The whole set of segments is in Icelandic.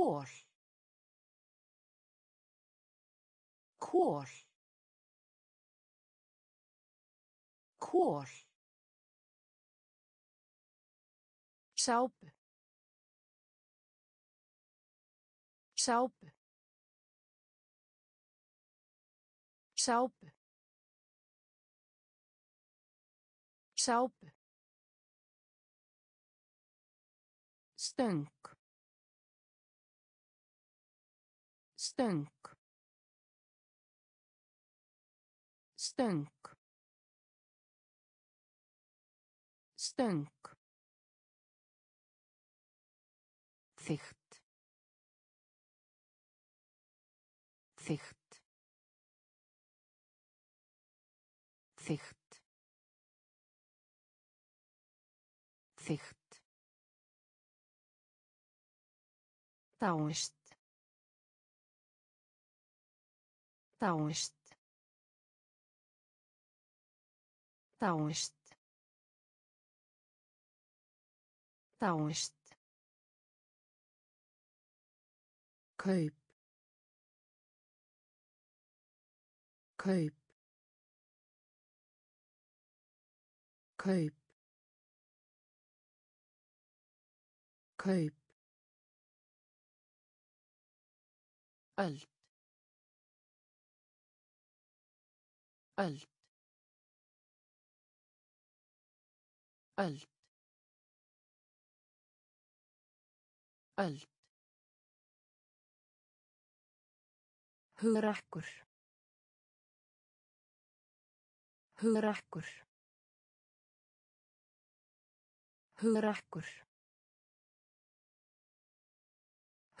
Kól. Kól. Kól. Sápu. Sápu. Sápu. Sápu. stöng stöng stöng stöng þygt. Þygt. Þygt. Þygt. Dáist dáist dáist dáist kaup. Kaup. Kaup. Kaup. Öld öld öld öld Hugrakkur. Hugrakkur. Hugrakkur.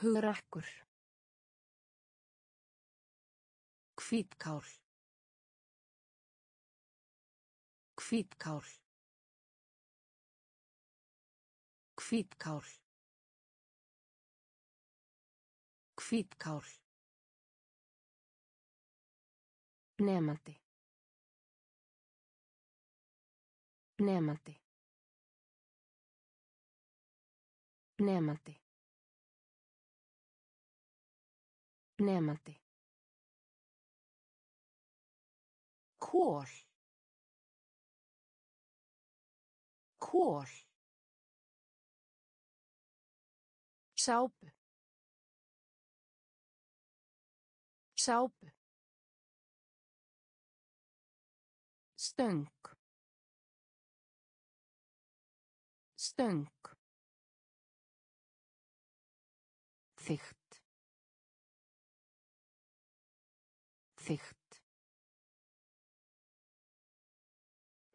Hugrakkur. Hvítkál. Hvítkál. Hvítkál. Hvítkál. Nemandi. Nemandi. Nemandi. Nemandi. Kól. Kól. Sápu. Sápu. stöng stöng þygt þygt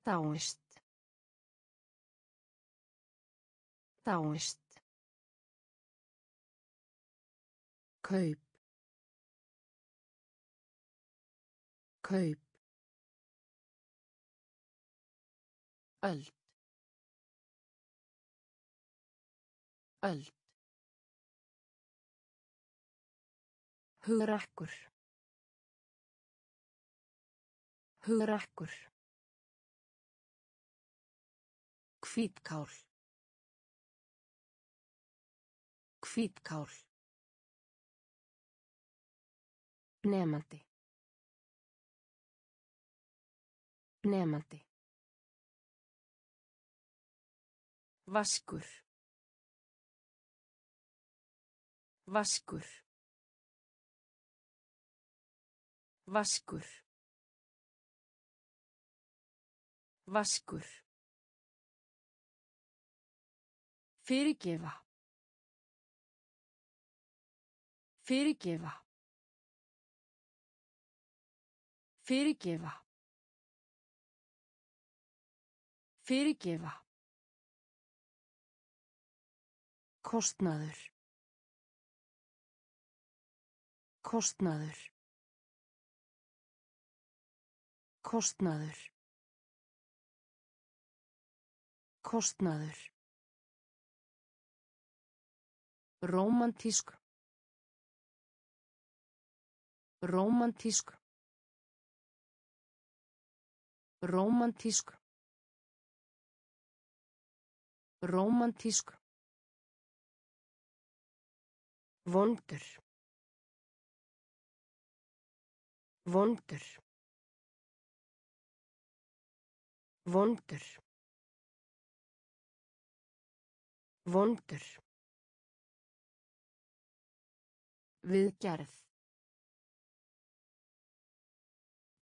dáist dáist kaup. Kaup. Öld. Öld. Hugrakkur hugrakkur hvítkál hvítkál Nemandi. Nemandi. Vaskur. Vaskur. Vaskur. Vaskur. Fyrirgefa. Fyrirgefa. Fyrirgefa. Fyrirgefa. Kostnaður. Kostnaður. Kostnaður. Kostnaður. Rómantísk. Rómantísk. Rómantísk. Rómantísk. Vondur. Vondur. Vondur. Vondur. Viðgerð.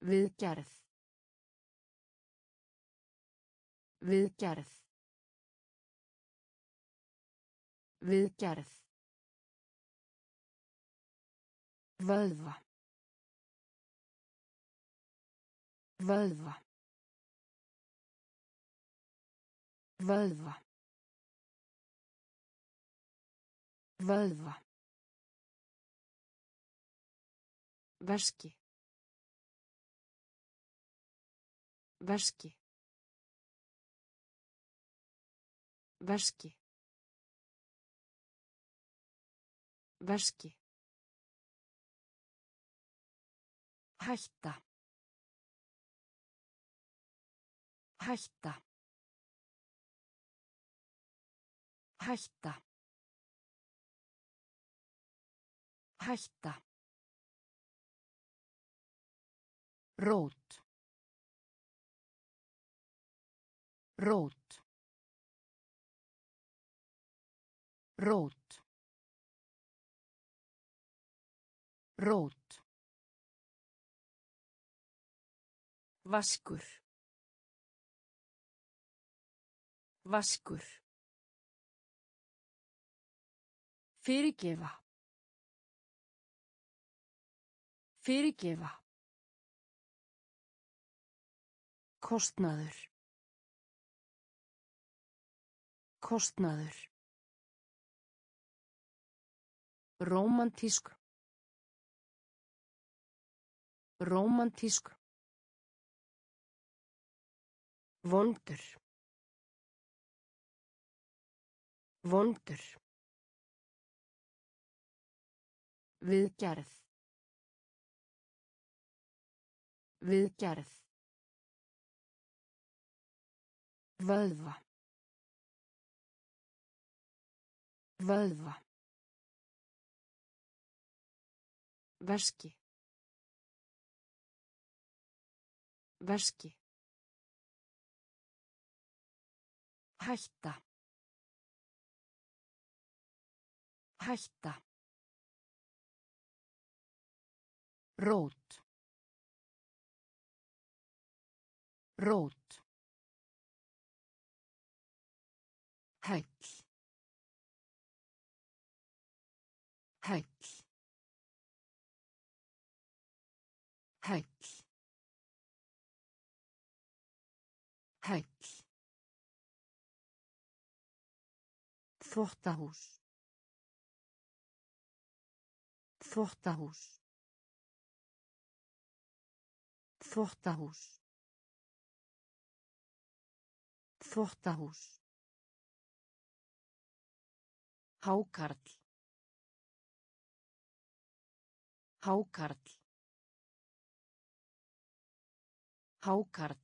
Viðgerð. Viðgerð. Viðgerð. Vöðva. Vöðva. Vöðva. Vöðva. Veski. Veski. Veski. Veski. Hætta. Hætta. Hætta. Hætta. Rót. Rót. Rót. Rót. Vaskur. Vaskur. Fyrirgefa. Fyrirgefa. Kostnaður. Kostnaður. Rómantísk. Rómantísk. Vondur. Vondur. Viðgerð. Viðgerð. Vöðva. Vöðva. Veski. Veski. Hætta. Hætta. Rót. Rót. Þvottahús. Þvottahús. Þvottahús. Þvottahús. Hákarl. Hákarl. Hákarl.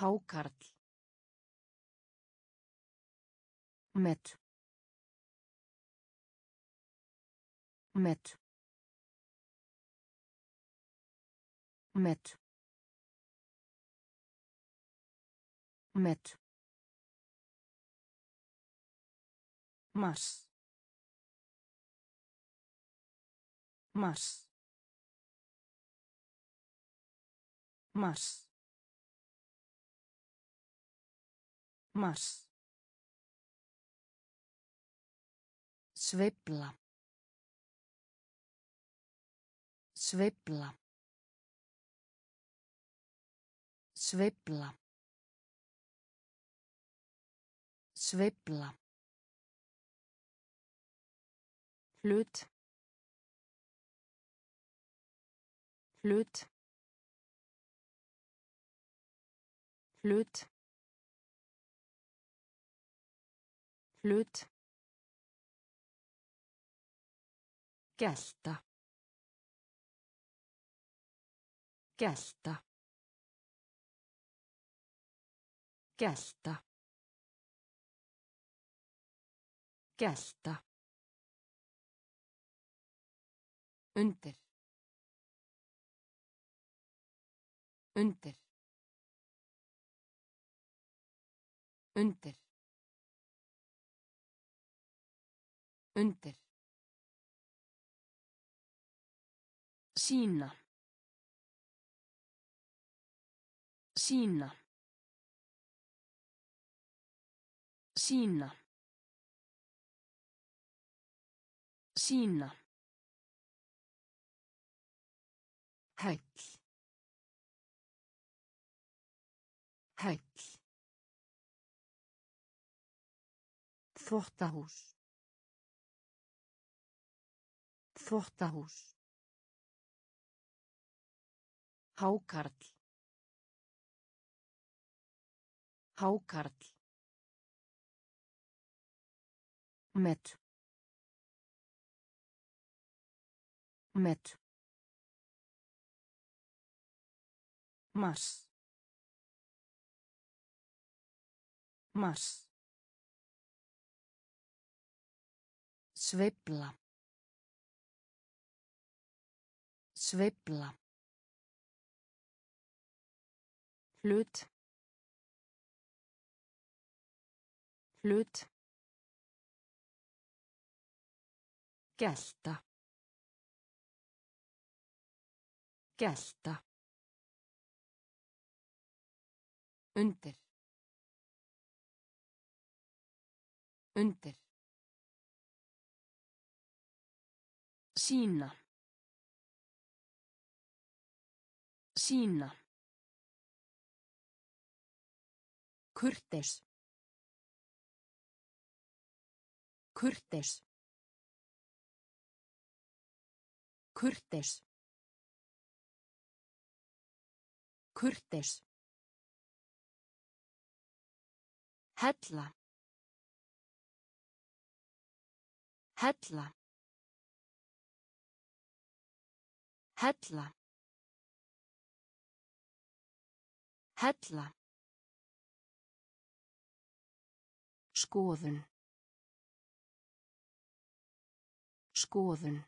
Hákarl. Met. Met. Met. Met. Mars. Mars. Mars. Mars. Sveifla. Sveifla. Sveifla. Sveifla. Hlut. Hlut. Hlut. Hlut. Gelta. Gelta. Gelta. Gelta. Undir. Undir. Undir. Undir. Sína. Sína. Sína. Sína. Hæll. Hæll. Þvottahús. Þvottahús. Hákarl. Hákarl. Met. Met. Mars. Mars. Sveifla. Sveifla. Hlut. Hlut. Gelta. Gelta. Undir. Undir. Sína. Sína. Kurteis. Kurteis. Kurteis. Kurteis. Hella. Hella. Hella. Hella. Skoðun. Skoðun.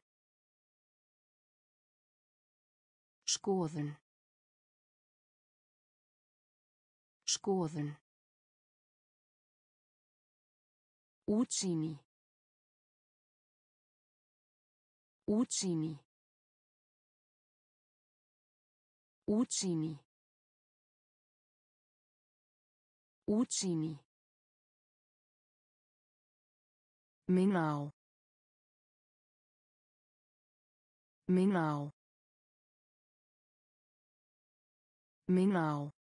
Skoðun. Skoðun. Útsýni. Útsýni. Útsýni. Útsýni. Minna á. Minna á. Minna á.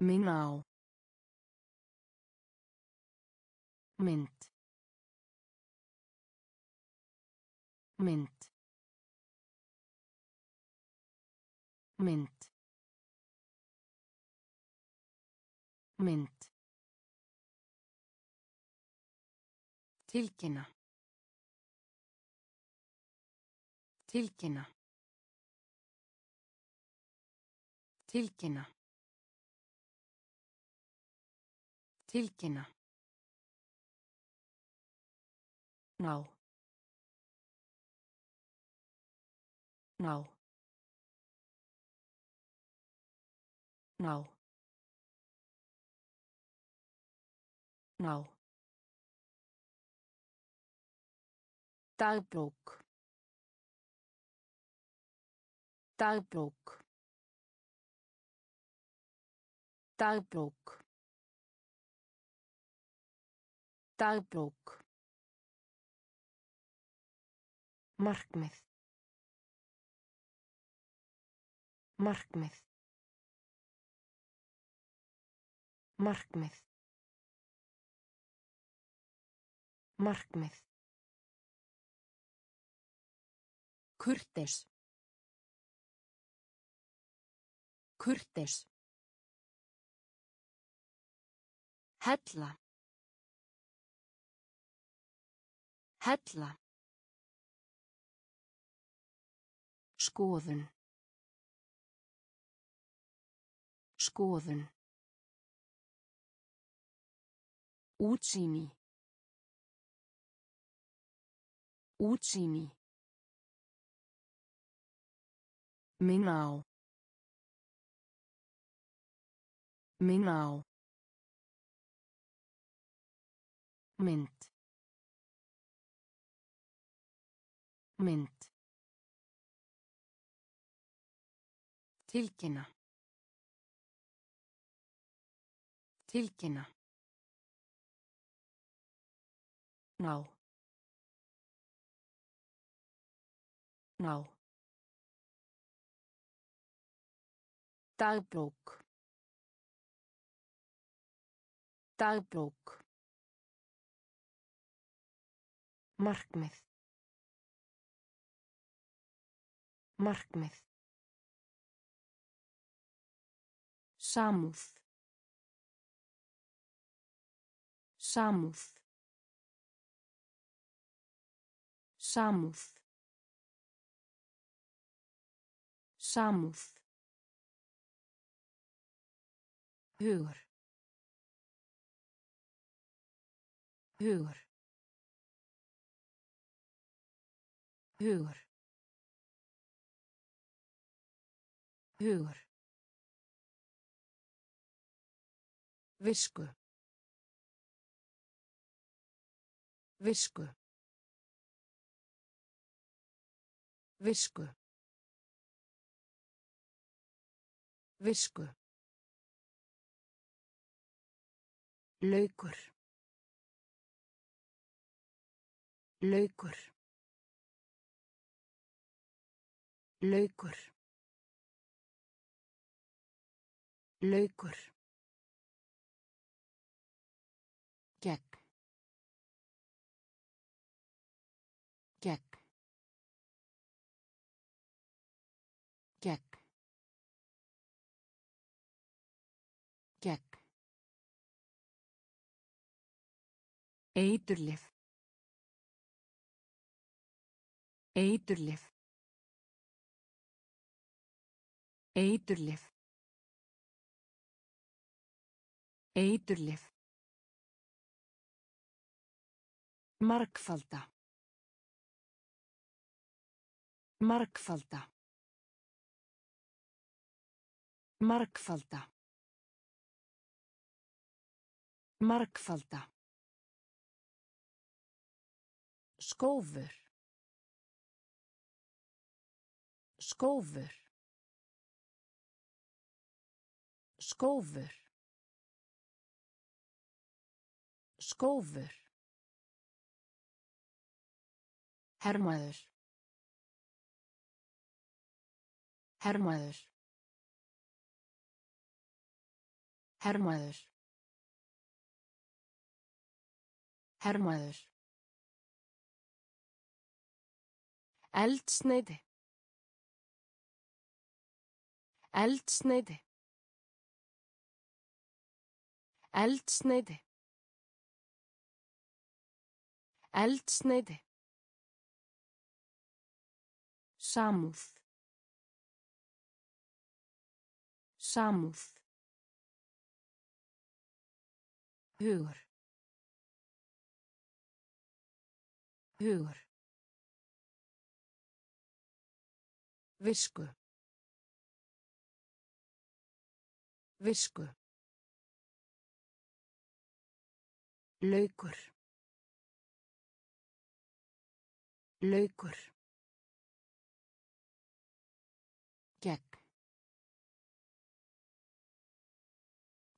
Minna á. Tilkynna. Tilkynna. Tilkynna. Tilkynna. Ná. Ná. Ná. Ná dagbók dagbók dagbók dagbók Markmið. Markmið. Markmið. Markmið. Kurteis. Kurteis. Hella. Hella. Skoðun. Skoðun. Útsýni. Útsýni. Minna á. Minna á. Mynd. Mynd. Tilkynna. Tilkynna. Ná. Ná. Dagbók. Dagbók. Markmið. Markmið. Samúð. Samúð. Samúð. Samúð. Hugur. Hugur. Hugur. Hugur. Visku. Visku. Visku. Visku. Laukur. Laukur. Laukur. Laukur. Eiturlif. Eiturlif. Eiturlif. Eiturlif. Markfalda. Markfalda. Markfalda. Markfalda. Skófur. Skófur. Skófur. Skófur. Hermaður. Hermaður. Hermaður. Hermaður. Eldsneiti. Eldsneiti. Eldsneiti. Eldsneiti. Samúð. Samúð. Hugur. Hugur. Visku. Visku. Laukur. Laukur. Gegn.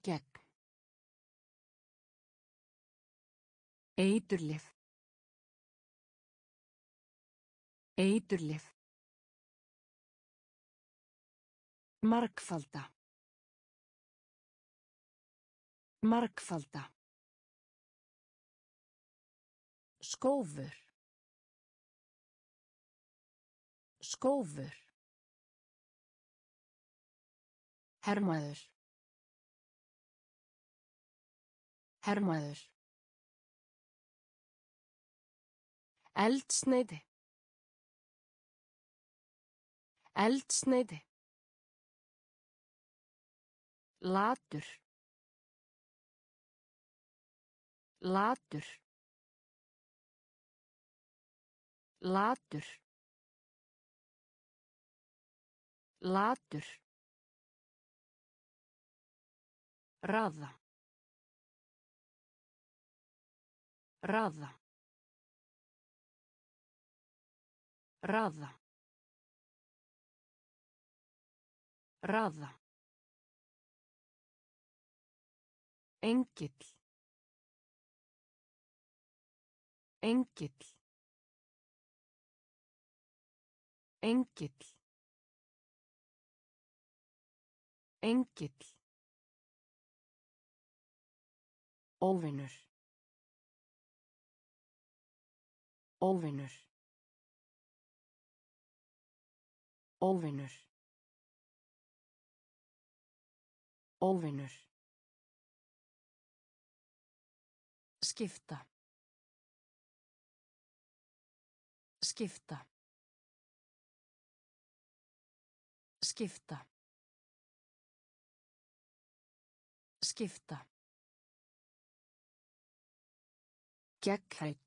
Gegn. Eiturlif. Eiturlif. Markfalda. Markfalda. Skófur. Skófur. Hermaður. Hermaður. Eldsneiti. Eldsneiti. Latur. Latur. Latur. Latur. Raða. Raða. Raða. Raða. Engill. Engill. Engill. Engill. Óvinur. Óvinur. Óvinur. Óvinur. Skipta. Skipta. Skipta. Skipta. Gegghæll.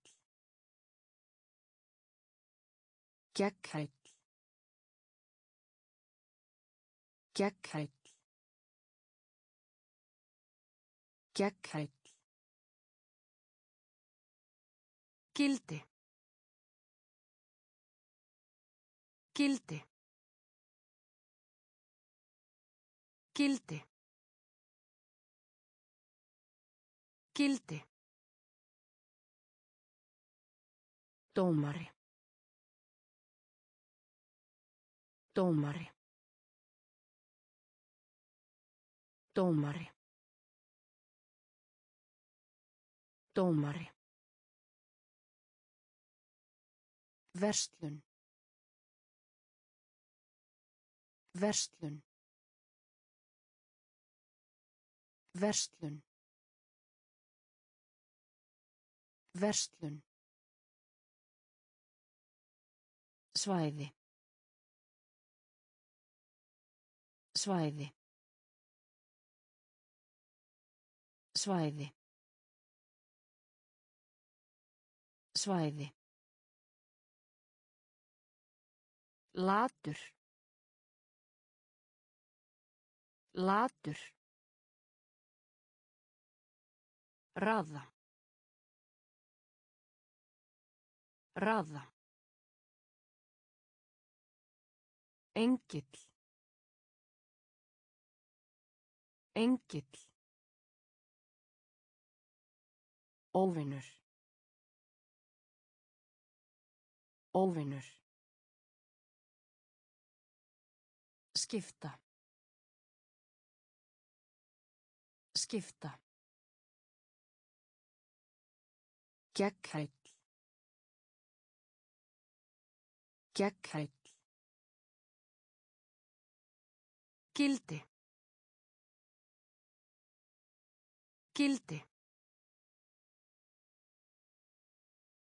Gegghæll. Gegghæll. Gegghæll. Gildi. Gildi. Gildi. Gildi. Dómari. Dómari. Dómari. Dómari. Verslun. Verslun. Verslun. Verslun. Svæði. Svæði. Svæði. Svæði. Latur. Latur. Raða. Raða. Engill. Engill. Óvinur. Óvinur. Skipta. Skipta. Gegghæll. Gegghæll. Gildi. Gildi.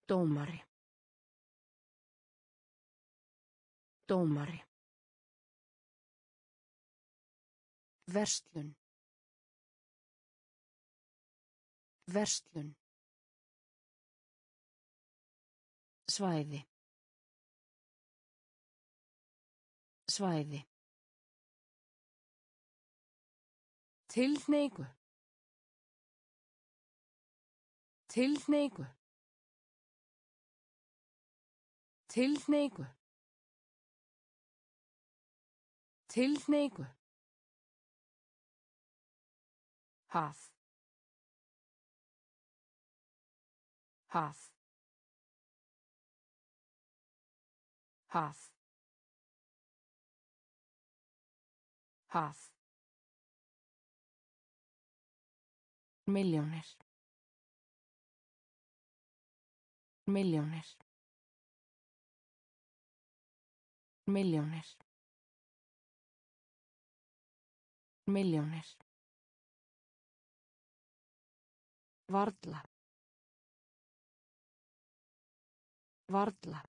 Dómari. Dómari. Verslun. Verslun. Svæði. Svæði. Tilhneigu. Tilhneigu. Tilhneigu. Tilhneigu. Haf. Haf. Haf. Haf. Milljónir. Milljónir. Milljónir. Milljónir. Varla. Varla.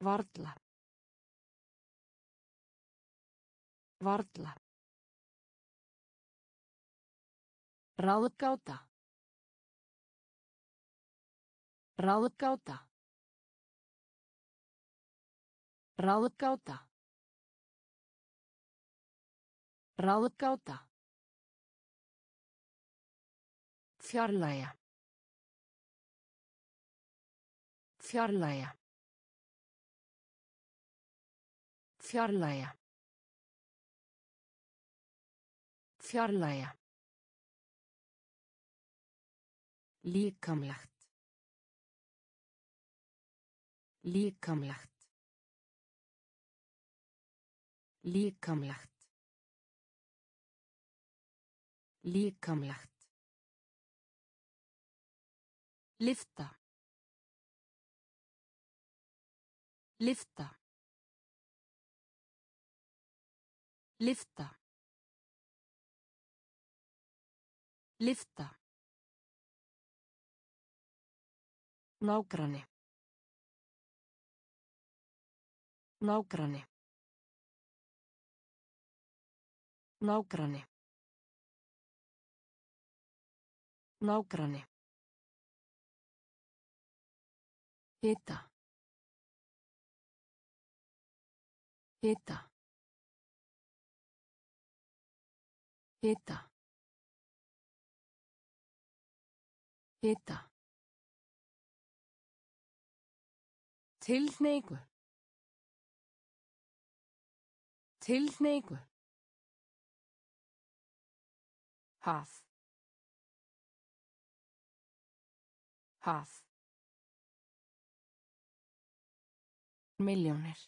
Varla. Varla. Ráðgáta. Ráðgáta. Ráðgáta. Ráðgáta. Fjarlæga. Fjarlæga. Fjarlæga. Fjarlæga. Líkamlegt. Líkamlegt. Líkamlegt. Líkamlegt. Lyfta. Lyfta. Lyfta. Lyfta. Nágranni. Nágranni. Nágranni. Nágranni. Hita. Hita. Hita. Hita. Tilhneigu. Tilhneigu. Haf. Haf. Milljónir.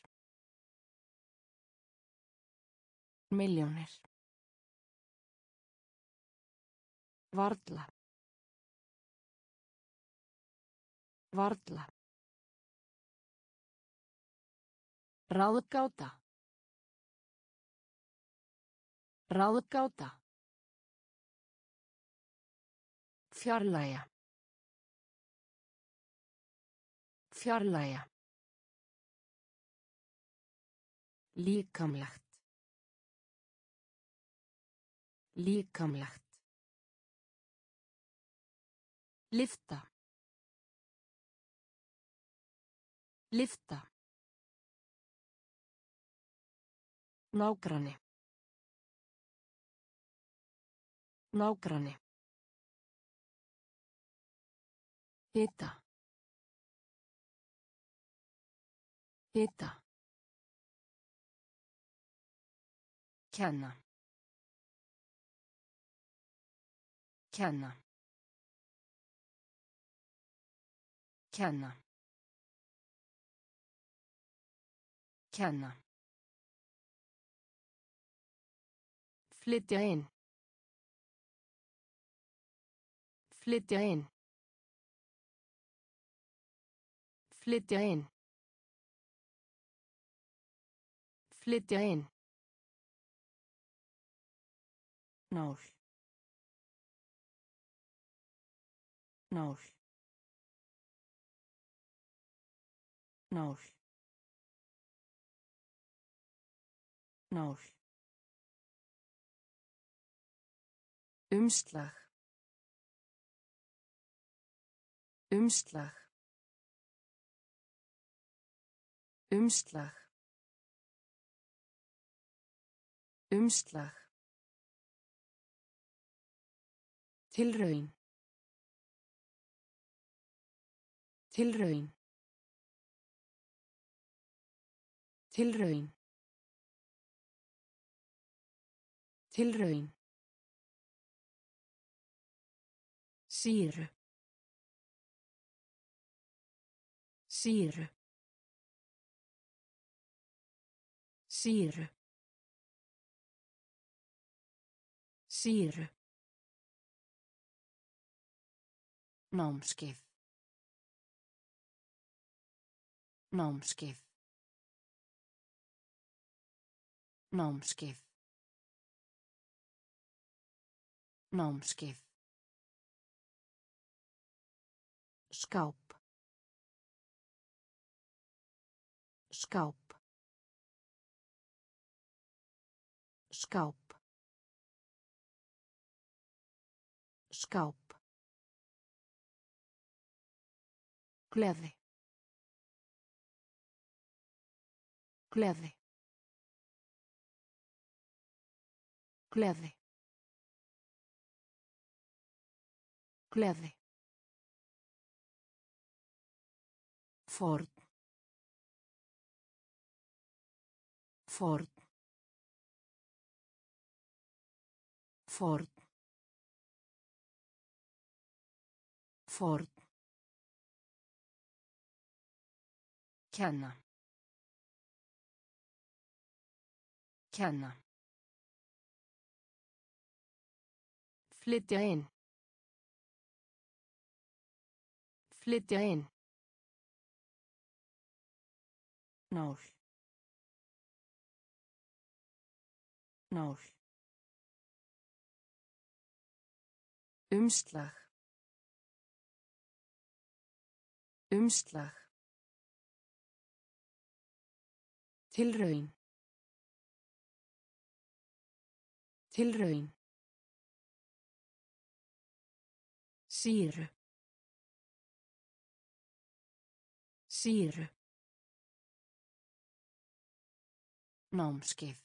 Milljónir. Varla. Varla. Ráðgáta. Ráðgáta. Fjarlæga. Fjarlæga. Líkamlegt. Líkamlegt. Lyfta. Lyfta. Nágranni. Nágranni. Hita. Hita. Kenna. Kenna. Kenna. Kenna. Flytja inn. Flytja inn. Flytja inn. Flytja inn. Nál. Nál. Nál. Nál. Umslag. Umslag. Umslag. Umslag. Tilraun. Tilraun. Tilraun. Tilraun. Sýru. Sýru. Sýru. Sýru. Námskeið. Námskeið. Námskeið. Námskeið. Skáp. Skáp. Skáp. skáp gleði. Gleði. Gleði. Gleði. Ford Ford Ford Ford Kenna. Kenna. Flytja inn. Flytja inn. Nál. Nál. Umslag. Umslag. Tilraun. Tilraun. Sýru. Sýru. Námskeið.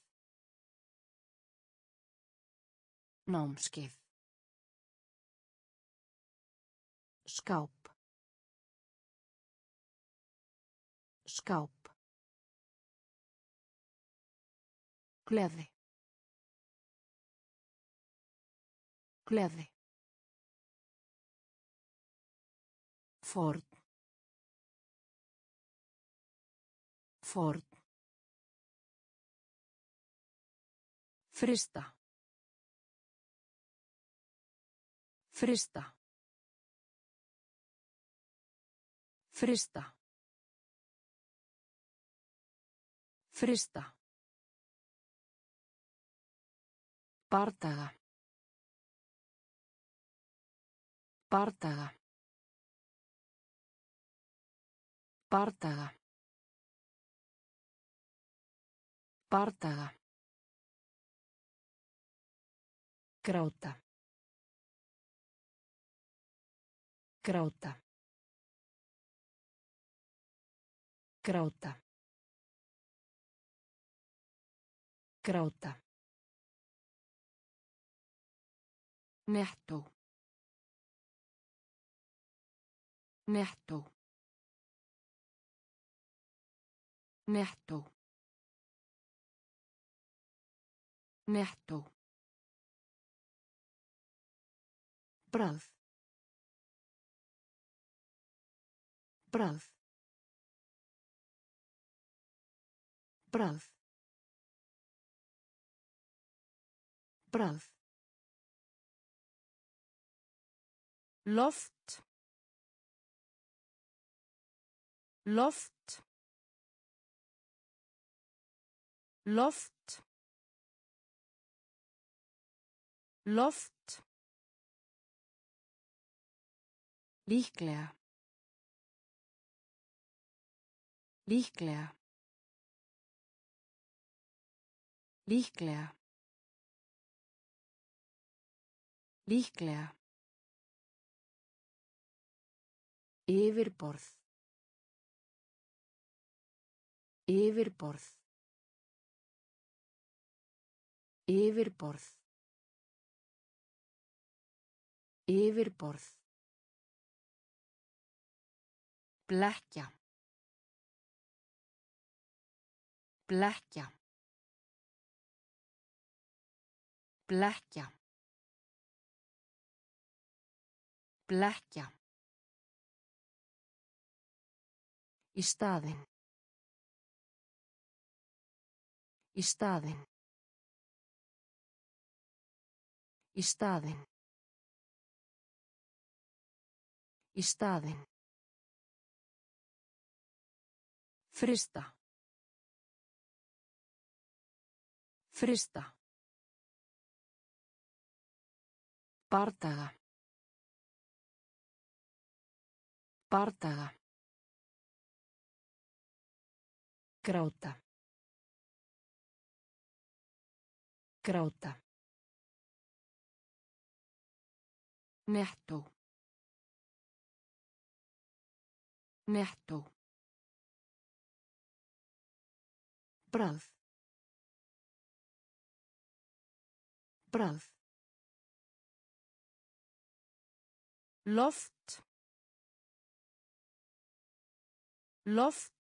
Námskeið. Skáp. Skáp. Gleði. Gleði. Ford. Ford. Frista. Frista. Frista. Frista. Bardaga. Bardaga. Bardaga. Bardaga. Gráta. Gráta. Gráta. Gráta. Nettó. Nettó. Nettó. Nettó. Bragð. Bragð. Bragð. Bragð. Loft. Loft. Loft. Loft. Líklega. Líklega. Líklega. Líklega. Yfirborð. Yfirborð. Yfirborð. Yfirborð. Blekkja. Blekkja. Blekkja. Blekkja. Í staðinn. Í staðinn. Í staðinn. Í staðinn. Frista. Frista. Bardaga. Bardaga. Gráta. Gráta. Nettó. Nettó. Brað. Brað. Loft. Loft.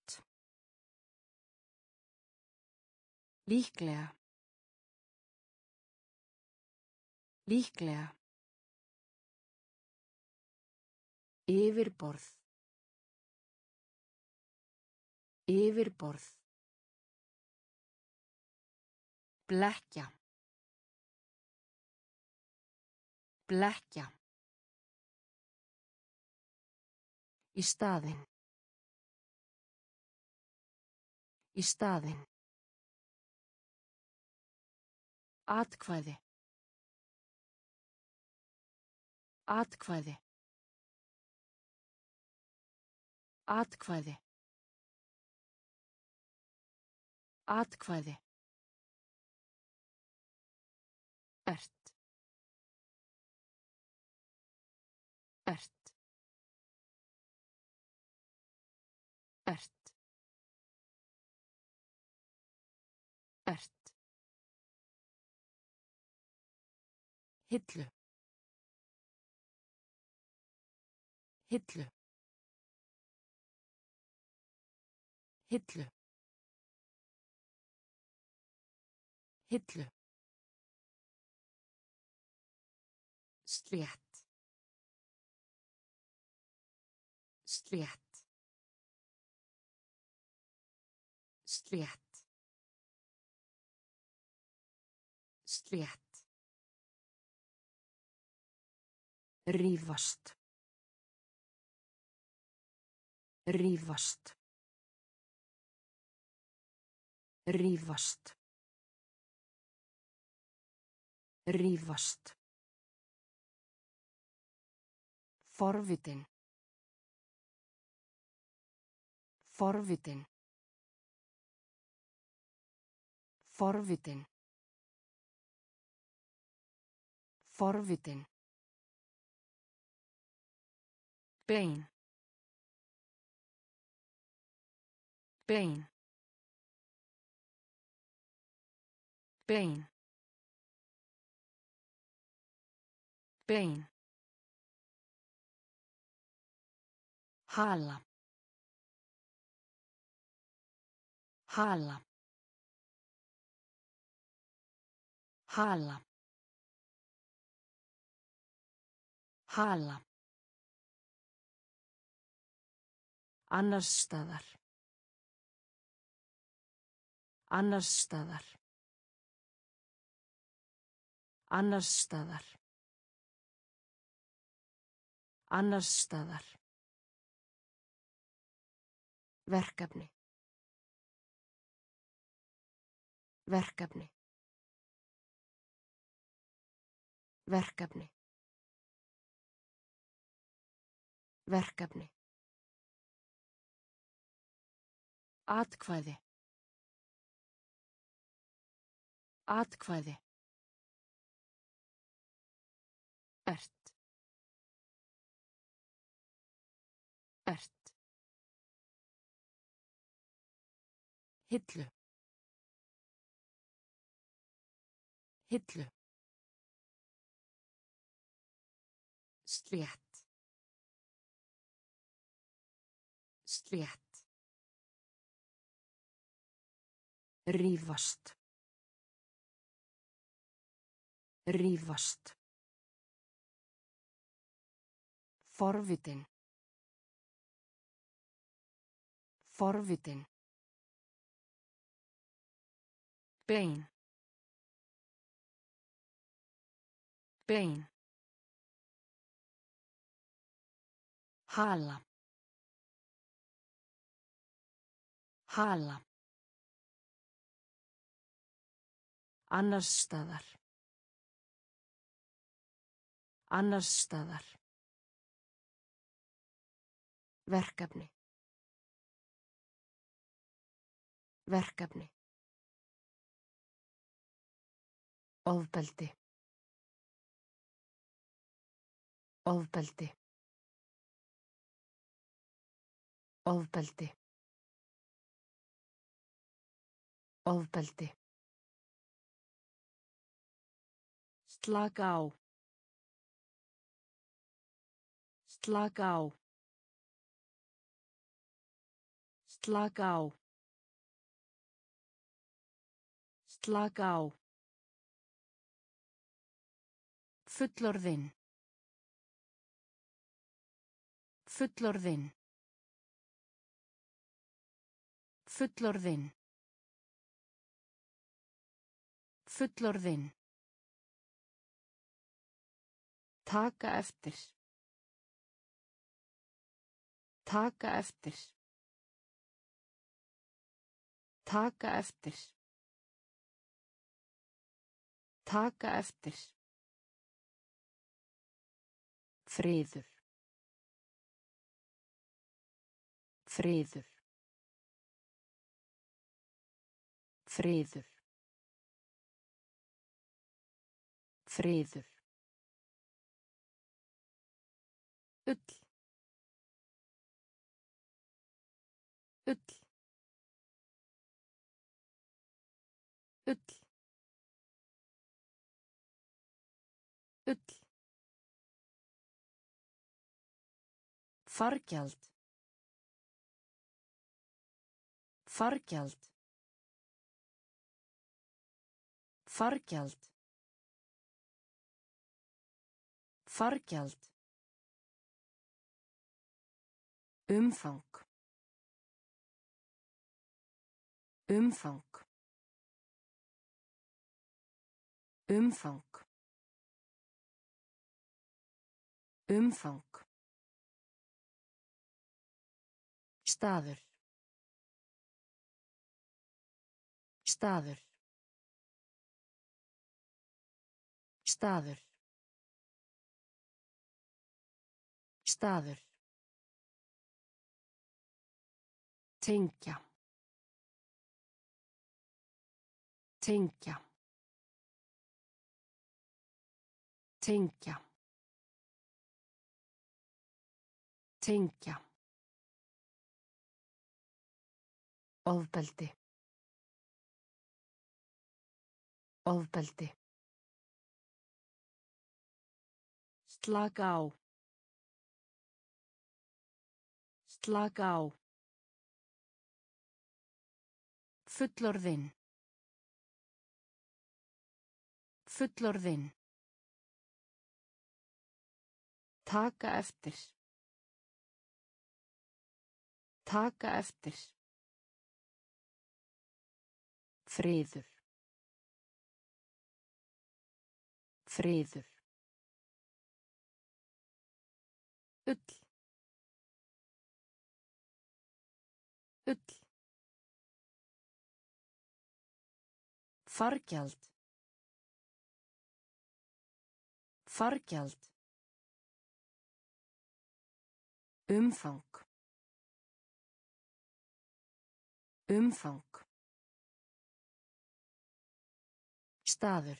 Líklega. Líklega. Yfirborð. Yfirborð. Blekkja. Blekkja. Í staðinn. Í staðinn. Atkvæði. Atkvæði. Atkvæði. Atkvæði. Ert. Ert. Ert. Hillu. Hillu. Hillu. Hillu. Slétt. Slétt. Slétt. Slétt. Rífast. Rífast. Rífast. Rífast. Forvitin. Forvitin. Forvitin. Forvitin. Bein. Bein. Bein. Bein. Hala. Hala. Hala. Hala. Annars staðar. Annars staðar. Annars staðar. Annars staðar. Verkefni. Verkefni. Verkefni. Verkefni. Atkvæði. Atkvæði. Ert. Ert. Hillu. Hillu. Slétt. Slétt. Rífast. Rífast. Forvitin. Forvitin. Bein. Bein. Hala. Hala. Annars staðar. Annars staðar. Verkefni. Verkefni. Ofbeldi. Ofbeldi. Ofbeldi. Ofbeldi. Slaka á. Slaka á. Slaka á. Slaka á. Fullorðinn. Fullorðinn. Fullorðinn. Fullorðinn. Taka eftir. Taka eftir. Taka eftir. Taka eftir. Friður. Friður. Friður. Friður. Ull. Ull. Ull. Ull. Fargjald. Fargjald. Fargjald. Fargjald. Umfang. Umfang. Umfang. Umfang. Staður. Staður. Staður. Staður. Tengja. Tengja. Tengja. Tengja. Ofbeldi. Ofbeldi. Slaka á. Slaka á. Fullorðinn. Fullorðinn. Taka eftir. Taka eftir. Friður. Friður. Ull. Fargjald. Fargjald. Umfang. Umfang. Staður.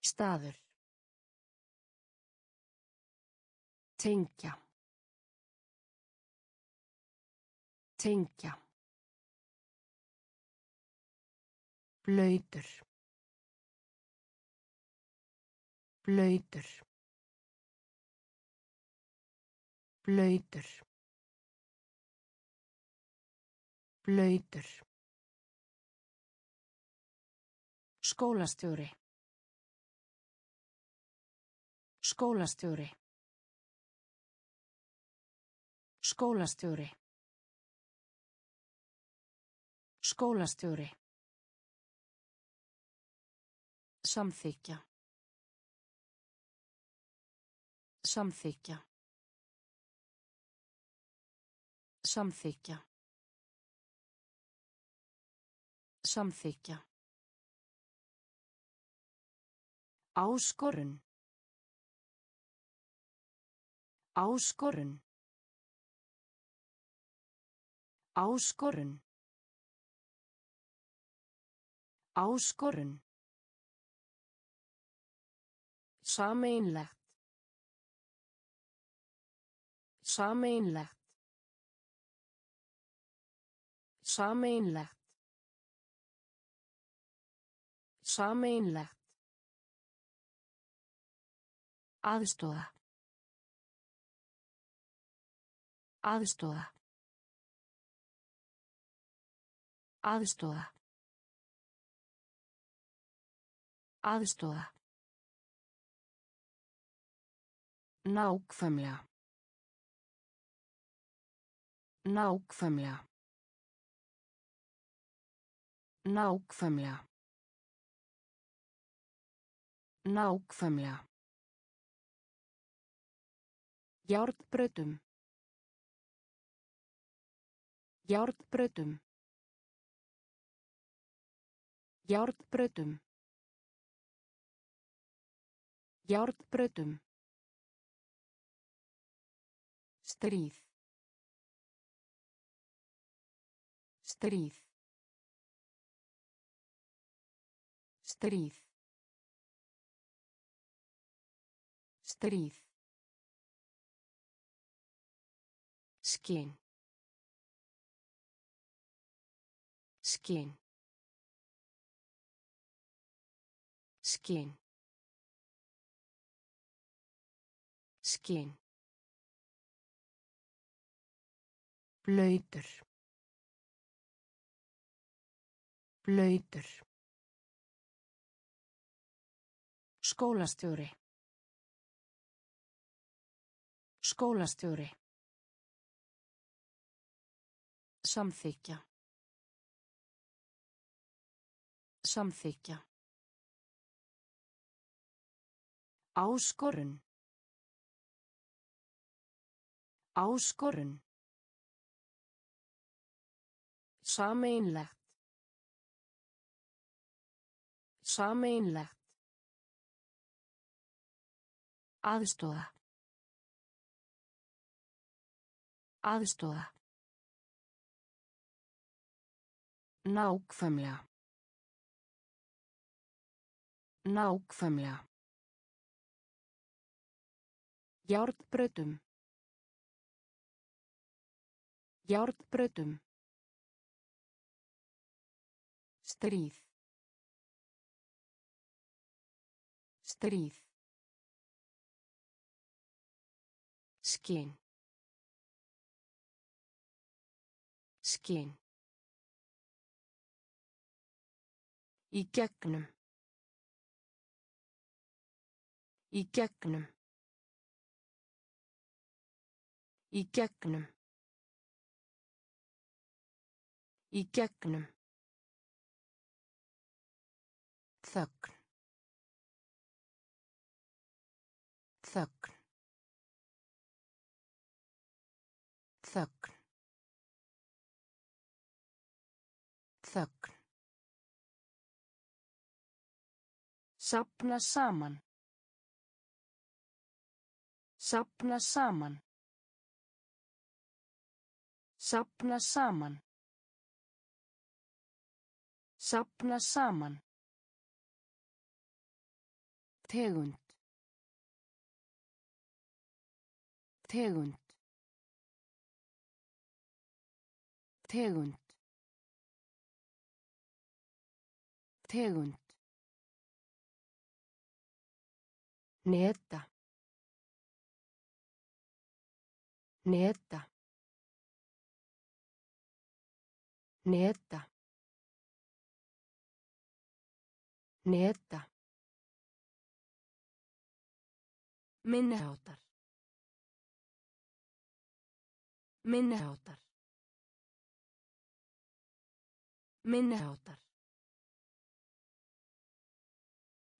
Staður. Tengja. Tengja. Blöytur. Blöytur. Blöytur. Blöytur. Skólastjóri. Skólastjóri. Skólastjóri. Skólastjóri. Samþykja. Samþykja. Samþykja. Samþykja. Áskorun. Áskorun. Áskorun. Áskorun. Sameinlegt. Sameinlegt. Sameinlegt. Sameinlegt. Aðstóða. Aðstóða. Aðstóða. Aðstóða. Nákvæmlega. Nákvæmlega. Nákvæmlega. Nákvæmlega. Járnbrautum. Járnbrautum. Járnbrautum. Járnbrautum. Stríð. Stríð. Stríð. Stríð. Skinn. Skinn. Skinn. Skinn. Blöytur. Blöytur. Skólastjóri. Skólastjóri. Samþykja. Samþykja. Áskorun. Áskorun. Sameinlegt. Sameinlegt. Aðstóða. Aðstóða. Nákvæmlega. Nákvæmlega. Járnbrautum. Járnbrautum. Stríð. Stríð. Skinn. Skinn. Í gegnum. Í gegnum. Í gegnum. Í gegnum. Þögn. Þögn. Þögn. Þögn. Sapna saman. Sapna saman. Sapna saman. Sapna saman. Tegund. Tegund. Tegund. Tegund. Neta. Neta. Neta. Neta. Minniháttar. Minniháttar. Minniháttar.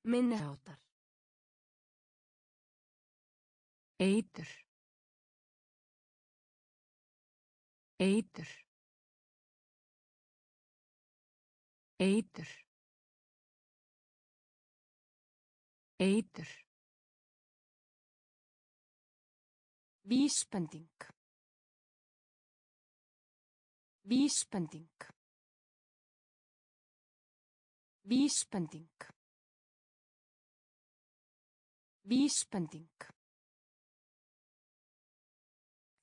Minniháttar. Eitur. Eitur. Eitur. Eitur. Vísbending. Vísbending. Vísbending. Vísbending.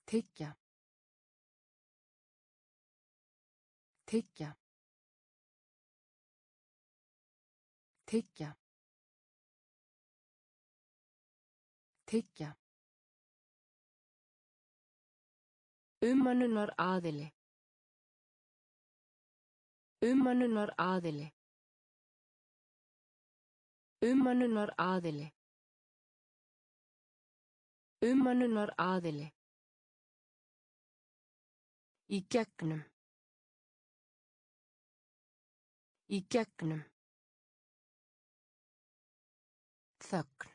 Tyggja. Tyggja. Tyggja. Tyggja. Ummannunar aðili. Ummannunar aðili. Ummannunar aðili. Ummannunar aðili. Í gegnum. Í gegnum. Þögn.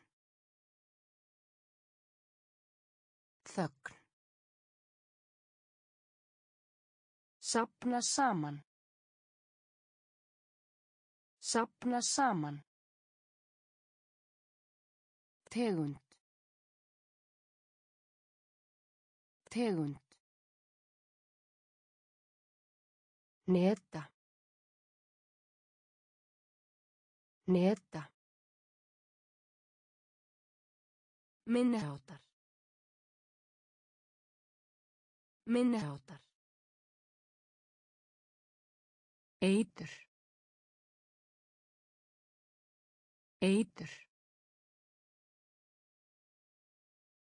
Þögn. Sapna saman. Sapna saman. Tegund. Tegund. Neta. Neta. Minniháttar. Minniháttar. Eitur. Eitur.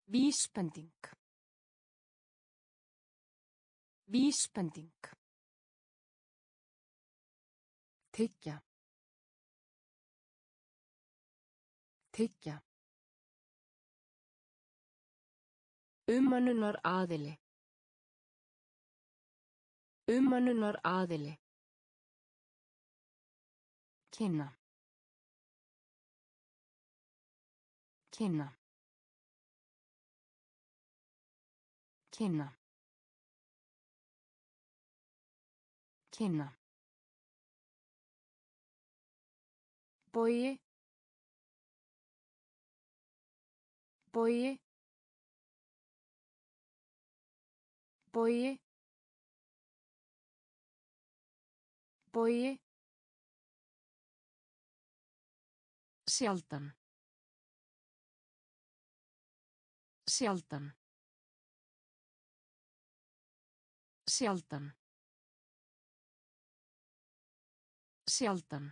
Vísbending. Vísbending. Tyggja. Tyggja. Ummannunar aðili. Ummannunar aðili. Kynna. Kynna. Kynna. Kynna. Bogi. Bogi. Bogi. Bogi. Sjaldan. Sjaldan. Sjaldan. Sjaldan.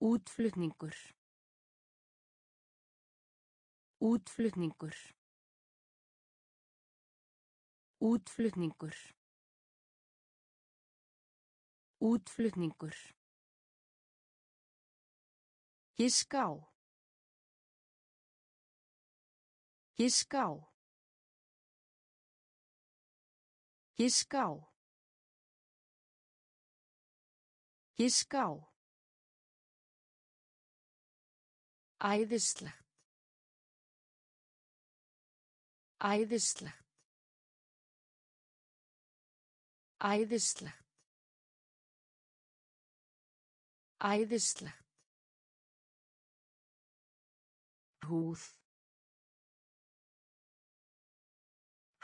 Útflutningur. Útflutningur. Útflutningur. Útflutningur. Giská. Giská. Giská. Giská. Æðislegt. Æðislegt. Æðislegt. Æðislegt. Húð.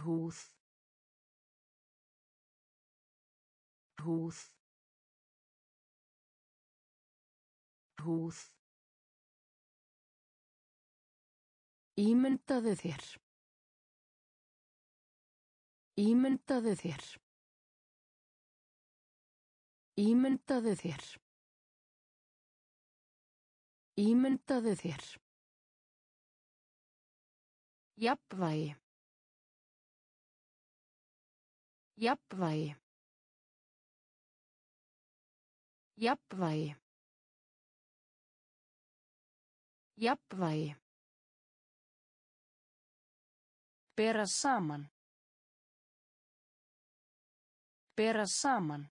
Húð. Húð. Húð. Ímyndaðu þér. Ímyndaðu þér. Ímyndaðu þér. Ímyndaðu þér. Jafnvægi. Jafnvægi. Jafnvægi. Jafnvægi. Bera saman. Bera saman.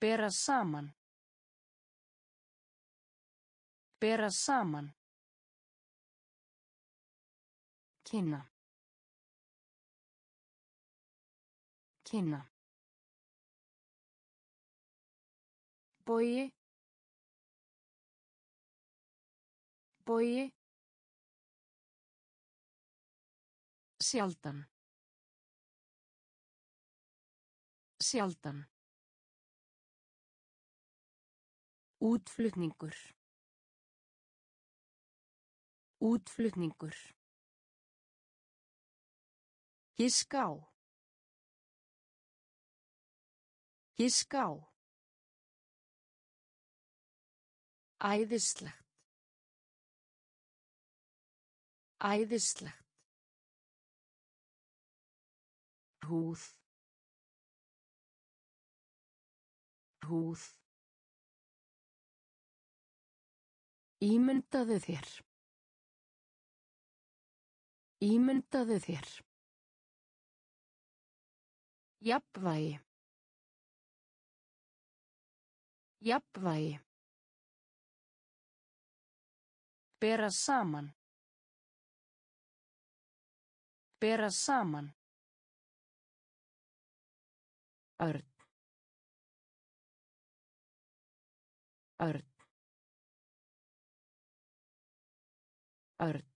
Bera saman. Bera saman. Kynna. Kynna. Bogi. Bogi. Sjaldan. Sjaldan. Útflutningur. Útflutningur. Giská. Giská. Æðislegt. Æðislegt. Húð. Húð. Ímyndaðu þér. Ímyndaðu þér. Jafnvægi. Jafnvægi. Bera saman. Bera saman. Örn. Örn. Örn.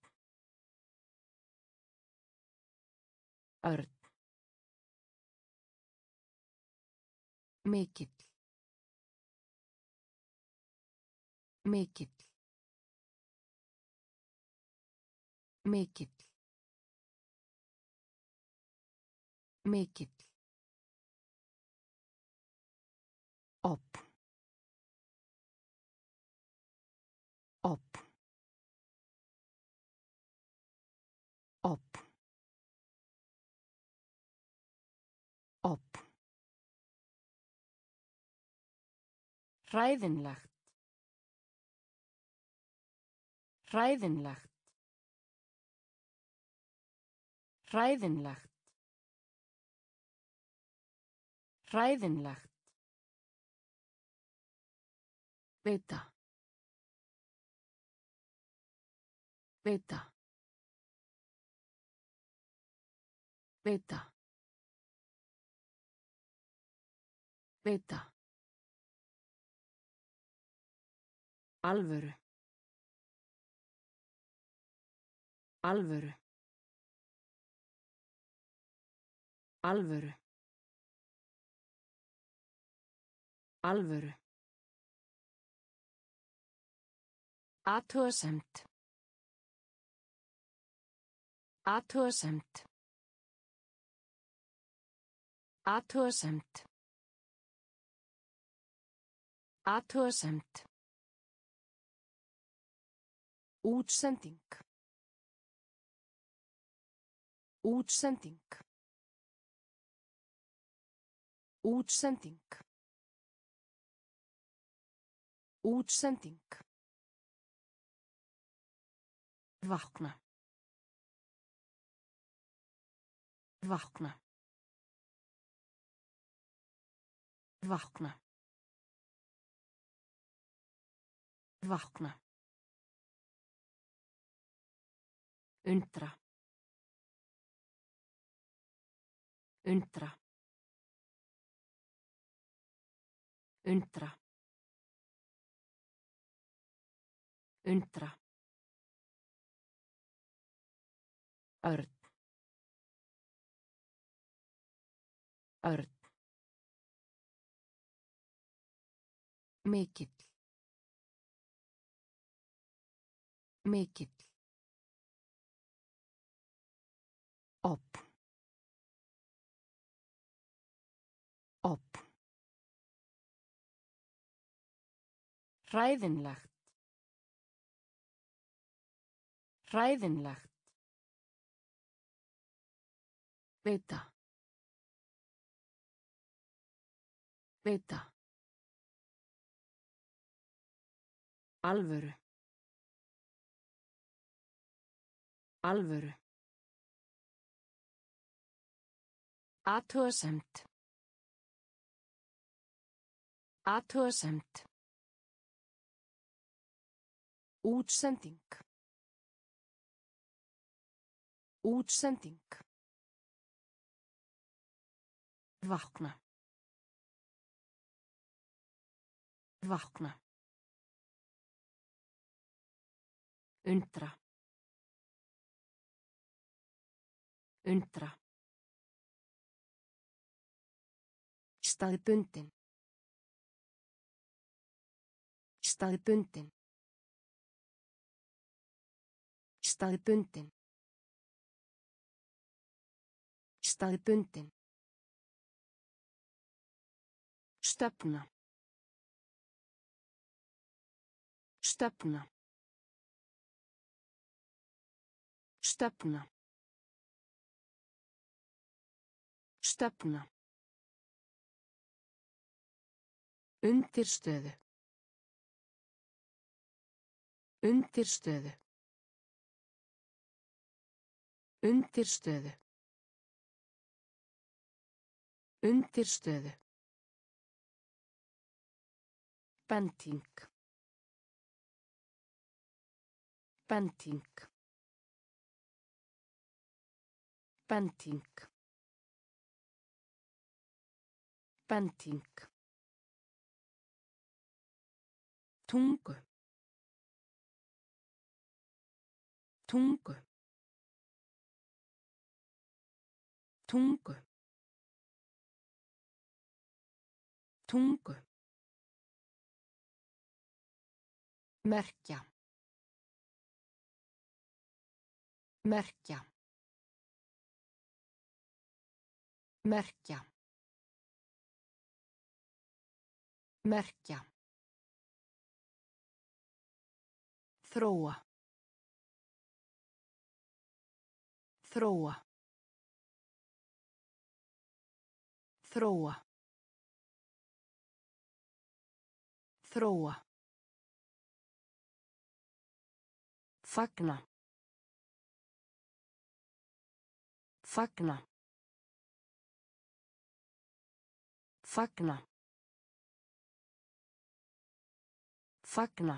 Örn. Mikill. Mikill. Mikill. Mikill. Hræðinlegt. Hræðinlegt. Hræðinlegt. Hræðinlegt. Vita. Vita. Vita. Vita. Alvöru. Alvöru. Alvöru. Alvöru. Athugasemt. Athugasemt. Athugasemt. Athugasemt. Útsending. Útsending. Útsending. Útsending. Vakna. Vakna. Vakna. Vakna. Undra. Undra. Undra. Undra. Örn. Örn. Mikill. Mikill. Hræðinlegt. Hræðinlegt. Vita. Vita. Alvöru. Alvöru. Athugasemt. Athugasemt. Útsending. Útsending. Vakna. Vakna. Undra. Undra. Staðbundin. Staðbundin. Staðbundin. Staðbundin. Stefna. Stefna. Stefna. Stefna. Undirstöðu. Undirstöðu. Undirstöðu. Undirstöðu. Bending. Bending. Bending. Bending. tungu tungu tungu. Tungu. Merkja. Merkja. Merkja. Merkja. Þróa. Þróa. Þróa. Þróa. Fagna. Fagna. Fagna. Fagna.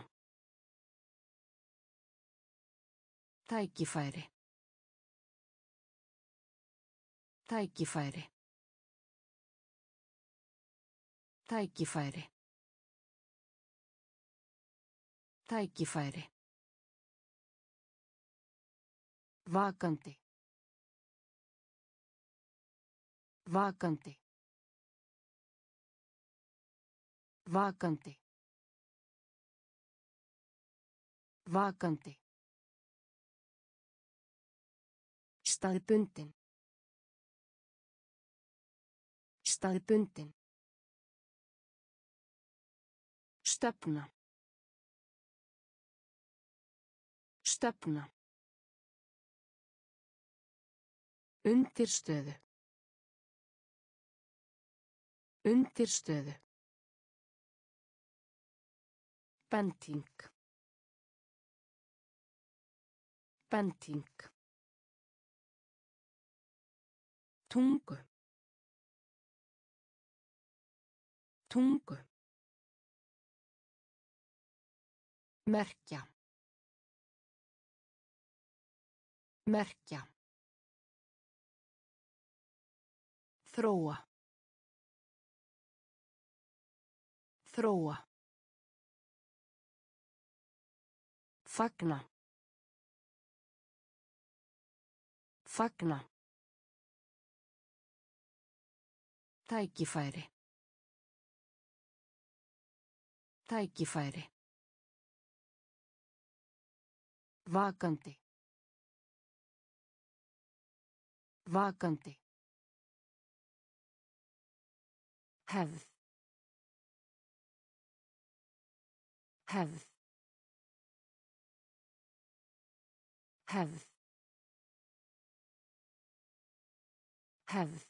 Tækifæri. Tækifæri. Tækifæri. Tækifæri. Vakandi. Vakandi. Vakandi. Vakandi. Staðbundin. Staðbundin. Stefna. Stefna. Undirstöðu. Undirstöðu. Bending. Bending. tungu tungu merkja. Merkja. Þróa. Þróa. Fagna. Fagna. Tækifæri. Tækifæri. Vakandi. Vakandi. Hefð. Hefð. Hefð. Hefð.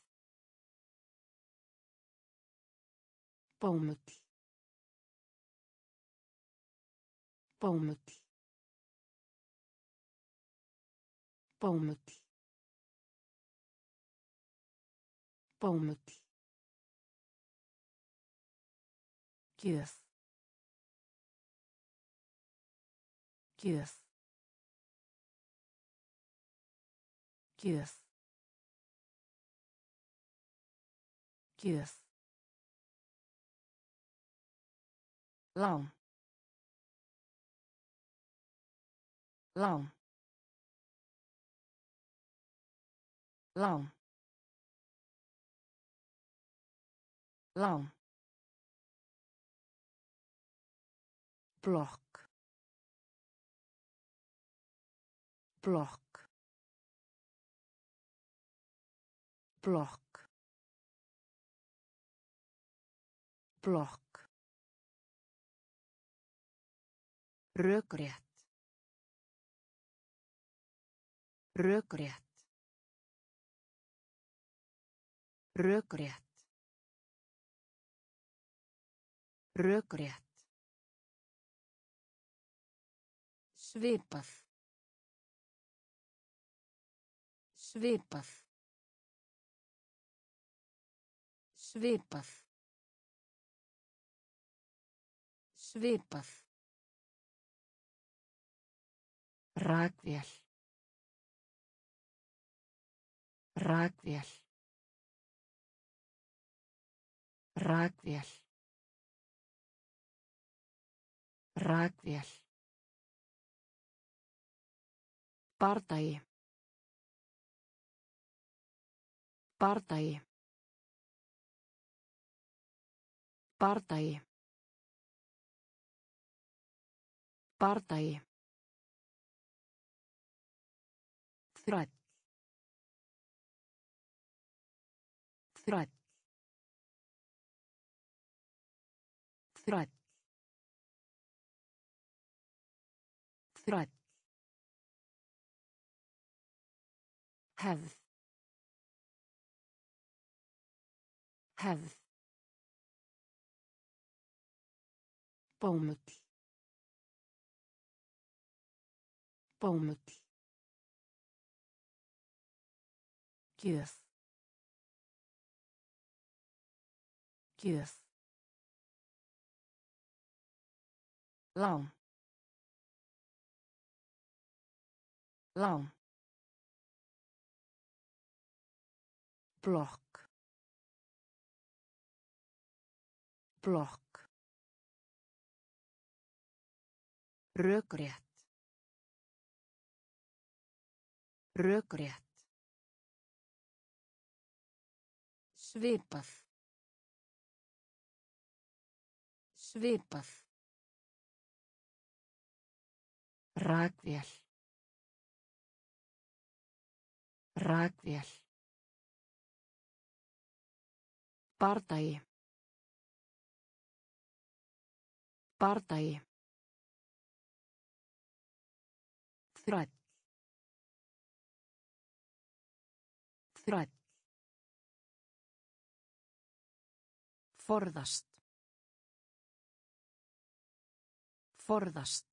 Bómull. Bómull. Bómull. Bómull. Gjöf. Gjöf. Gjöf. Gjöf. lán lán lán. Lán. Blokk. Blokk. Blokk. Blokk. Rökrétt. Rökrétt rökrétt rökrétt Svipað. Svipað. Svipað. Svipað. Rakvél. Rakvél. Rakvél. Rakvél. Bardagi. Bardagi. Bardagi. Bardagi. Þræll. Þræll. Þræll. Þræll. hefð hefð bómull bómull gjöf gjöf lán. Lán. Blokk. Blokk. Rökrétt. Rökrétt. Svipað. Svipað rakvél rakvél Bardagi. Bardagi. Þræll. Þræll. Forðast. Forðast.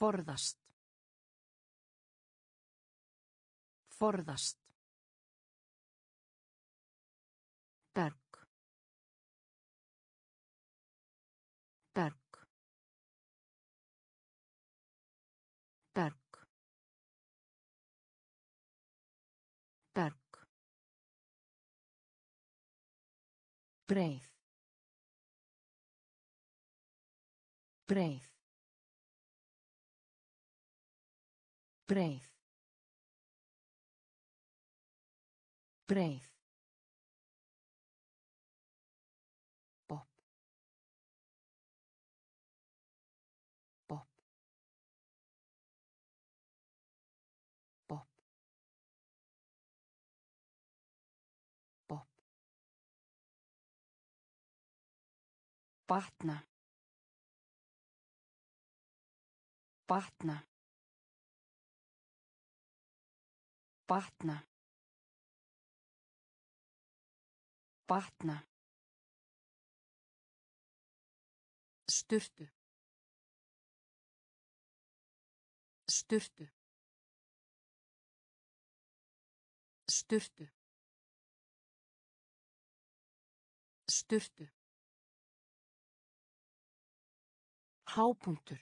Forðast. Forðast. breið. Breið breið breið Batna. Batna. Batna. Batna. Sturtu. Sturtu. Sturtu. Sturtu. Hápunktur.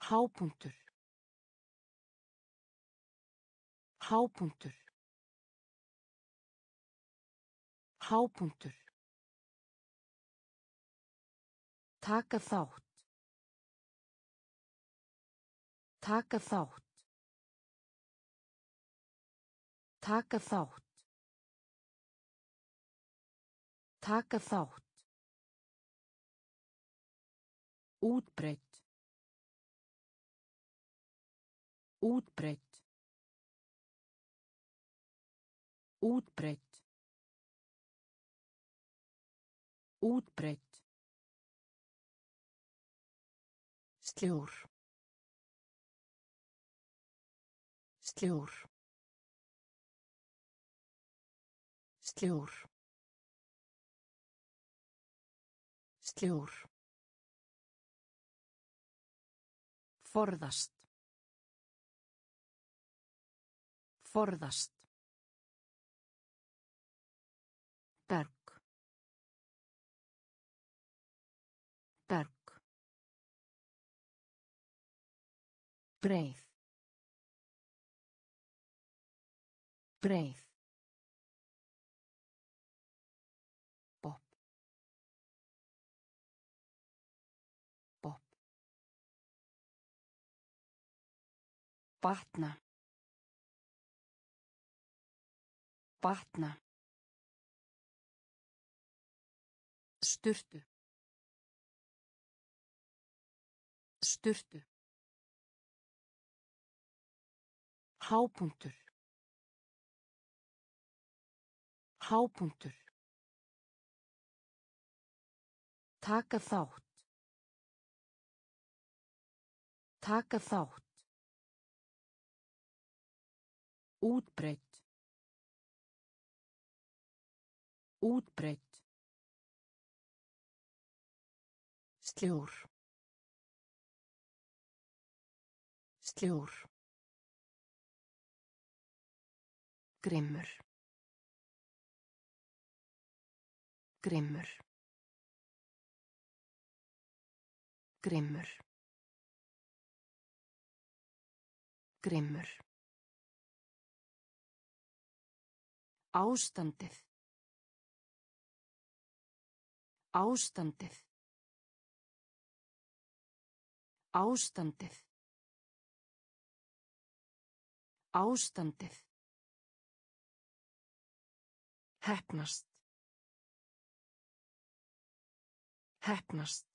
Hápunktur. Hápunktur. Hápunktur. Taka þátt. Taka þátt. Taka þátt. Taka þátt. Útbreytt. Útbreytt. Útbreytt. Útbreytt. Sljór. Sljór. Sljór. Sljór. Forðast. Forðast. Breið. Breið. Batna. Batna. Sturtu. Sturtu. Hápunktur. Hápunktur. Taka þátt. Taka þátt. Útbreytt. Útbreytt. Sljór. Sljór. Grimmur. Grimmur. Grimmur. Grimmur. Ástandið. Ástandið. Ástandið. Ástandið. Hefnast. Hefnast.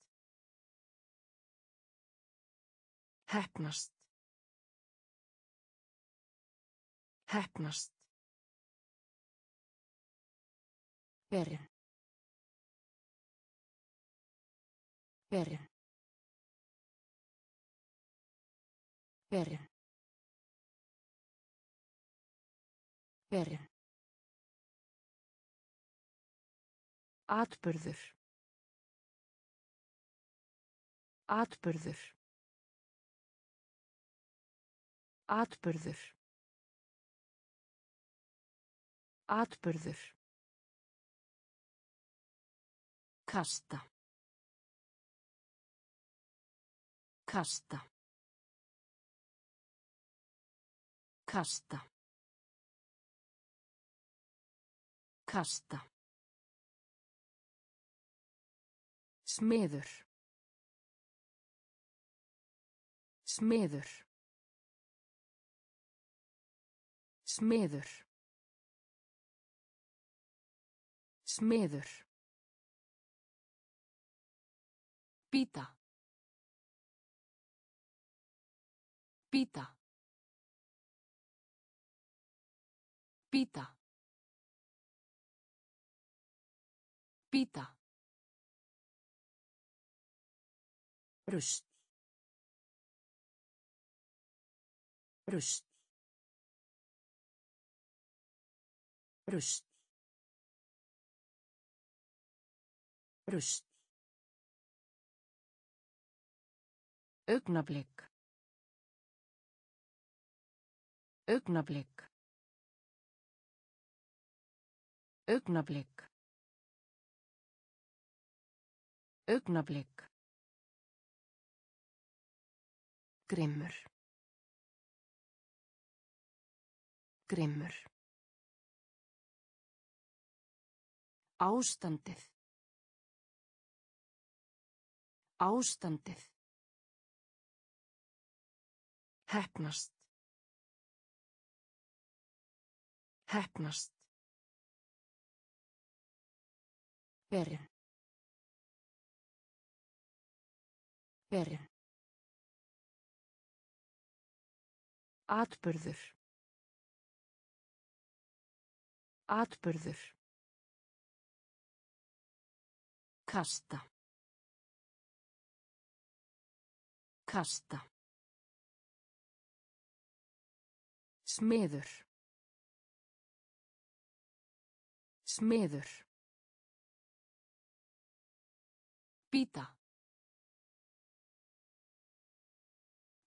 Hefnast. Hefnast. Berin. Berin. Berin. Berin. Atburður. Atburður. Atburður. Atburður. Kasta. Kasta. Kasta. Kasta. Smiður. Smiður. Smiður. Smiður. Pita. Pita. Pita. Pita. Rust. Rust. Rust. Rust. Augnablik. Augnablik. Augnablik. Augnablik. Grimmur. Grimmur. Ástandið. Ástandið. Hefnast. Hefnast. Berin. Berin. Atburður. Atburður. Kasta. Kasta. Smiður. Smiður. Býta.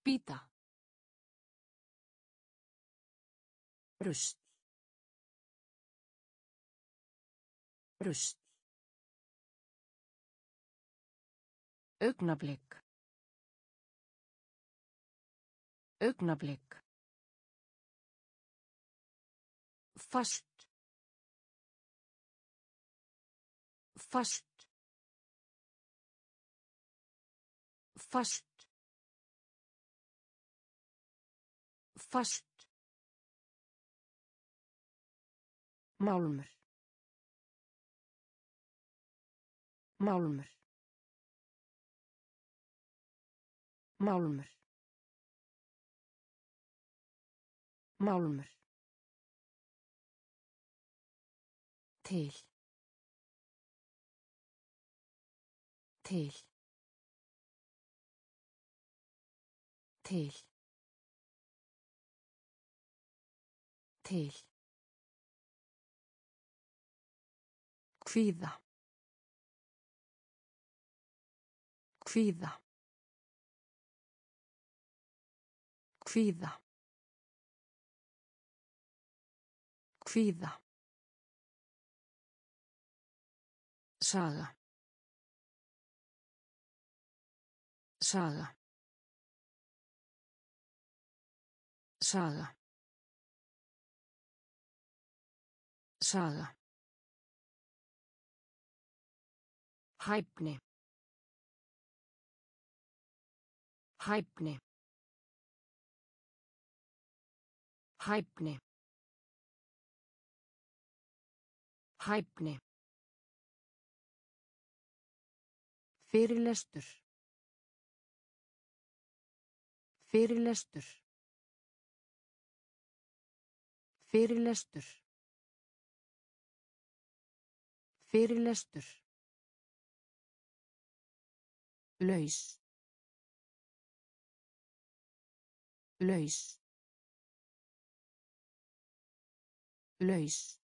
Býta. Rust. Rust. Augnablik. Augnablik. Fast. Fast. Fast. Fast. Málmur. Málmur. Málmur. Málmur. Til. Til. Til. Til. Kvíða. Kvíða. Kvíða. Kvíða. Saga. Saga. Saga. Saga. Hæfni. Hæfni. Hæfni. Hæfni. Fyrirlestur. Fyrirlestur. Fyrirlestur. Fyrirlestur. Laus. Laus. Laus.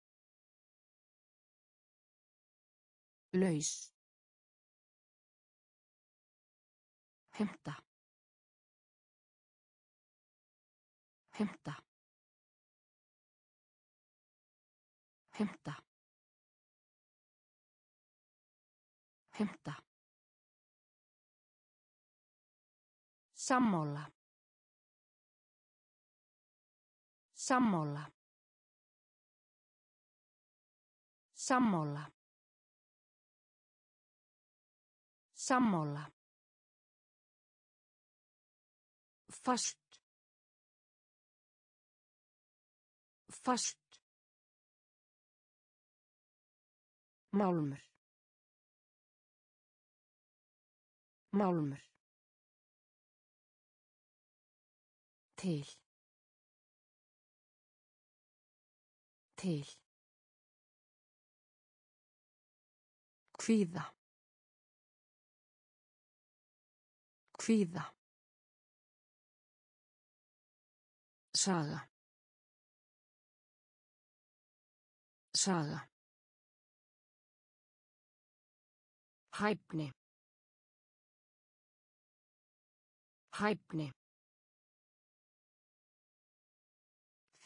Laus. Hemta. Hemta. Hemta. Hemta. Sammála. Sammála. Sammála. Sammála. Fast. Fast. Málmur. Málmur. Til. Til. Kvíða. Kvíða. Saga. Saga. Hæfni. Hæfni.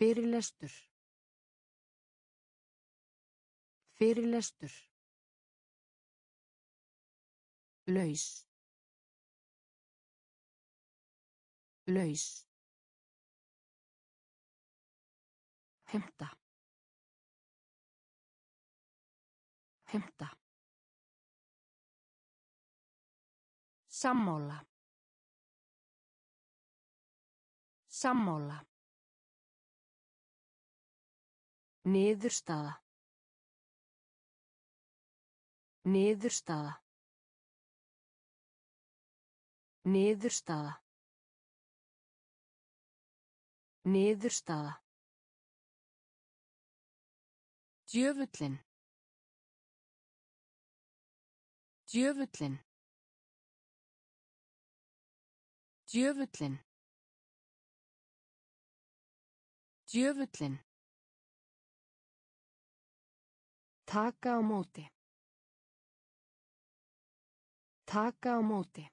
Fyrirlestur. Fyrirlestur. Laus. Laus. Hemta. Hemta. Sammála. Sammála. Niðurstaða. Niðurstaða. Niðurstaða. Niðurstaða. Djöfullin. Djöfullin. Djöfullin. Djöfullin. Taka á móti. Taka á móti.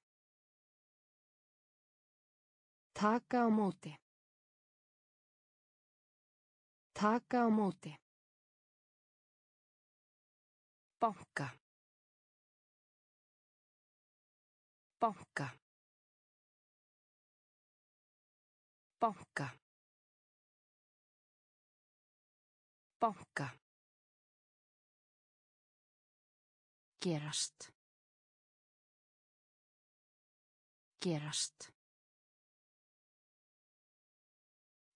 Taka á móti. Taka á móti. Banka. Banka. Banka. Banka. Gerast. Gerast.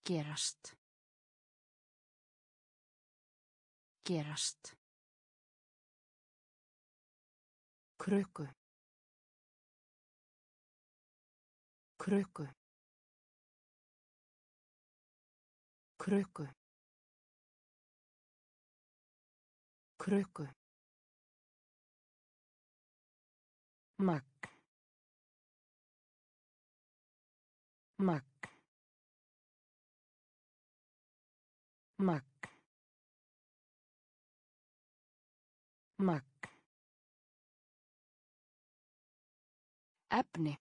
Gerast. Gerast. Krukku. Krukku. Krukku. Krukku. Magg. Magg. Magg. Magg. Efni.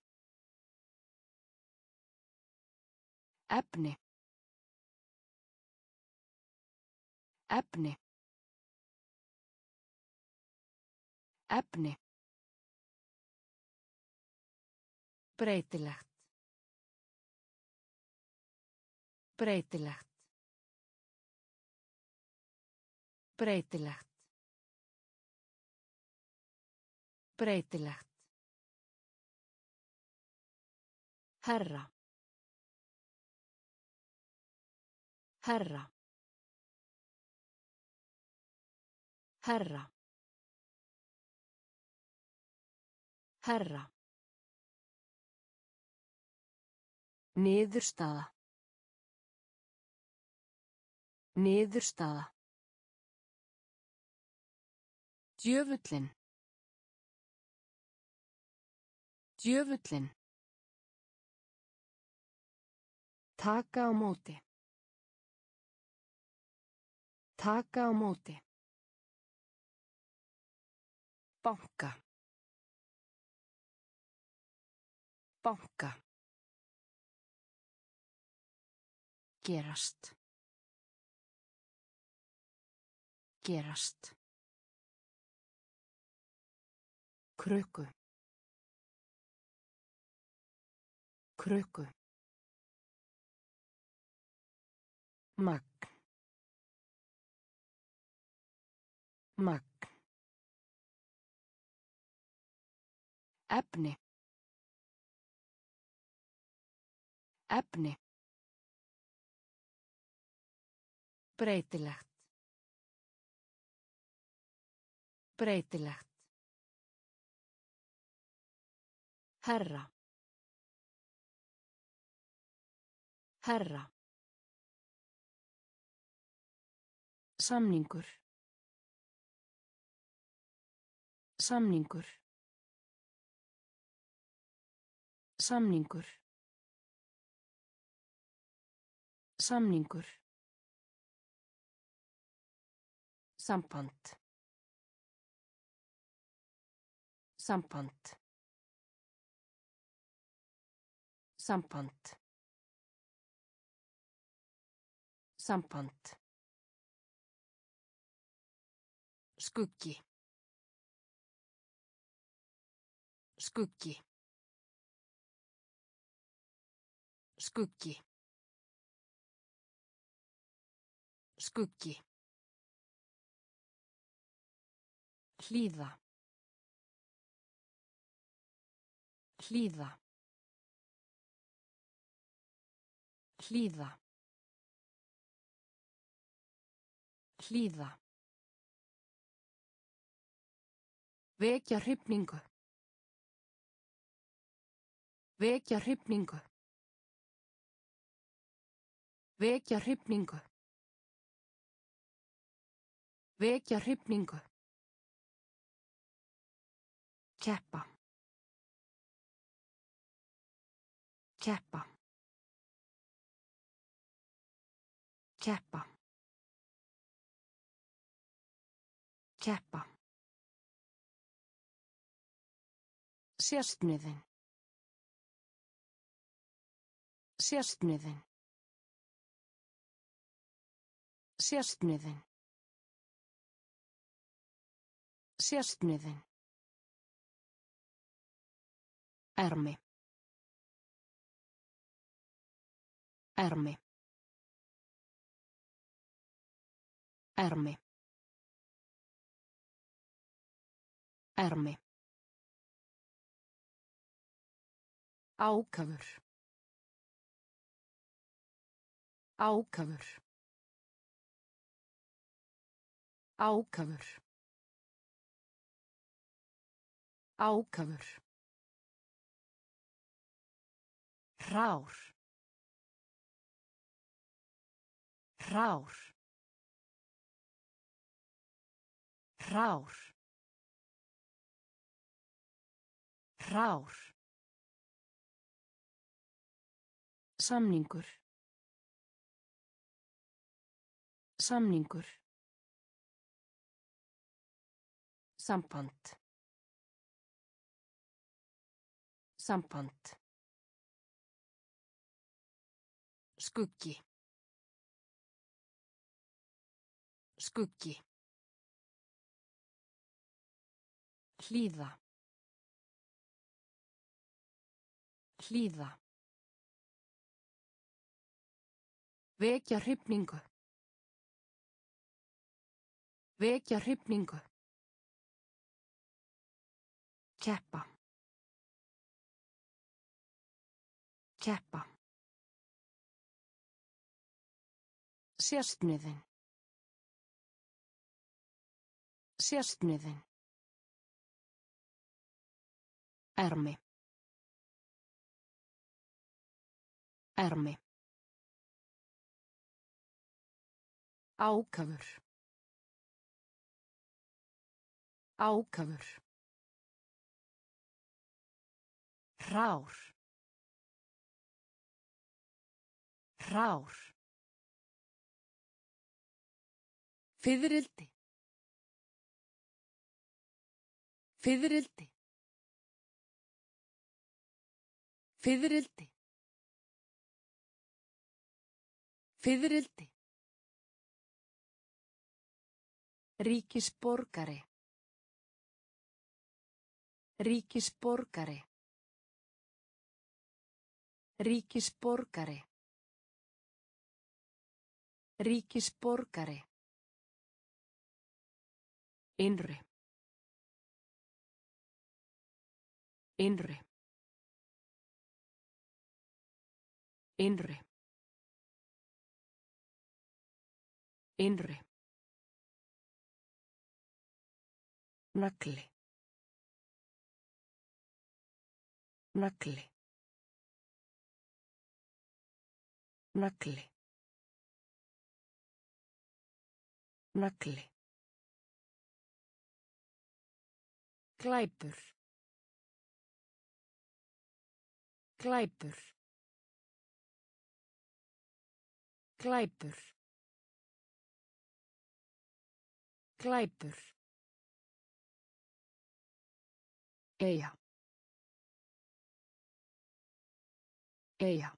Efni. Efni. Efni. Breytilegt. Breytilegt. Breytilegt. Breytilegt. Herra. Herra. Herra. Herra. Niðurstaða. Niðurstaða. Djöfullin. Djöfullin. Taka á móti. Taka á móti. Banka. Banka. Gerast. Gerast. Krukku. Krukku. Magg. Magg. Efni. Efni. Breytilegt. Breytilegt. Herra. Herra. Samningur. Samningur. Samningur. Samningur. Samband. Samband. Samband. Samband. Skuggi. Skuggi. Skuggi. Skuggi. Hlýða. Hlýða. Hlýða. Hlýða. Vekja hrifningu. Vekja hrifningu. Vekja hrifningu. Vekja hrifningu. Keppa. Keppa. Keppa. Keppa. Sérstniðin. Sérstniðin. Sérstniðin. Sérstniðin. Ermi. Ermi. Ermi. Ermi. Ákafur. Ákafur. Ákafur. Ákafur. Rár. Rár. Rár. Rár. Samningur. Samningur. Samband. Samband. Skuggi. Skuggi. Hlýða. Hlýða. Vekja hrifningu. Vekja hrifningu. Keppa. Keppa. Sérstniðin. Sérstniðin. Ermi. Ermi. Ákafur. Ákafur. Rár. Rár. Fiðrildi. Fiðrildi. Fiðrildi. Fiðrildi. Ríkisborgari. Ríkisborgari. Ríkisborgari. Ríkisborgari. Innri. Innri. Innri. Innri. Nagli. Nagli. Nagli. Nagli. Glæpur. Glæpur. Glæpur. Glæpur. Eyja. Eyja.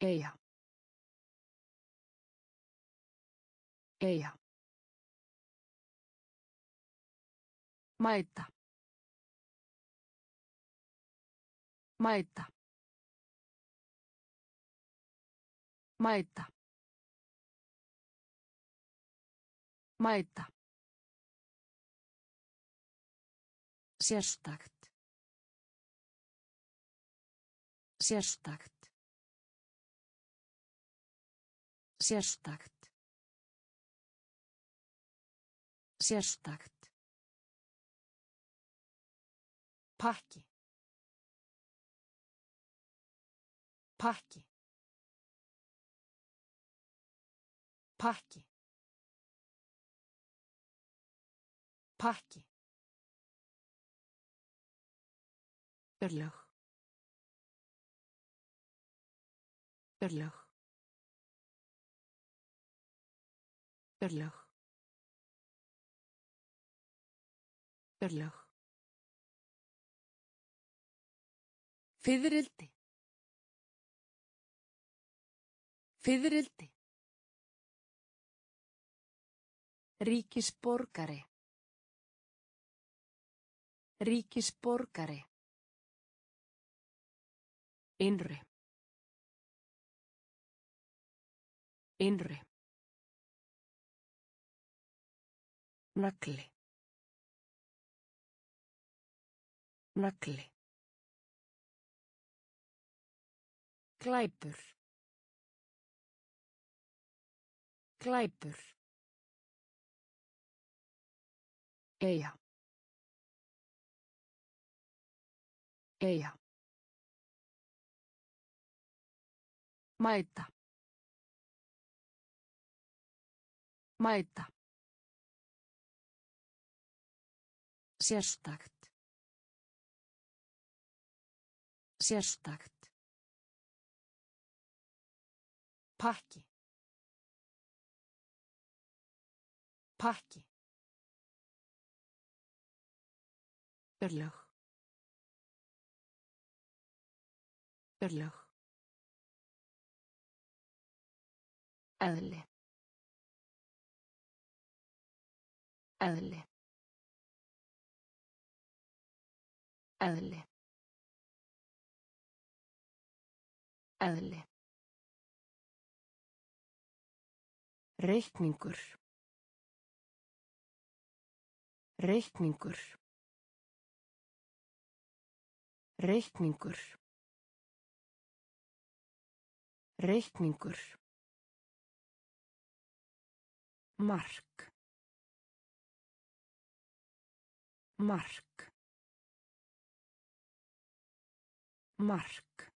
Eyja. Eyja. Mæta. Mæta. Mæta. Mæta. Sérstakt. Sérstakt. Sérstakt. Sérstakt. Pakki. Pakki. Pakki. Pakki. Örlög. Örlög. Örlög. Örlög. Fiðrildi. Fiðrildi. Ríkisborgari. Ríkisborgari. Innri. Innri. Nagli. Nagli. Glæpur. Glæpur. Eyja. Eyja. Mæta. Mæta. Sérstakt. Sérstakt. Pakki. Pakki. Örlög. Örlög. Eðli. Eðli. Eðli. Eðli. Reikningur. Reikningur. Reikningur. Reikningur. Mark. Mark. Mark.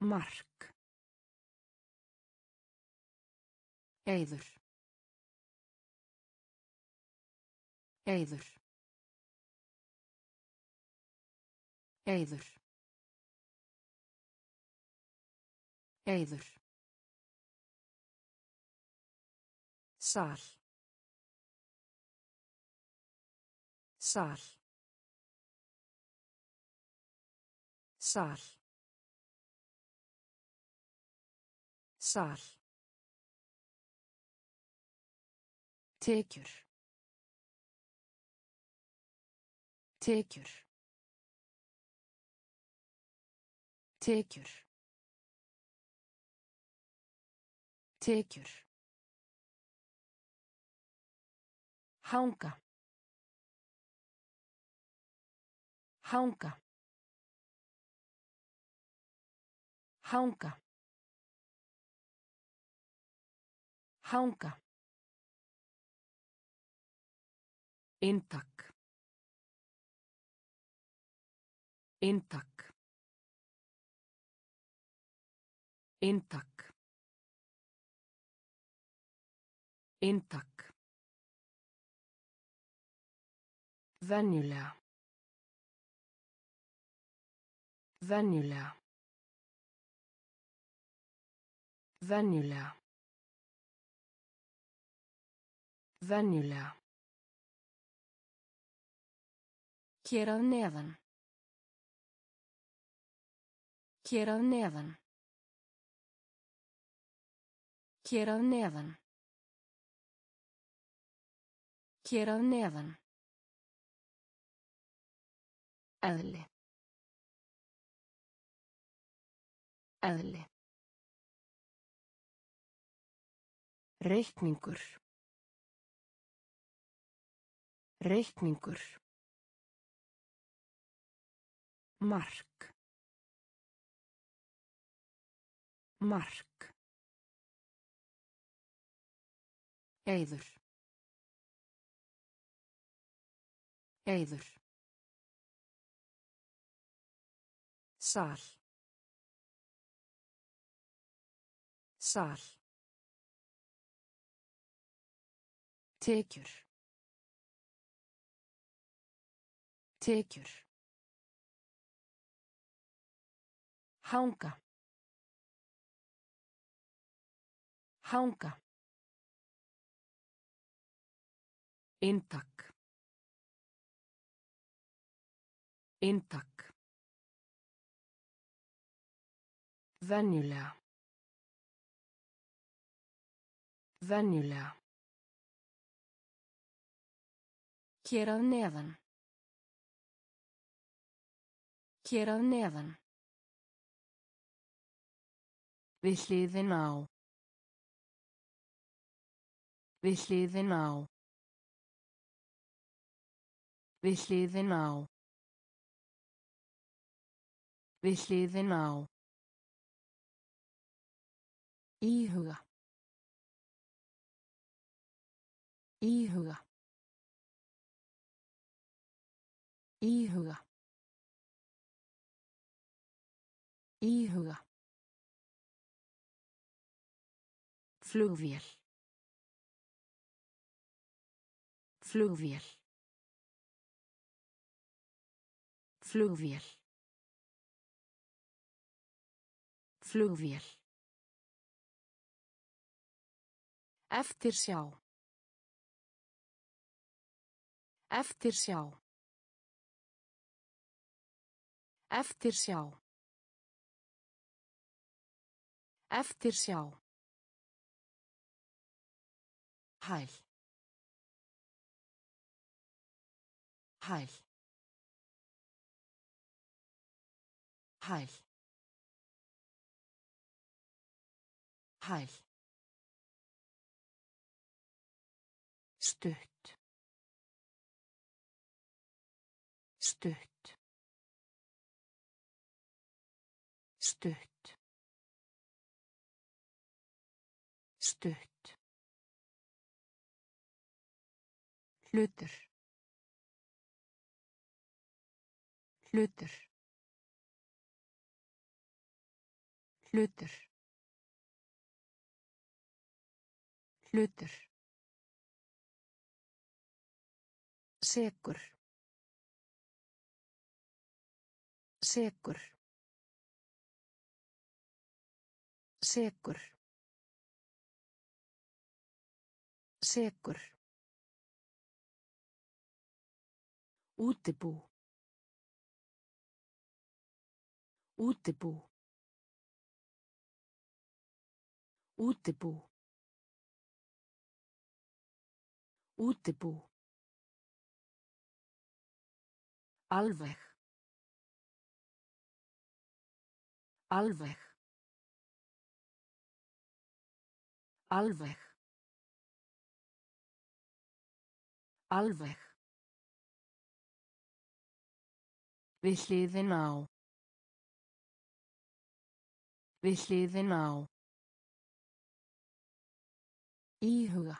Mark. Eyður. Eyður. Eyður. Eyður. Sal. Sal. Sal. Sal. Tekjur. Tekjur. Tekjur. Tekjur. Hanga. Hanga. Hanga. Hanga. Inntak. Inntak. Inntak. Inntak. Venjulega. Venjulega. Venjulega. Venjulega. Hér að neðan. Hér að neðan. Hér að neðan. Hér að neðan. Eðli. Eðli. Reikningur. Reikningur. Mark. Mark. Eyður. Eyður. Sal. Sal. Tekjur. Tekjur. Hanga. Hanga. Inntak. Inntak. Venjulega. Venjulega. Hér að neðan. Hér að neðan. Við hliðin á. Við hliðin á. Við hliðin á. Við hliðin á. Íhuga. Íhuga. Íhuga. Íhuga. Flugvél. Flugvél. Flugvél. Flugvél. Eftirsjá. Eftirsjá. Eftirsjá. Eftirsjá. Hæl. Hæl. Hæl. Hæl. Hlutur. Hlutur. Hlutur. Hlutur. Sekur. Sekur. Sekur. Sekur. Útibú. Útibú. Útibú. Útibú. Alveg. Alveg. Alveg. Alveg. Við hliðin á. Við hliðin á. Íhuga.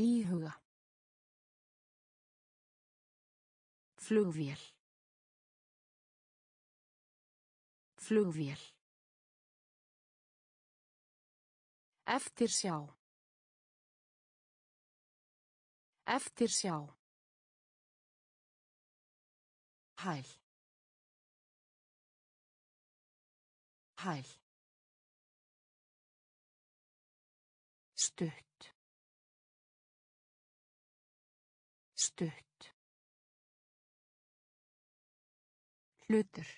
Íhuga. Flugvél. Flugvél. Eftirsjá. Eftirsjá. Hæl. Hæl. Stutt. Stutt. Hlutur.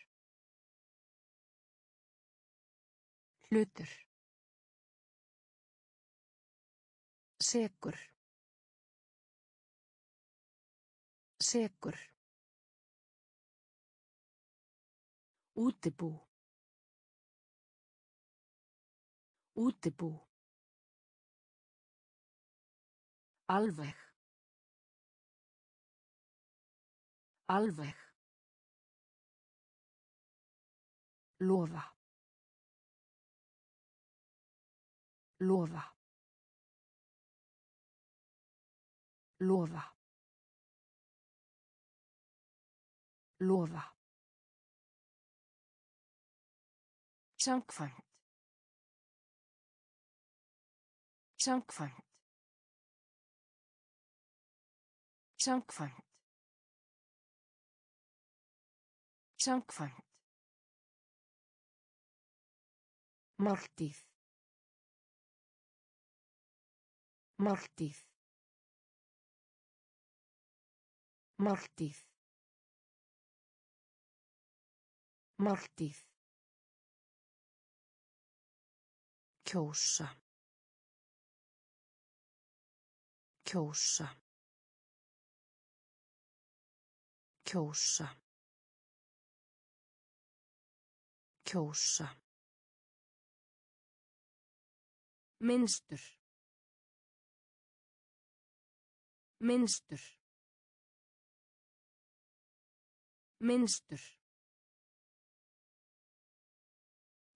Hlutur. Sekur. Sekur. Útibú. Útibú. Alveg. Alveg. Lofa. Loða. Loða. Loða. Samkvæmt. Samkvæmt. Samkvæmt. Samkvæmt. Máltíð. Máltíð. Máltíð. Máltíð. Kjósa. Kjósa. Kjósa. Kjósa. Minnstur. Minnstur. Minnstur.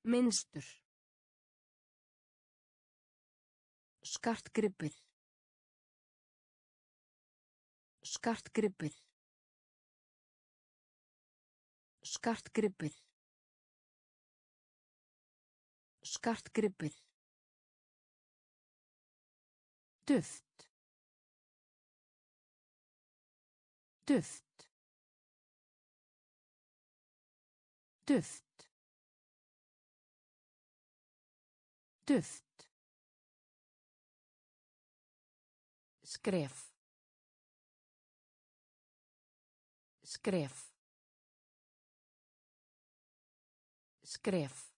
Minnstur. Skartgripir. Skartgripir. Skartgripir. Skartgripir. Duft. Duft. Duft. Duft. Skref. Skref. Skref.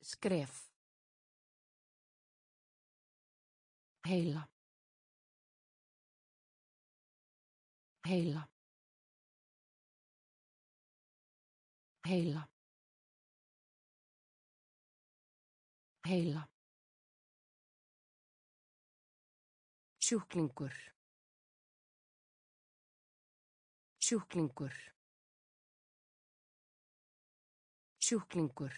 Skref. Heila. Heila. Heila. Heila. Sjúklingur. Sjúklingur. Sjúklingur.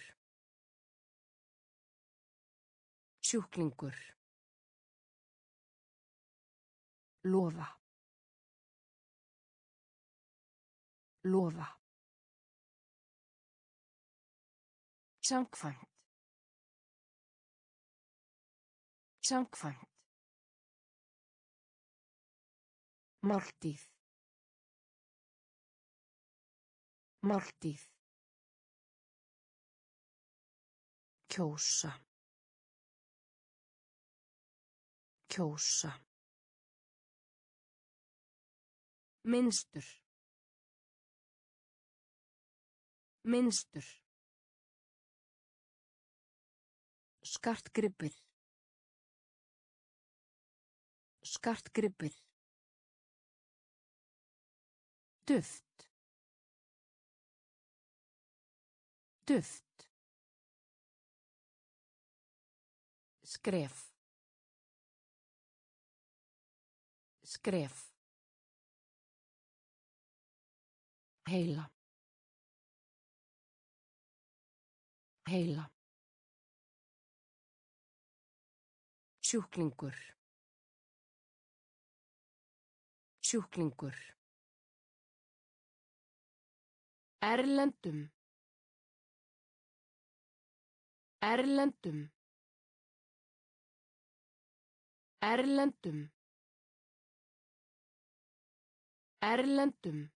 Sjúklingur. Loða. Loða. Samkvæmt. Samkvæmt. Máltíð. Máltíð. Kjósa. Kjósa. Minnstur. Minnstur. Skartgripir. Skartgripir. Duft. Duft. Skref. Skref. Heila. Heila. Sjúklingur. Sjúklingur. Erlendum. Erlendum. Erlendum. Erlendum.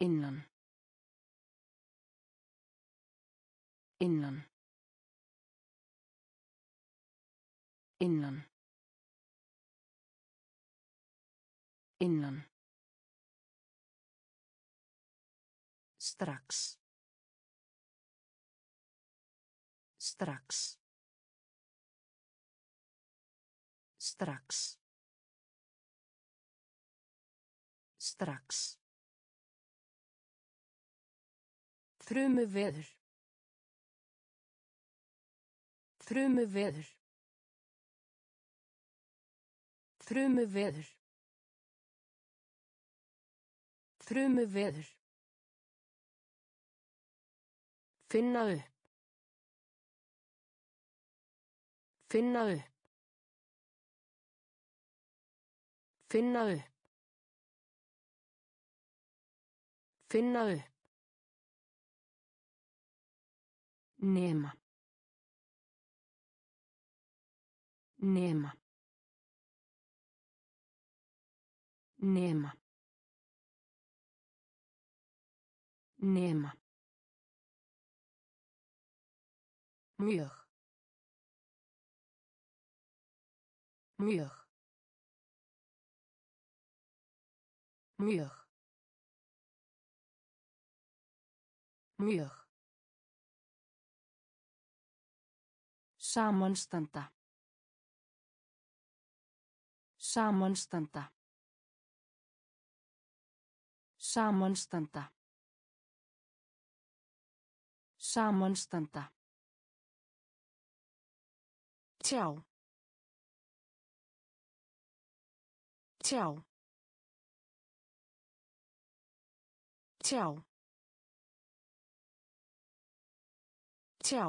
Innan. Innan. Innan. Innan. Strax. Strax. Strax. Strax. Frumu veður. Frumu veður. Frumu veður. Frumu veður. Finna upp. Finna upp. Finna upp. Finna upp. Nema. Nema. Nema. Nema. Mjög. Mjög. Mjög. Mjög. Samanstanda. Samanstanda. Samanstanda. Samanstanda. Tjá. Tjá. Tjá. Tjá.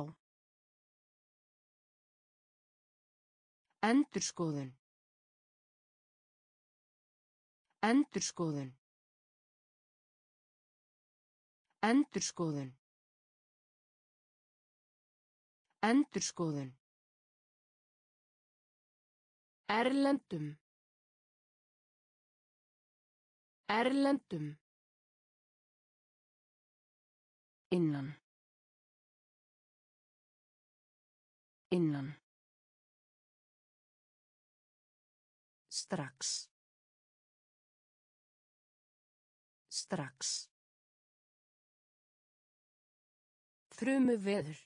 Endurskoðun. Endurskoðun. Endurskoðun. Endurskoðun. Erlendum. Erlendum. Innan. Innan. Strax. Strax. Frumu veður.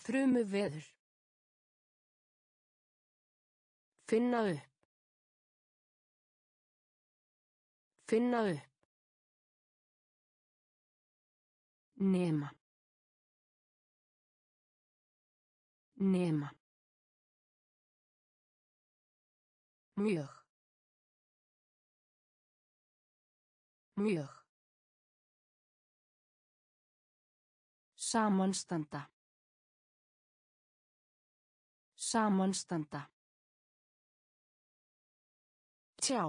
Frumu veður. Finna upp. Finna upp. Nema. Nema. Mjög. Mjög. Samanstanda. Samanstanda. Tjá.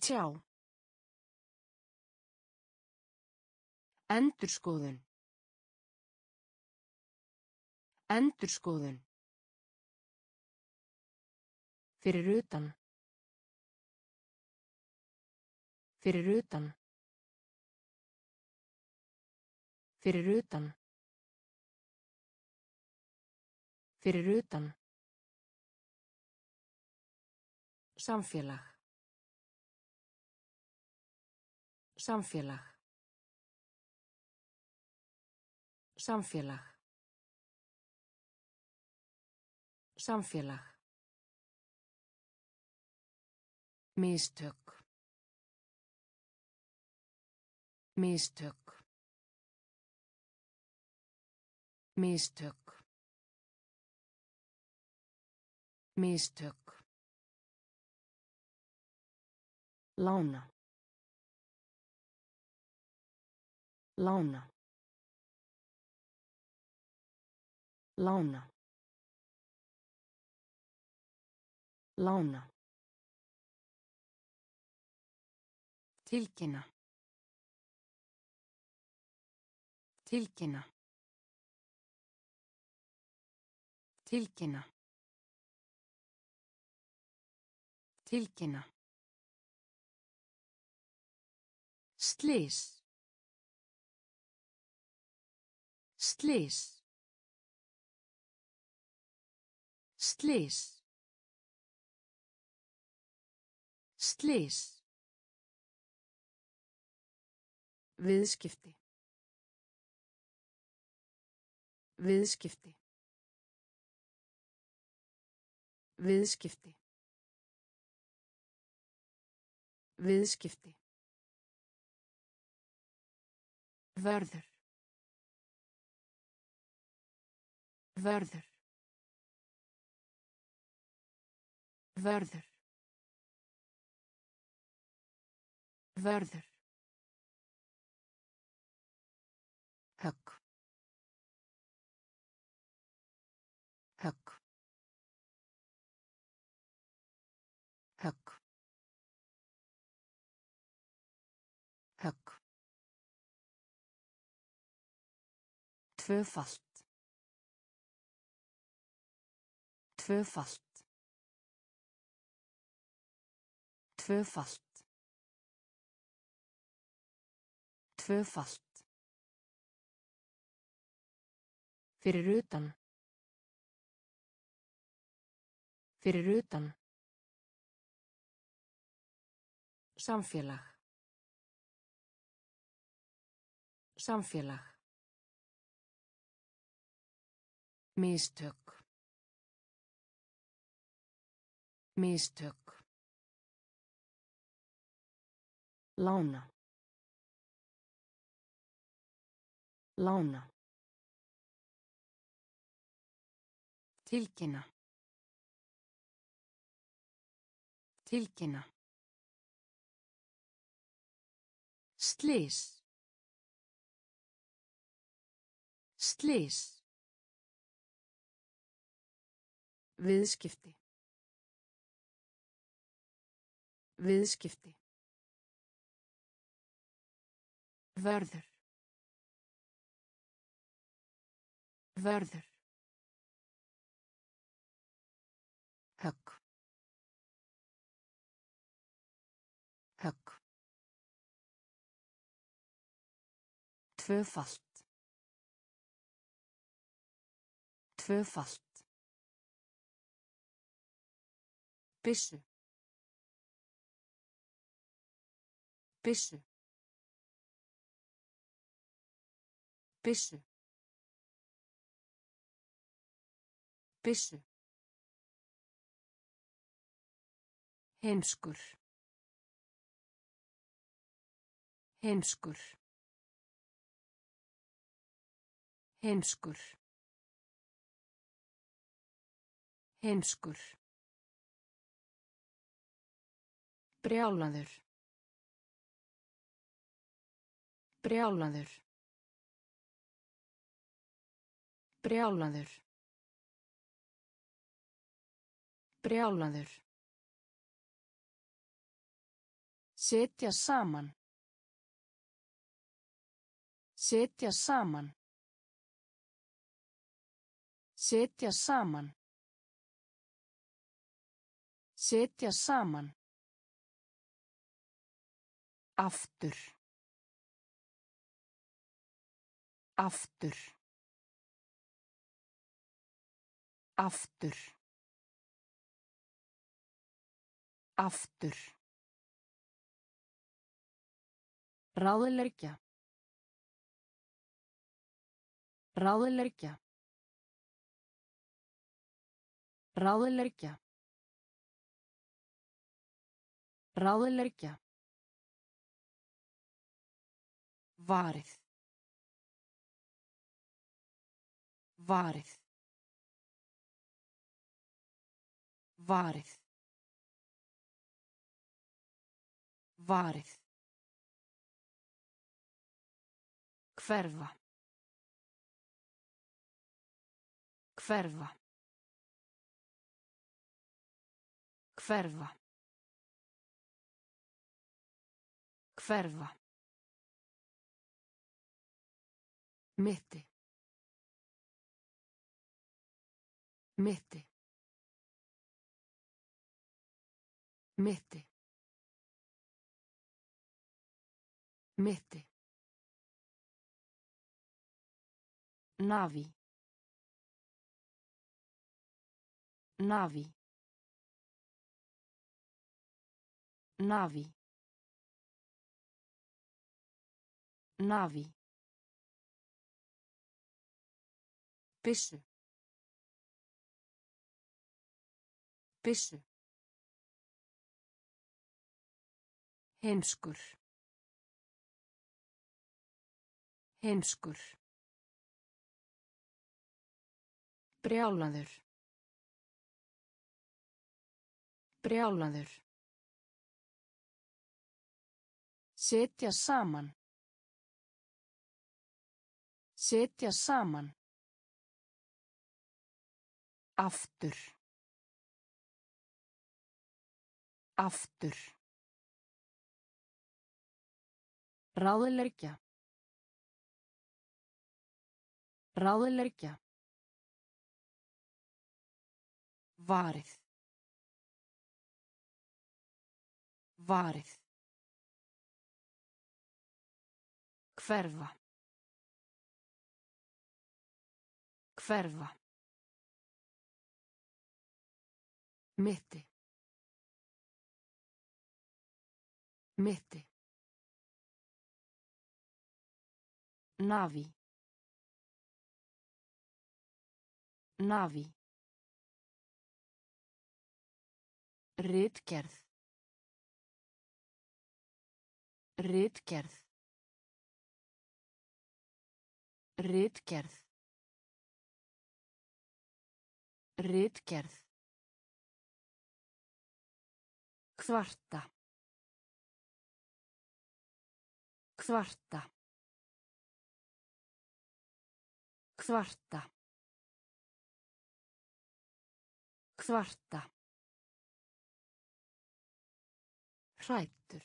Tjá. Endurskoðun. Endurskoðun. Fyrir utan. Fyrir utan. Fyrir utan. Fyrir utan. Samfélag. Samfélag. Samfélag. Samfélag. Mistök. Mistök. Mistök. Mistök. Lána. Lána. Lána. Lána. Tilkynna. Tilkynna. Tilkynna. Tilkynna. Slís. Slís. Slís. Slís. Viðskipti. Viðskipti. Viðskipti. Viðskipti. Vörður. Vörður. Vörður. Vörður. Tvöfalt. Tvöfalt. Tvöfalt. Tvöfalt. Fyrir utan. Fyrir utan. Samfélag. Samfélag. Mistök. Mistök. Lána. Lána. Tilkynna. Tilkynna. Slís. Slís. Viðskipti. Viðskipti. Vörður. Vörður. Högg. Högg. Tvöfalt. Tvöfalt. Byssu. Byssu. Byssu. Byssu. Heimskur. Heimskur. Heimskur. Heimskur. Brjálaður. Brjálaður. Brjálaður. Brjálaður. Setja saman. Setja saman. Setja saman. Setja saman. Aftur. Aftur. Aftur. Aftur. Ráðleggja. Ráðleggja. Ráðleggja. Ráðleggja. Varið. Varið. Varið. Varið. Hverfa. Hverfa. Hverfa. Hverfa. Mitti. Mitti. Mitti. Mitti. Navi. Navi. Navi. Navi. Byssu. Byssu. Heimskur. Heimskur. Brjálaður. Brjálaður. Setja saman. Setja saman. Aftur. Aftur. Ráðleggja. Ráðleggja. Varið. Varið. Hverfa. Hverfa. Mitti. Mitti. Navi. Navi. Ritgerð. Ritgerð. Ritgerð. Ritgerð. Kvarta. Kvarta. Kvarta. Kvarta. Hrættur.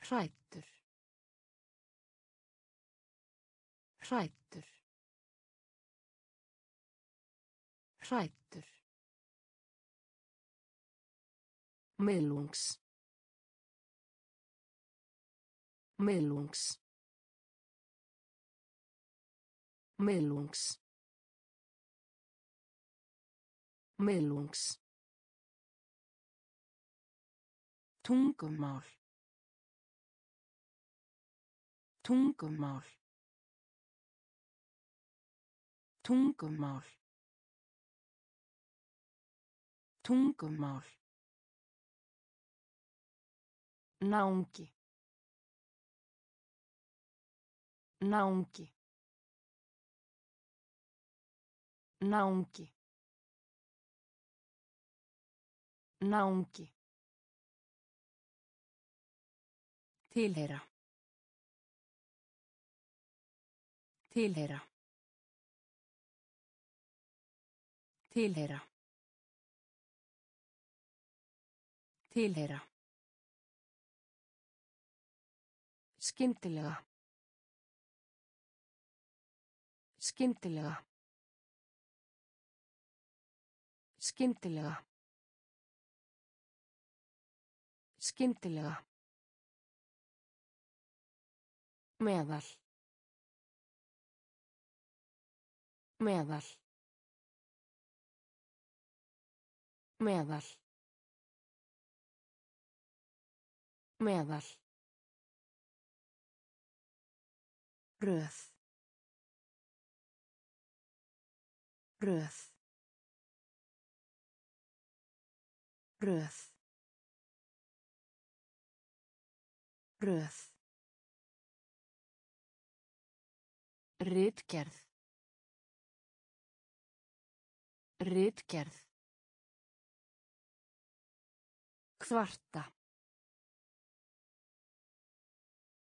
Hrættur. Hrættur. Hrættur. Miðlungs. Miðlungs. Miðlungs. Miðlungs. Tungumál. Tungumál. Tungumál. Tungumál. Náungi. Náungi. Náungi. Náungi. Tilheyra. Tilheyra. Tilheyra. Tilheyra. Skyndilega. Skyndilega. Skyndilega. Skyndilega. Meðal. Meðal. Meðal. Meðal. Röð. Röð. Röð. Röð. Ritgerð. Ritgerð. Kvarta.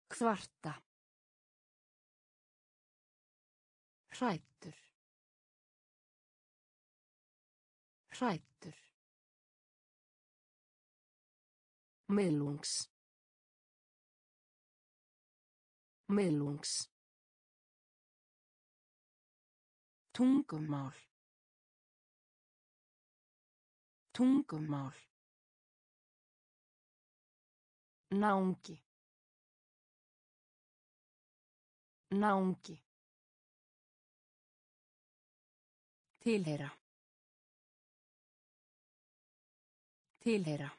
Kvarta. Hrættur. Hrættur. Miðlungs. Miðlungs. Tungumál. Tungumál. Náungi. Náungi. Tilheyra. Tilheyra.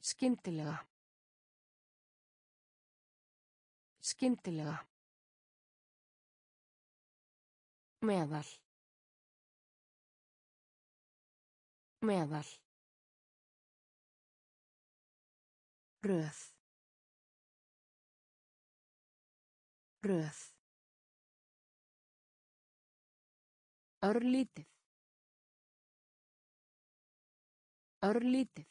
Skyndilega. Skyndilega. Meðal. Meðal. Röð. Röð. Örlítið. Örlítið.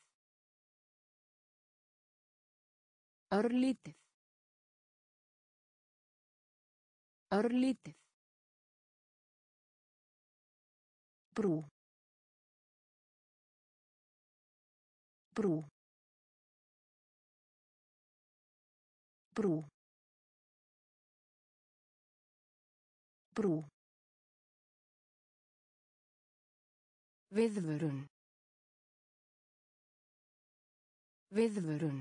Örlítið. Örlítið. Brú. Brú. Brú. Brú. Viðvörun. Viðvörun.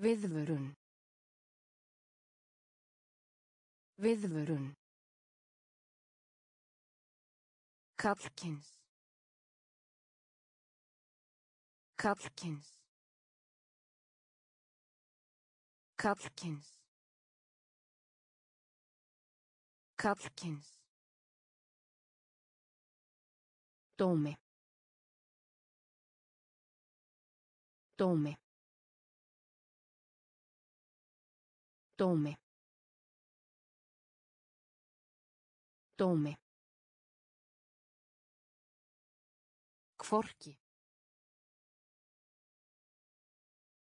Viðvörun. Viðvörun. Kallkins. Kallkins. Kallkins. Kallkins. Dómi. Dómi. Dómi. Dómi. Kvorki.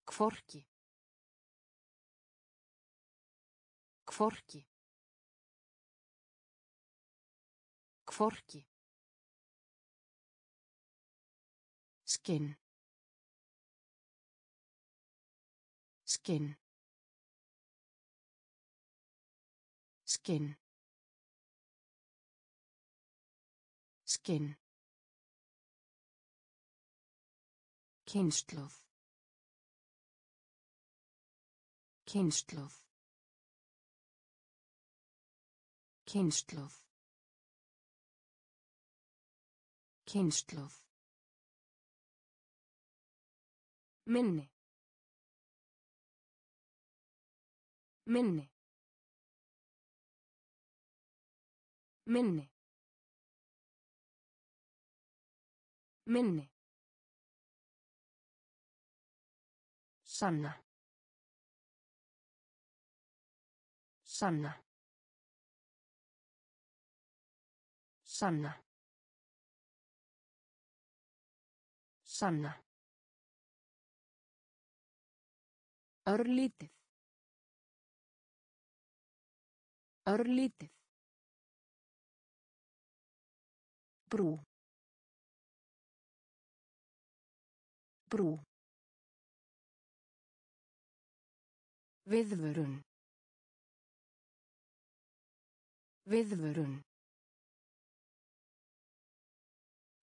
Kvorki. Kvorki. Kvorki. Skinn. Skinn. Skinn. Skinn. Kynnslóð. Kynnslóð. Kynnslóð. Kynnslóð. Minni. Minni. Minni. Minni. Sanna. Sanna. Sanna. Sanna. Örlítið. Örlítið. Brú. Brú. Viðvörun. Viðvörun.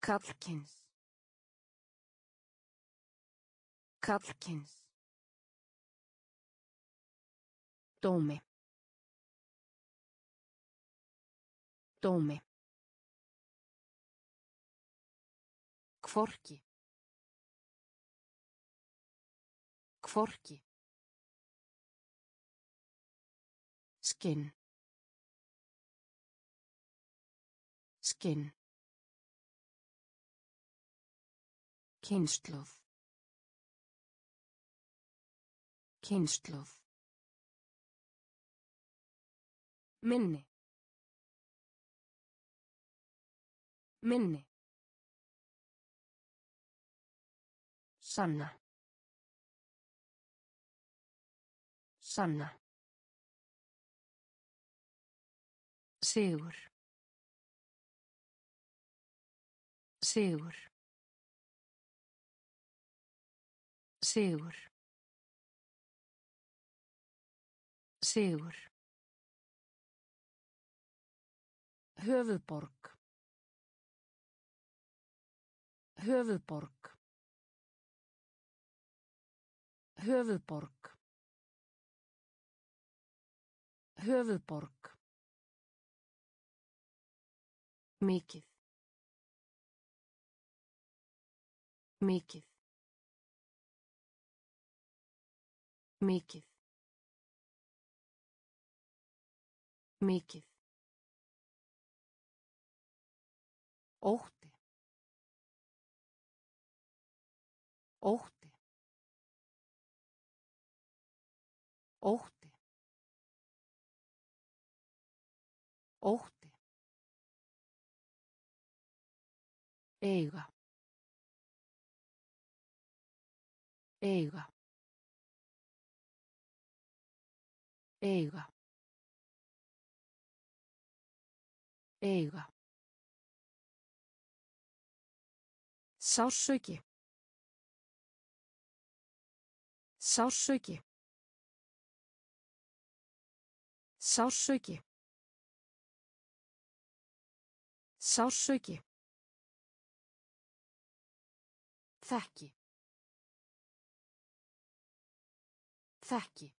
Kallkins. Kallkins. Dómi. Dómi. Kvorki. Kvorki. Skinn. Skinn. Kynnslóð. Kynnslóð. Minni. Minni. Sanna. Sanna. Sigur. Sigur. Sigur. Sigur. Höfuðborg. Höfuðborg. Höfuðborg. Höfuðborg. Mikið. Mikið. Mikið. Mikið. Ótti. Ótti. Ótti. Ótti. eiga eiga eiga eiga Sársauki. Sársauki. Sársauki. Sársauki. Þekki. Þekki.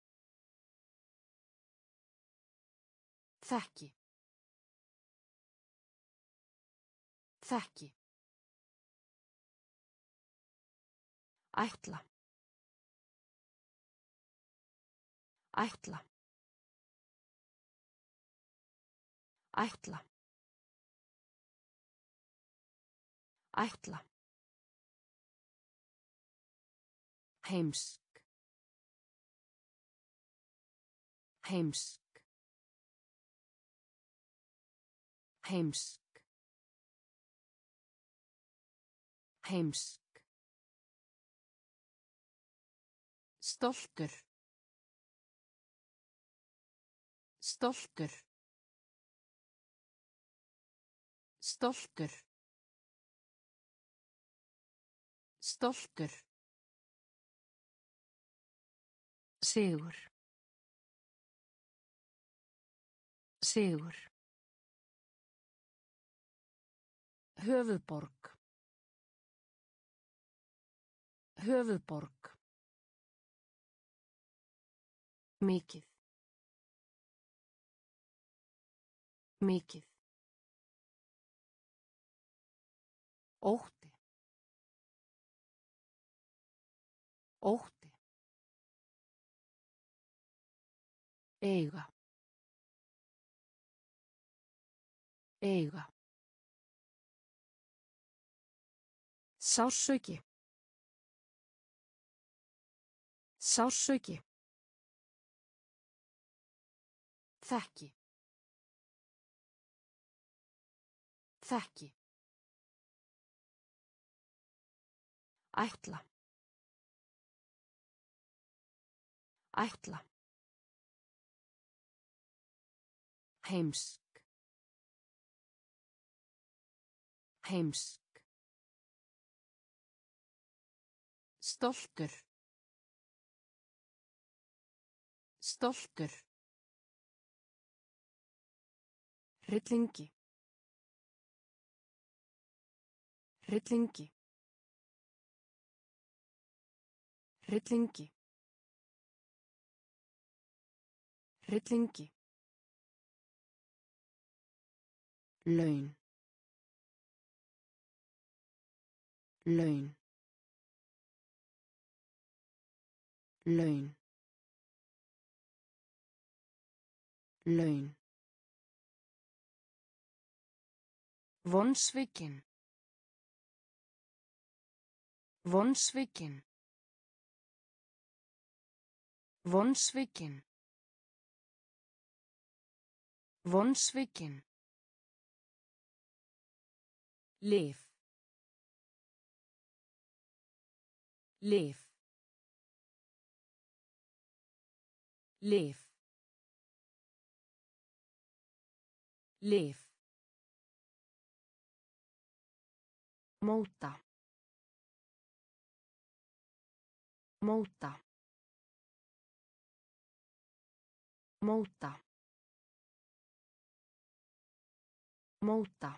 Þekki. Þekki. Ætla. Ætla. Ætla. Ætla. Heimsk. Heimsk. Heimsk. Heimsk. Stoltur. Stoltur. Stoltur. Stoltur. Sigur. Sigur. Höfuðborg. Höfuðborg. Mikið. Mikið. Ótti. Ótti. Eiga. Eiga. Sársauki. Sársauki. Þekki. Þekki. Ætla. Ætla. Heimsk. Heimsk. Stoltur. Stoltur. Hryllingi. Hryllingi. Hryllingi. Hryllingi. Laun. Laun. Laun. Laun. Vonsvikin. Vonsvikin. Vonsvikin. Vonsvikin. Lif. Lif. Lif. Lif. Móta. Móta. Móta. Móta.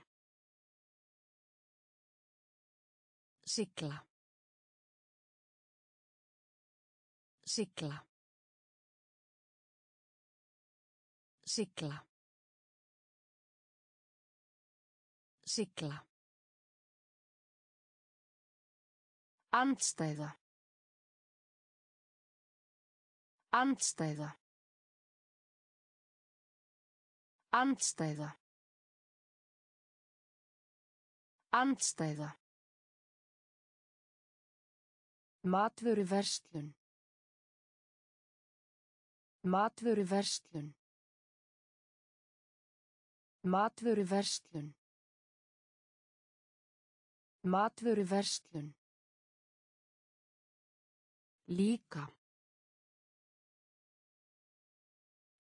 Sigla. Sigla. Sigla. Sigla. Andstæða. Andstæða. Andstæða. Andstæða. Matvöru verslun. Matvöru verslun. Matvöru verslun. Matvöruverslun. Líka.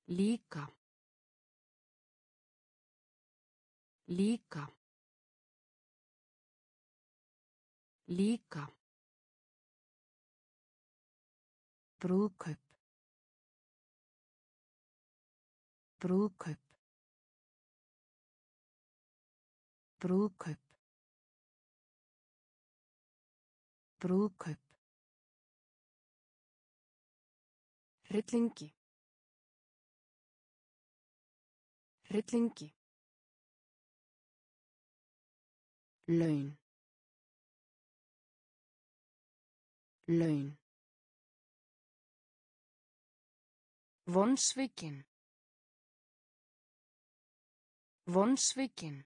Líka. Líka. Líka. Brúðkaup. Brúðkaup. Brúðkaup. Brúðkaup. Hryllingi. Hryllingi. Laun. Laun. Vonsvikin. Vonsvikin.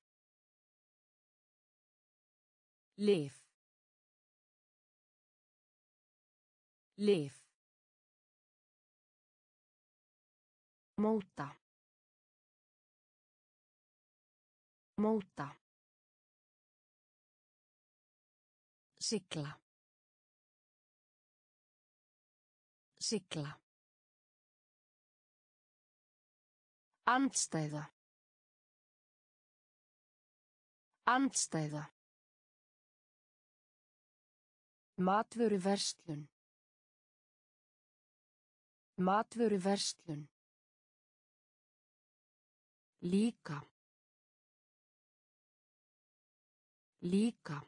Lif. Lif. Móta. Móta. Sigla. Sigla. Andstæða. Andstæða. Matvöruverslun. Matvöruverslun. Líka. Líka.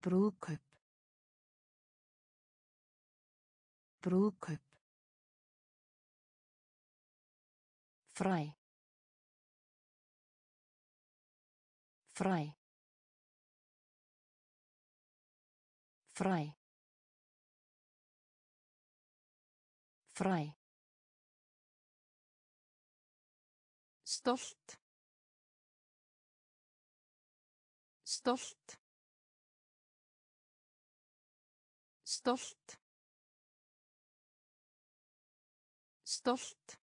Brúðkaup. Brúðkaup. Fræ. Fræ. Fræ. Fræ. Stolt. Stolt. Stolt. Stolt.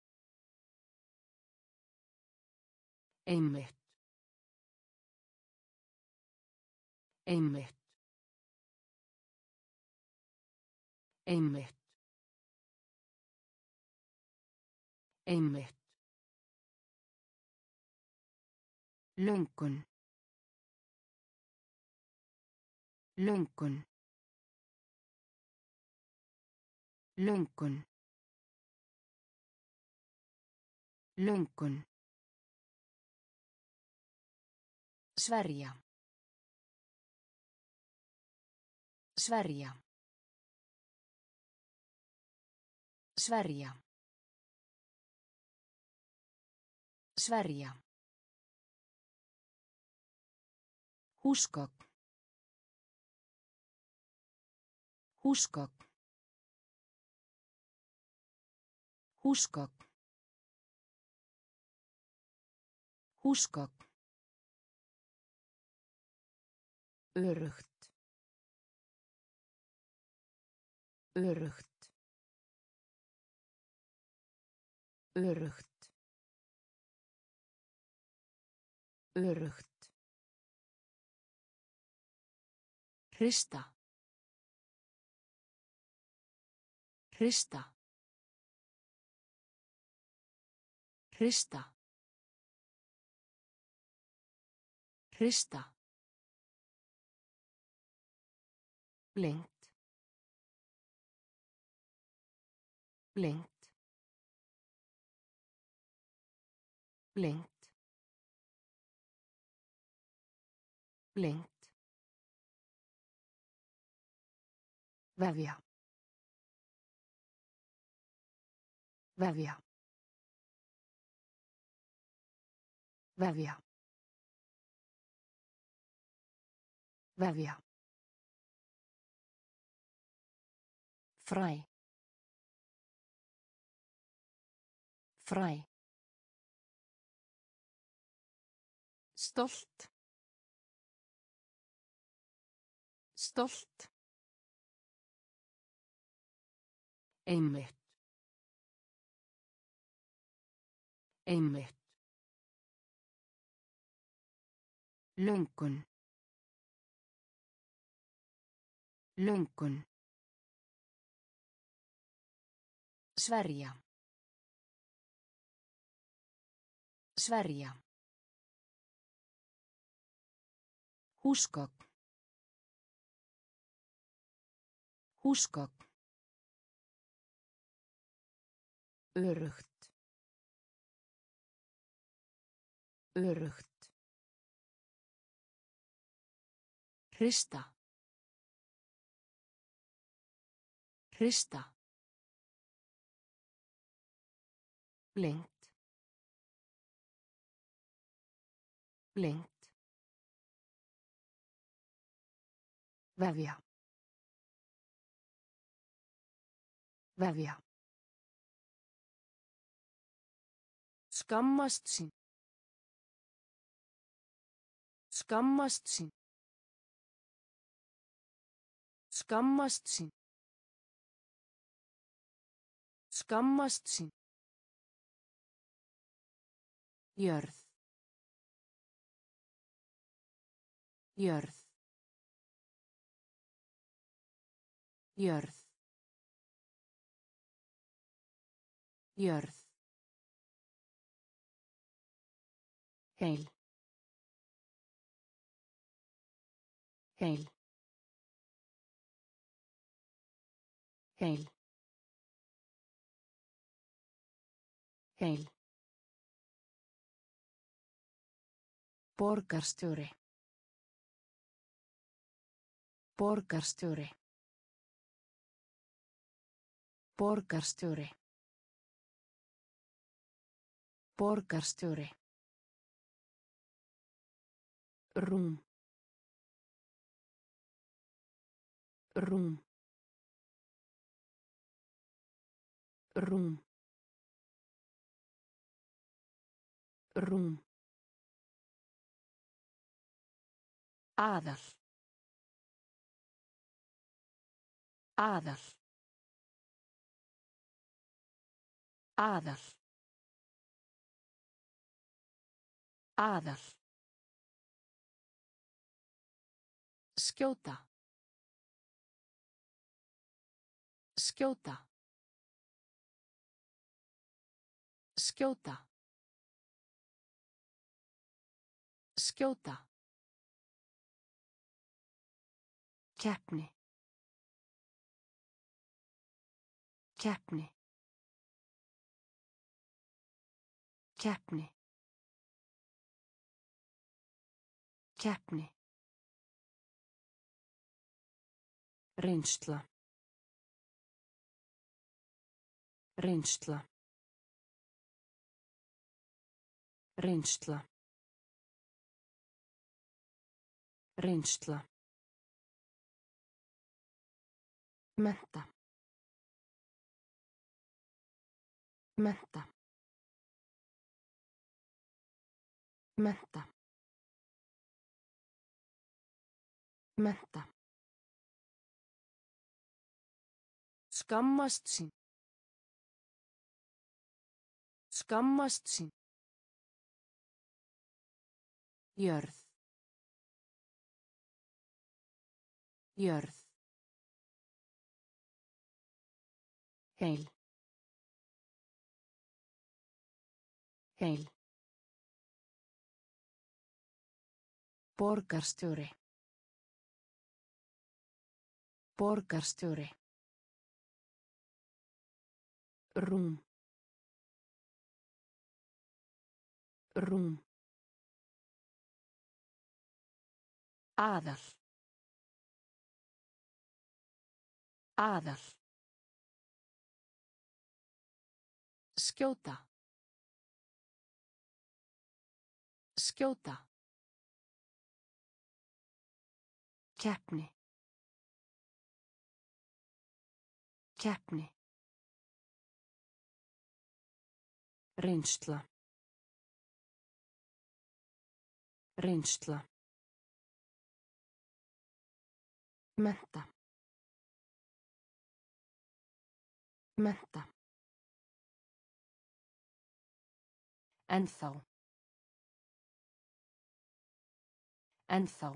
Einmitt. Einmitt. Einmitt. Einmitt. Löngun. Löngun. Löngun. Löngun. Sverja. Sverja. Sverja. Sverja. Húsgögn. Húsgögn. Húsgögn. Húsgögn. Örugt. Örugt. Örugt. Örugt. Hrista. Hrista. Hrista. Hrista. blinkt blinkt blinkt blinkt vefja vefja vefja vefja Fræ. Fræ. Stolt. Stolt. Einmitt. Einmitt. Löngun. Löngun. Sverja. Sverja. Húsgögn. Húsgögn. Örugt. Örugt. Hrista. Hrista. Blinkt. Blinkt. Vefja. Vefja. Skammast sín. Skammast sín. Skammast sín. Skammast sín. Jörð. Jörð. Jörð. Jörð. Heil. Heil. Heil. Heil. Borgarstjóri. Borgarstjóri. Borgarstjóri. Borgarstjóri. Rúm. Rúm. Rúm. Rúm. Aðal. Aðal. Aðal. Aðal. Skjóta. Skjóta. Skjóta. Skjóta. Keppni. Keppni. Keppni. Keppni. Reynsla. Reynsla. Reynsla. Reynsla. Menta. Menta. Menta. Menta. Skammast sín. Skammast sín. Jörð. Jörð. Heil. Heil. Borgarstjóri. Borgarstjóri. Rúm. Rúm. Aðal. Aðal. Skjóta. Skjóta. Keppni. Keppni. Reynsla. Reynsla. Menta. Menta. En þá. Ennþá.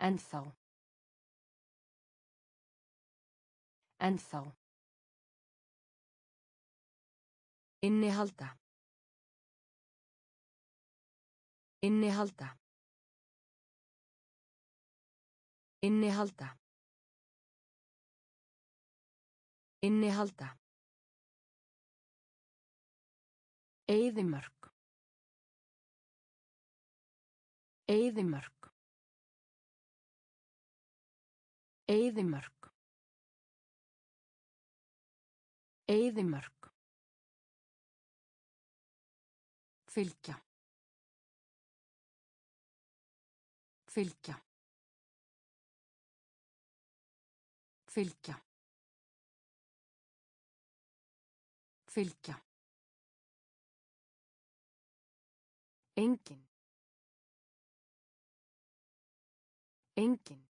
Ennþá. Ennþá. Innihalda. Innihalda. Innihalda. Innihalda. Eyðimörk. Eyðimörk. Eyðimörk. Eyðimörk. Fylgja. Fylgja. Fylgja. Fylgja. Engin. Engin.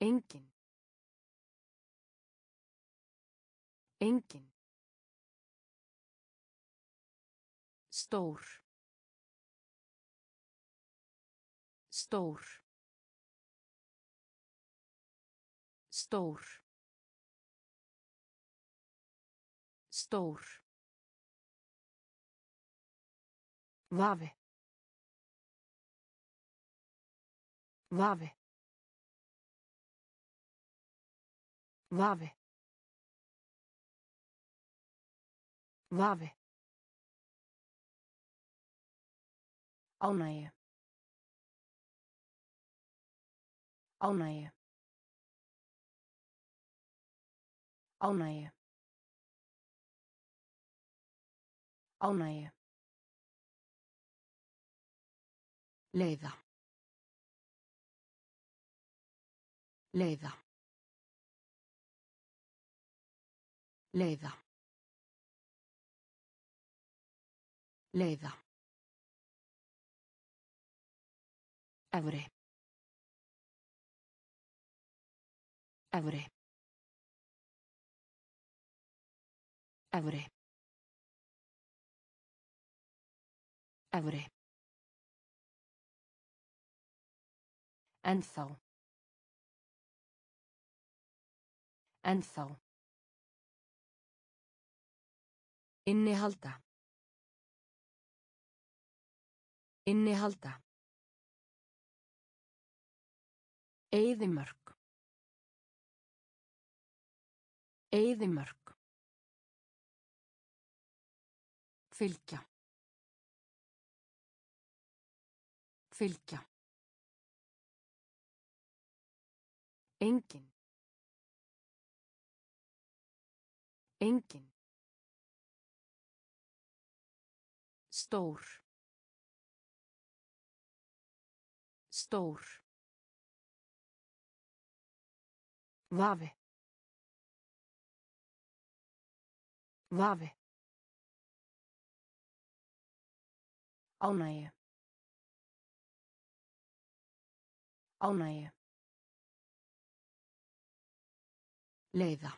Engin. Engin. Stór. Stór. Stór. Stór. Vafi. Vafi. Vafi. Vafi. Ánægju. Ánægju. Ánægju. Ánægju. Leiða. Leiða. Leiða. Leiða. Efri. Efri. Efri. Efri. Ennþá. Ennþá. Innihalda. Innihalda. Eyðimörk. Eyðimörk. Fylgja. Fylgja. Engin. Engin. Stór. Stór. Vafi. Vafi. Ánægju. Ánægju. Leiða.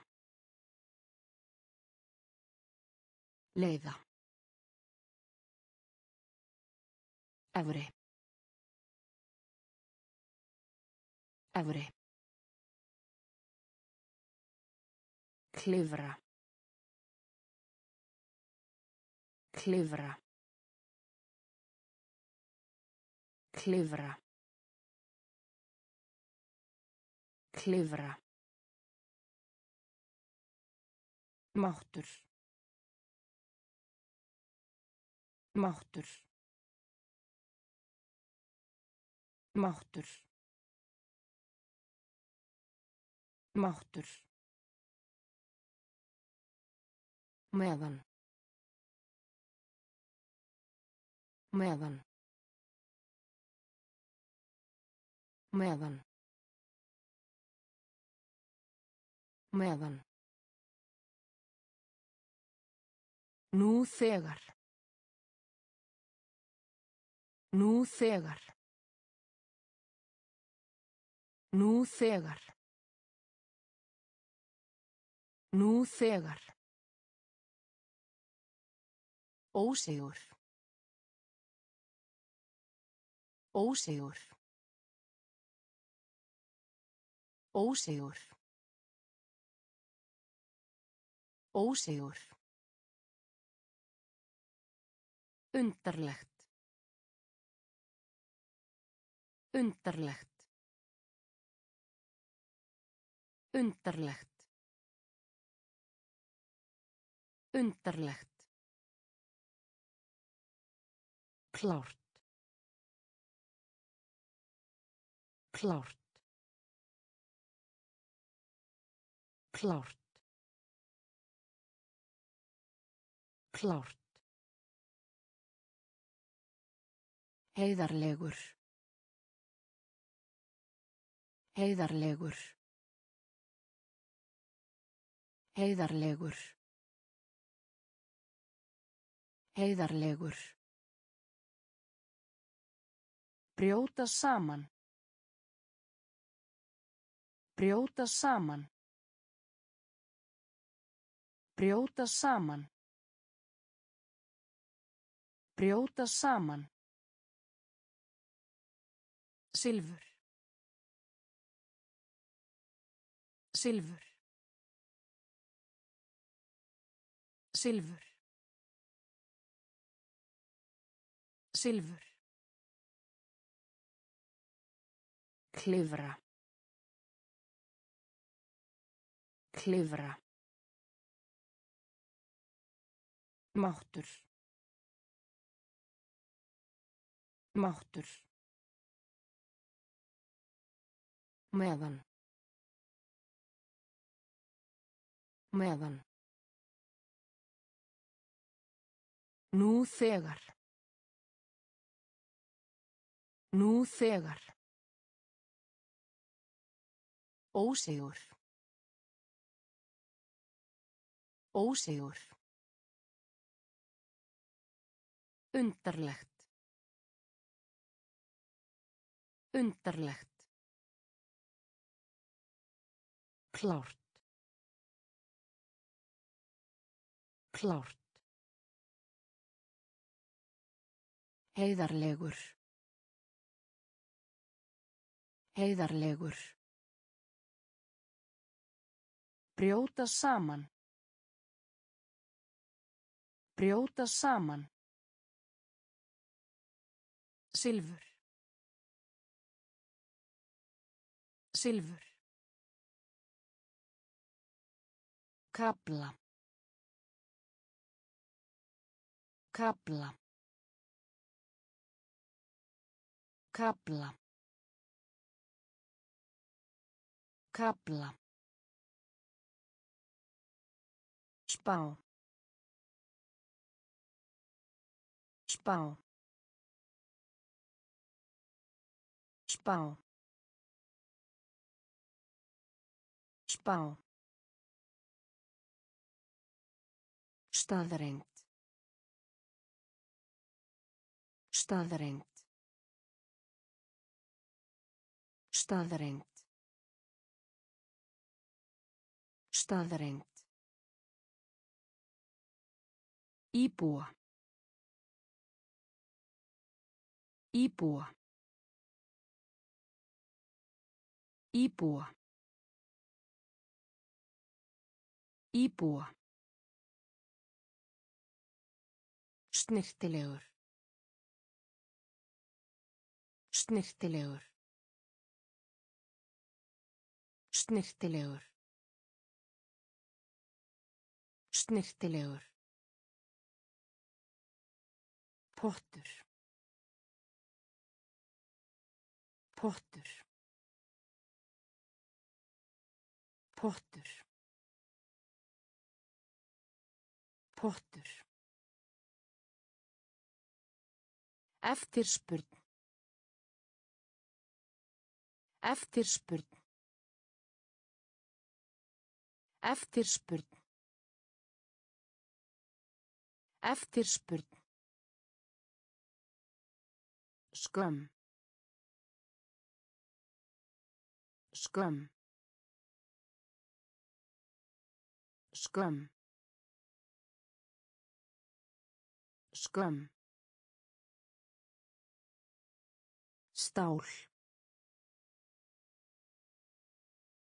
Leiða. Efri. Efri. Klifra. Klifra. Klifra. Klifra. Máttur. Máttur. Máttur. Máttur. Meðan. Meðan. Meðan. Meðan. Nú þegar. Nú þegar. Nú þegar. Nú þegar. Ósigur. Ósigur. Ósigur. Ósigur. Undarlegt. Undarlegt. Undarlegt. Undarlegt. Klárt. Klárt. Klárt. Klárt. Heiðarlegur. Heiðarlegur. Heiðarlegur. Heiðarlegur. Brjóta saman. Brjóta saman. Brjóta saman. Brjóta saman. Silfur. Silfur. Silfur. Silfur. Klifra. Klifra. Máttur. Máttur. Meðan. Meðan. Nú þegar. Nú þegar. Ósigur. Ósigur. Undarlegt. Undarlegt. Klárt. Klárt. Heiðarlegur. Heiðarlegur. Brjóta saman. Brjóta saman. Silfur. Silfur. Kapla. Kapla. Kapla. Kapla. Spá. Spá. Spá. Spá. Staðrengt. Staðrengt. Staðrengt. Staðrengt. Íbúa. Íbúa. Íbúa. Íbúa. Snirtilegur. Snirtilegur. Snirtilegur. Snirtilegur. Pottur. Pottur. Pottur. Pottur. Eftirspurn. Eftirspurn. Eftirspurn. Eftirspurn. Skömm. Skömm. Skömm. Skömm. Stál.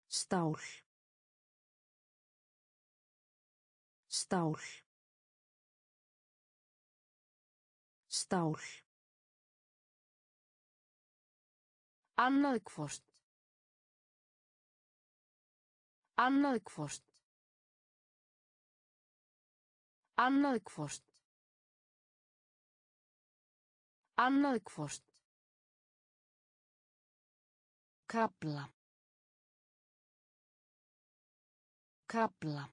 Stál. Stál. Stál. Annað hvort. Annað hvort. Annað hvort. Annað hvort. Kapla. Kapla.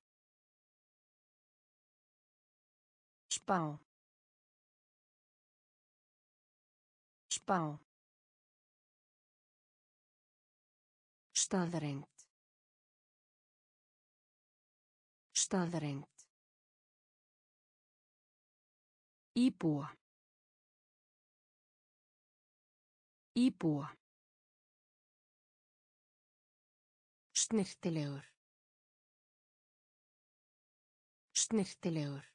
Spá. Spá. Staðreind. Staðreind. Íbúa. Íbúa. Snirtilegur. Snirtilegur.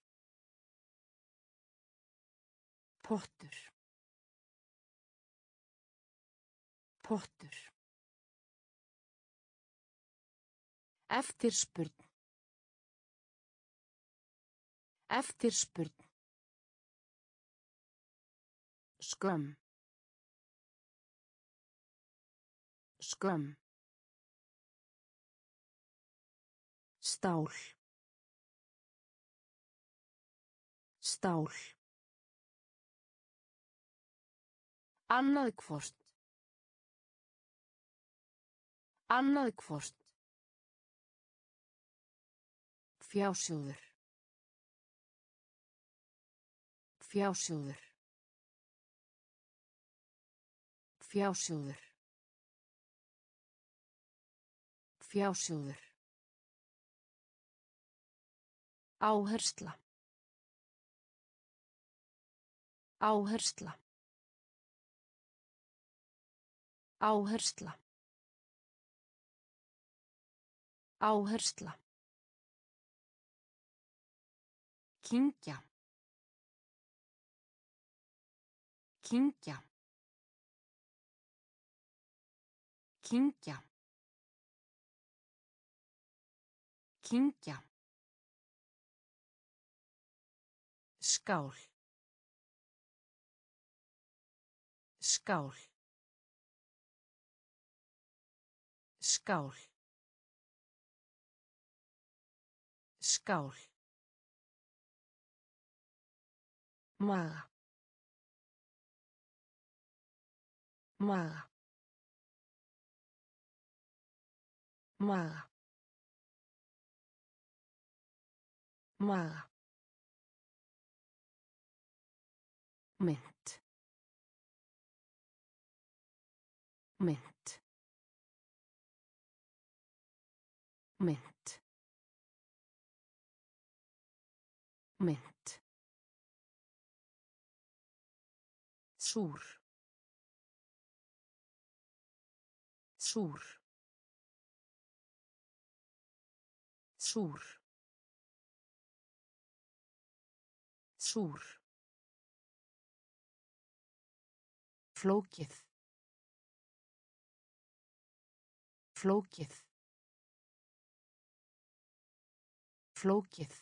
Pottur. Pottur. Eftirspurn. Eftirspurn. Skömm. Skömm. Stál. Stál. Annað hvort. Annað hvort. Fjásjóður. Fjásjóður. Fjásjóður. Fjásjóður. Áhersla. Áhersla. Áhersla. Áhersla. Kyngja. Kyngja. Kyngja. Kyngja. Skál. Skál. Skál. Skál. Maga. Maga. Maga. Maga. Mynd. Mynd. Mynd. Mynd. Súr. Súr. Súr. Súr. Flókið. Flókið. Flókið.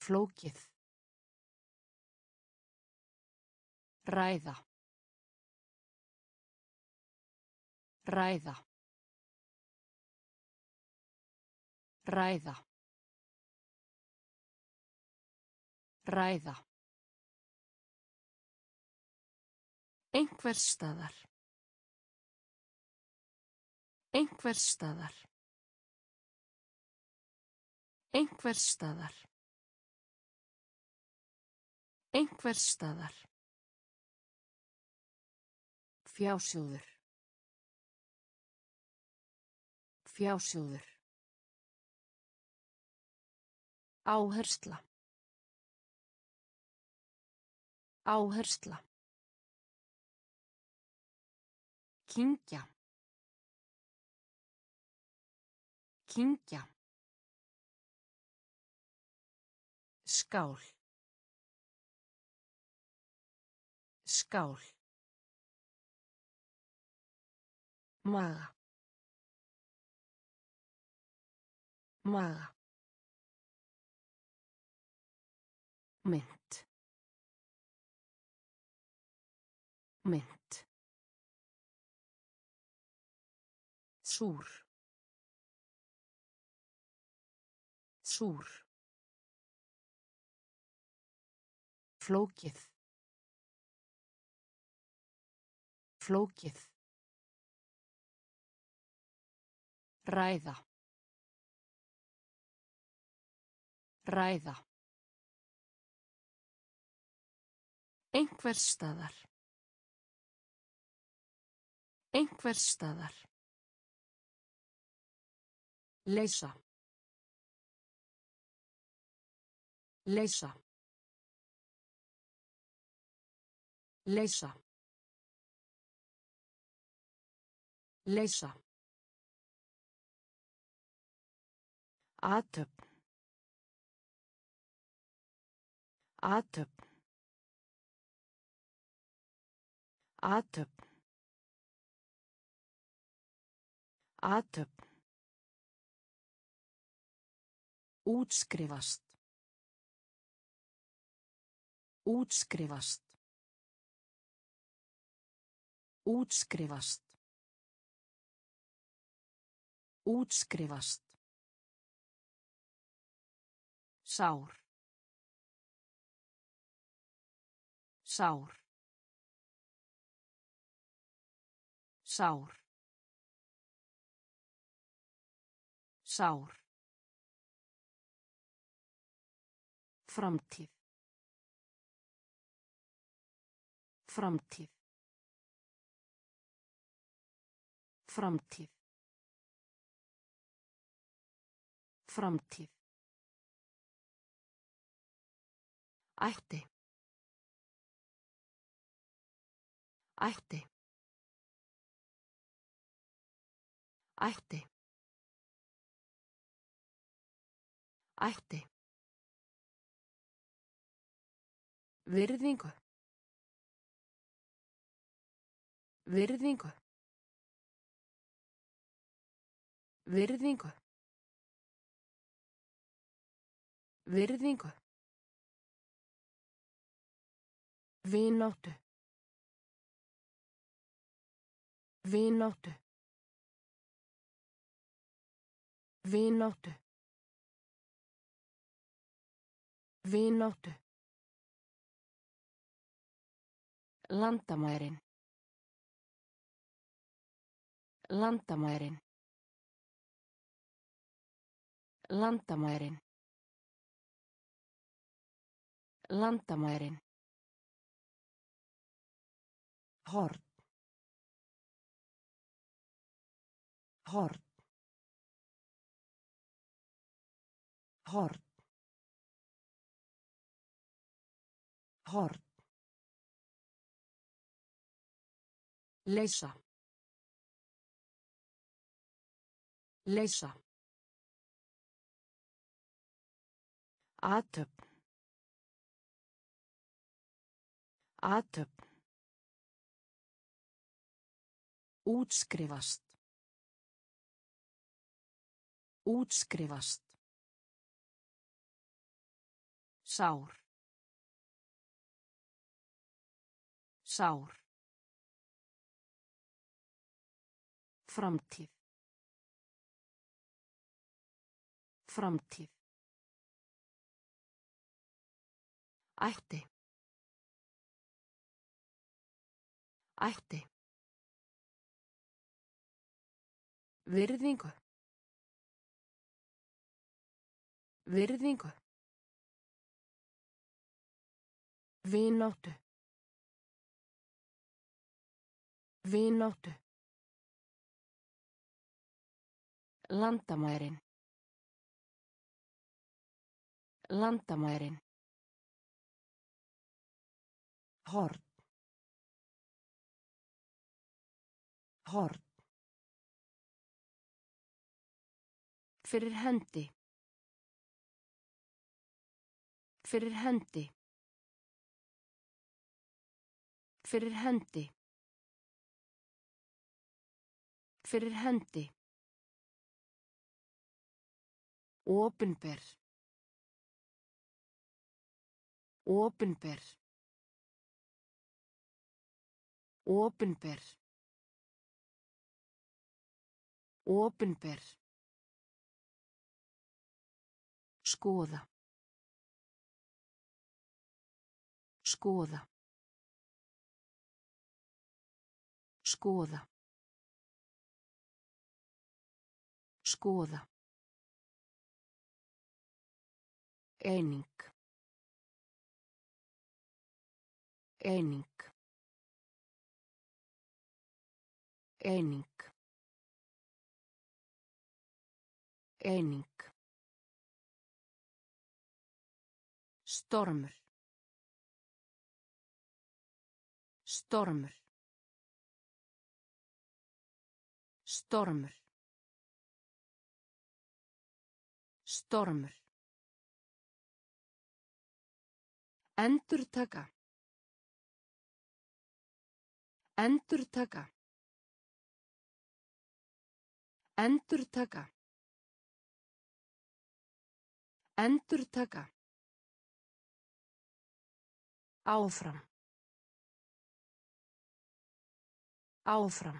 Flókið. Ræða. Ræða. Ræða. Ræða. Einhvers staðar. Einhvers staðar. Einhvers staðar. Einhvers staðar. Fjásjóður. Fjásjóður. Áhersla. Áhersla. Kyngja. Kyngja. Skál. Skál. Maga. Maga. Mynd. Mynd. Súr. Súr. Flókið. Flókið. Ræða. Ræða. Einhvers staðar. Einhvers staðar. Leysa. Leysa. Leysa. Leysa. Atöp. Atöp. Atöp. Atöp. Útskrifast. Útskrifast. Útskrifast. Útskrifast. Sár. Sár. Sár. Sár. Framtíð. Framtíð. Framtíð. Framtíð. Ætti. Ætti. Ætti. Ætti. Virðingu. Virðingu. Virðingu. Virðingu. Vináttu. Vináttu. Vináttu. Vináttu. Landamærin. Landamærin. Landamærin. Landamærin. Horn. Horn. Horn. Horn. Leysa. Leysa. Atöp. Atöp. Útskrifast. Útskrifast. Sár. Sár. Framtíð. Framtíð. Ætti. Ætti. Virðingu. Virðingu. Vináttu. Vináttu. Landamærin. Landamærin. Horn. Horn. Fyrir hendi. Fyrir hendi. Fyrir hendi. Fyrir hendi. Opinber. Opinber. Opinber. Opinber. Skoða. Skoða. Skoða. Skoða. Eining. Eining. Eining. Eining. Stormur. Stormur. Stormur. Stormur. Endurtaka. Endurtaka. Endurtaka. Endurtaka. Áfram. Áfram.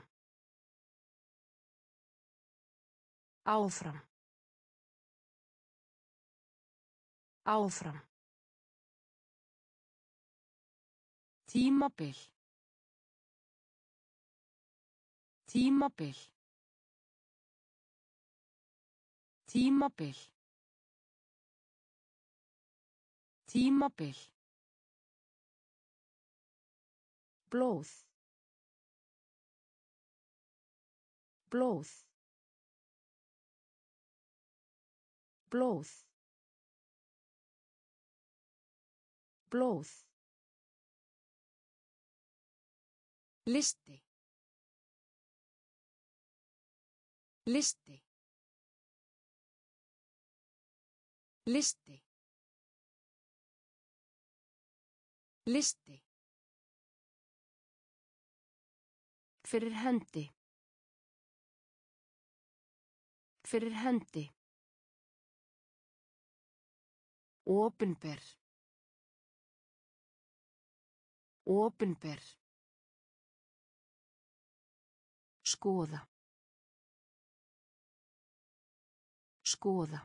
Áfram. Áfram. Tímabil. Tímabil. Tímabil. Tímabil. Blóð. Blóð. Blóð. Blóð. Listi. Listi. Listi. Listi. Fyrir hendi. Fyrir hendi. Opinber. Opinber. Skoða. Skoða.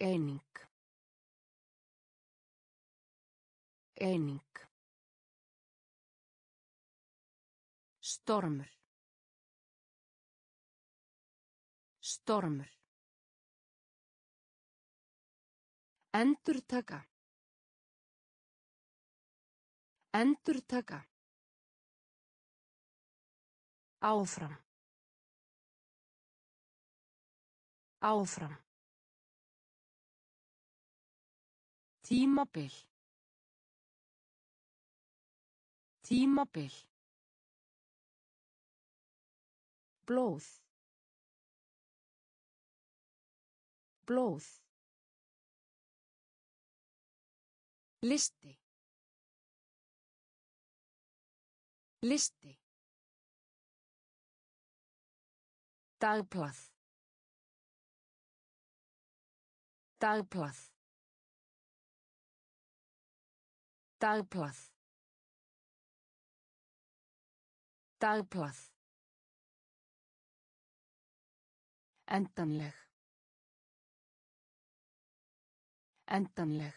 Eining. Eining. Stormur. Stormur. Endurtaka. Endurtaka. Áfram. Áfram. Tímabil. Tímabil. Blóð. Blóð. Listi. Listi. Dagblað. Dagblað. Dagblað. Dagblað. Endanleg. Endanleg.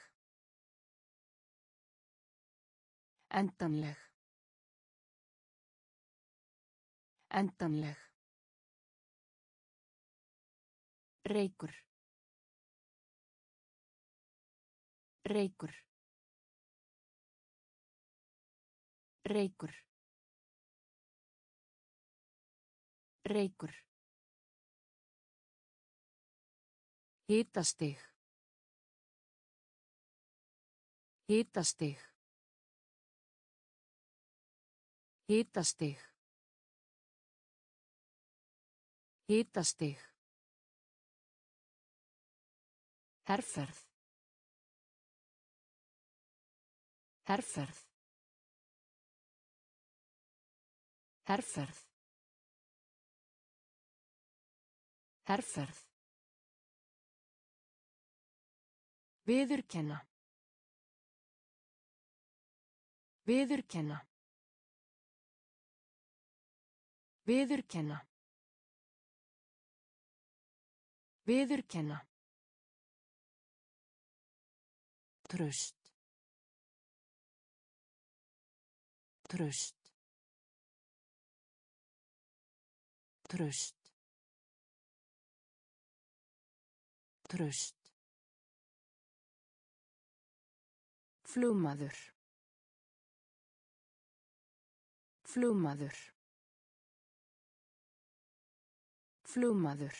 Endanleg. Endanleg. Reykur. Reykur. Reykur. Reykur. Hitastig. Hitastig. Hitastig. Hitastig. Herferð. Herferð. Herferð. Herferð. Viðurkenna. Viðurkenna. Viðurkenna. Viðurkenna. Tröst. Tröst. Tröst. Tröst. Flugmaður. Flugmaður. Flugmaður.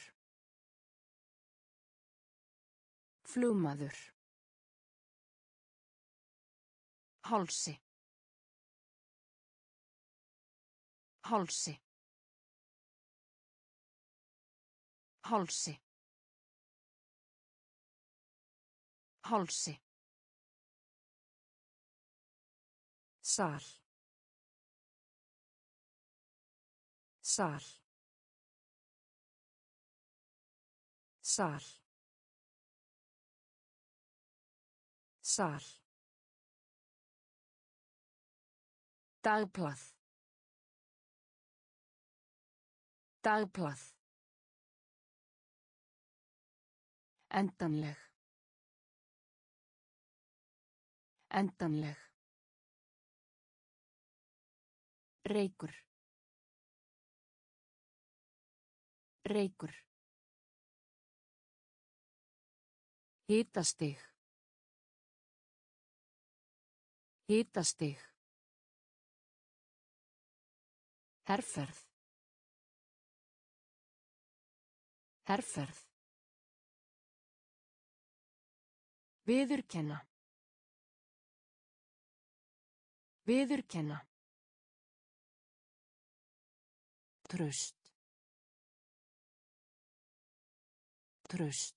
Flugmaður. Hálsi. Hálsi. Hálsi. Hálsi. Sal. Sal. Sal. Sal. Dagblað. Dagblað. Endanleg. Endanleg. Reykur. Reykur. Hitastig. Hitastig. Herferð. Herferð. Viðurkenna. Viðurkenna. Tröst. Tröst.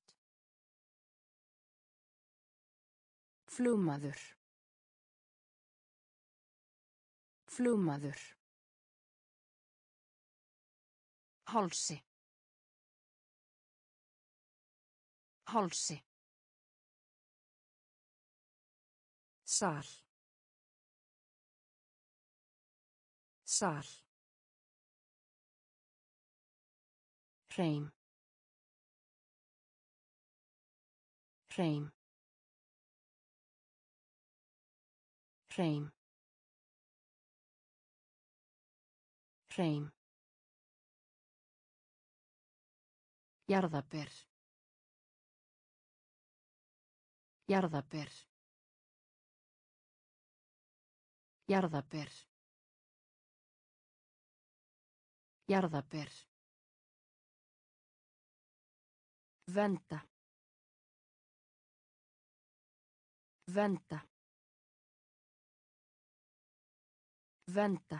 Flugmaður. Flugmaður. Hálsi. Hálsi. Sal. Sal. Hreim. Hreim. Hreim. Hreim. Jarðaber. Jarðaber. Jarðaber. Jarðaber. Venda. Venda. Venda.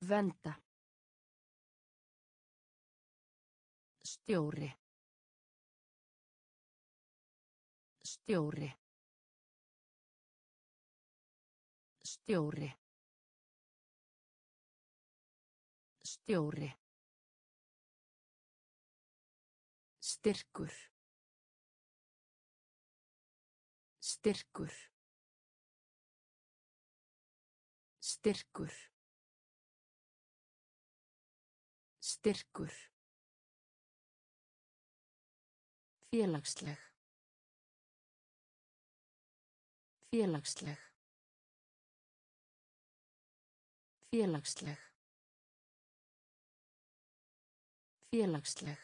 Venda. Stjóri. Stjóri. Stjóri. Stjóri. Styrkur. Styrkur. Styrkur. Styrkur. Félagsleg. Félagsleg. Félagsleg. Félagsleg.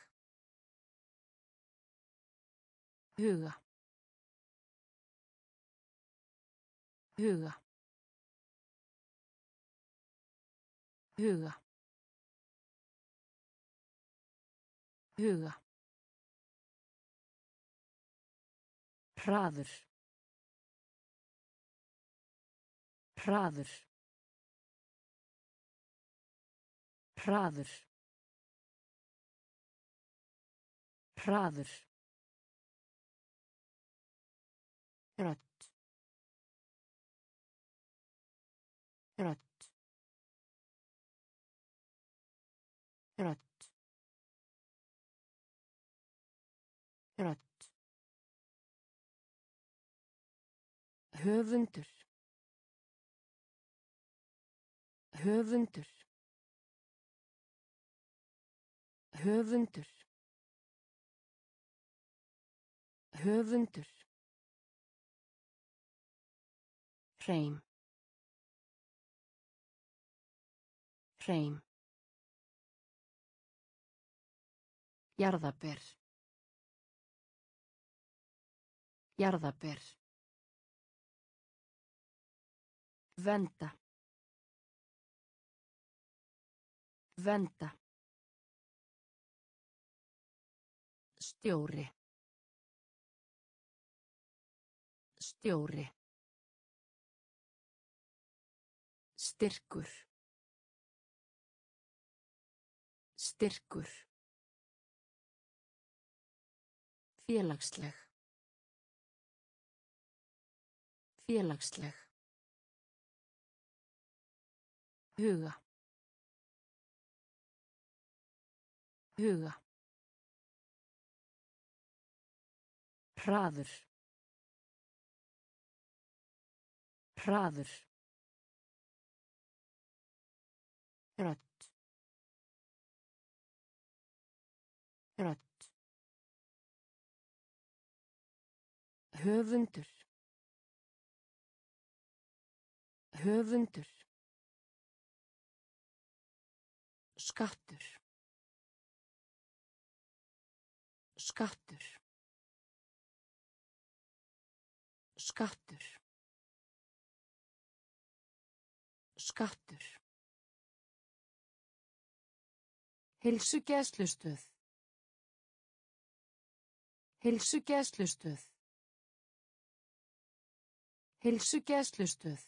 Huga. Huga. Huga. Huga. Hraður. Hraður. Hraður. hraður rödd rödd rödd rödd höfundur. höfundur. höfundur. höfundur hreim hreim jarðaber jarðaber venda. Venda. Stjóri. Stjóri Styrkur. Styrkur. Félagsleg. Félagsleg. Huga. Huga. Hraður. Hraður. Rödd rödd höfundur. höfundur. skattur. skattur. skattur. skattur Heilsugæslustöð. Heilsugæslustöð. Heilsugæslustöð.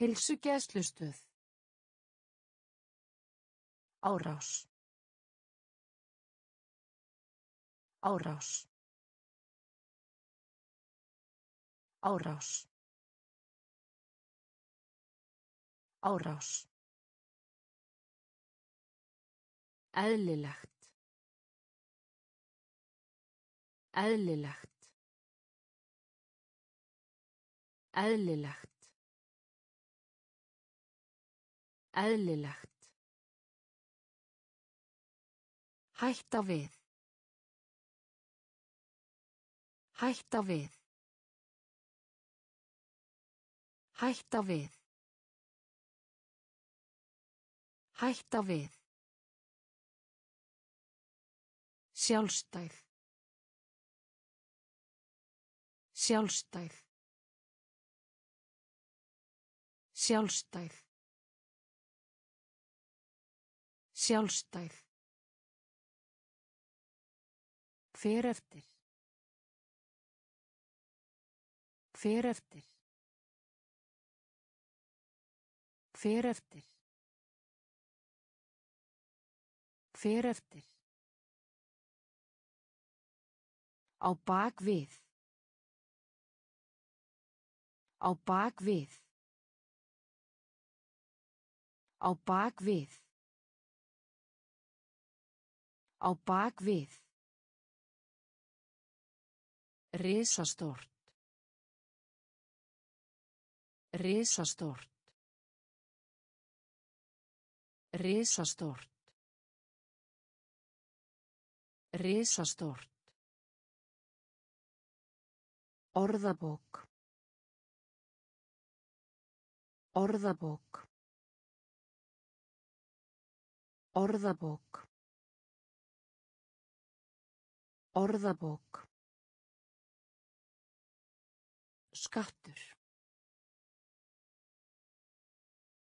Heilsugæslustöð. Árás. Árás. Árás. Árás. Eðlilegt. Eðlilegt. Eðlilegt. Eðlilegt. Hætta við. Hætta við. Hætta við. Hætta við. Sjálfstæð. Sjálfstæð. Sjálfstæð. Sjálfstæð. Hver eftir. Hver eftir. Hver eftir. Hver eftir. Á bak við. Á bak við. Á bak við. Á bak við. Risastort. Risastort. Risastort. Risastort. Orðabók. Orðabók. Orðabók. Orðabók. Skattur.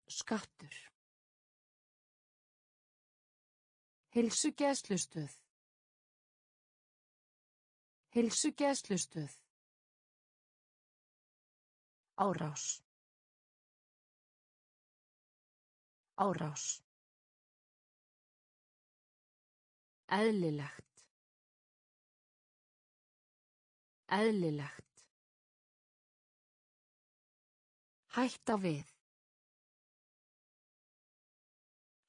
Skattur. Hilsugæslustöð. Hilsugæslustöð. Árás. Árás. Eðlilegt. Eðlilegt. Hætta við.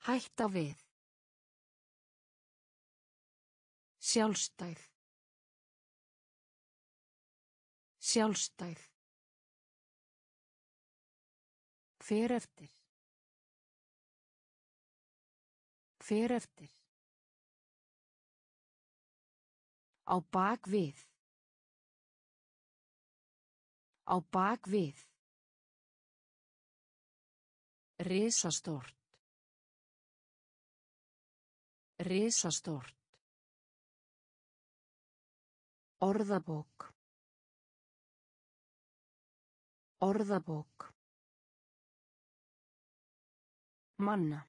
Hætta við. Sjálfstæð. Sjálfstæð. Hver eftir. Hver eftir. Á bak við. Á bak við. Risastórt. Risastórt. Orðabók. Orðabók. Manna.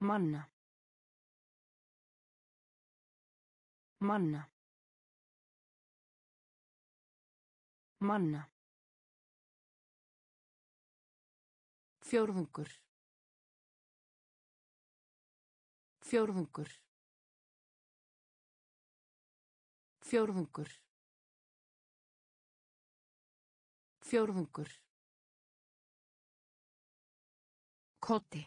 Manna. Manna. Manna. Fjórðungur. Fjórðungur. Fjórðungur. Fjórðungur. Koti.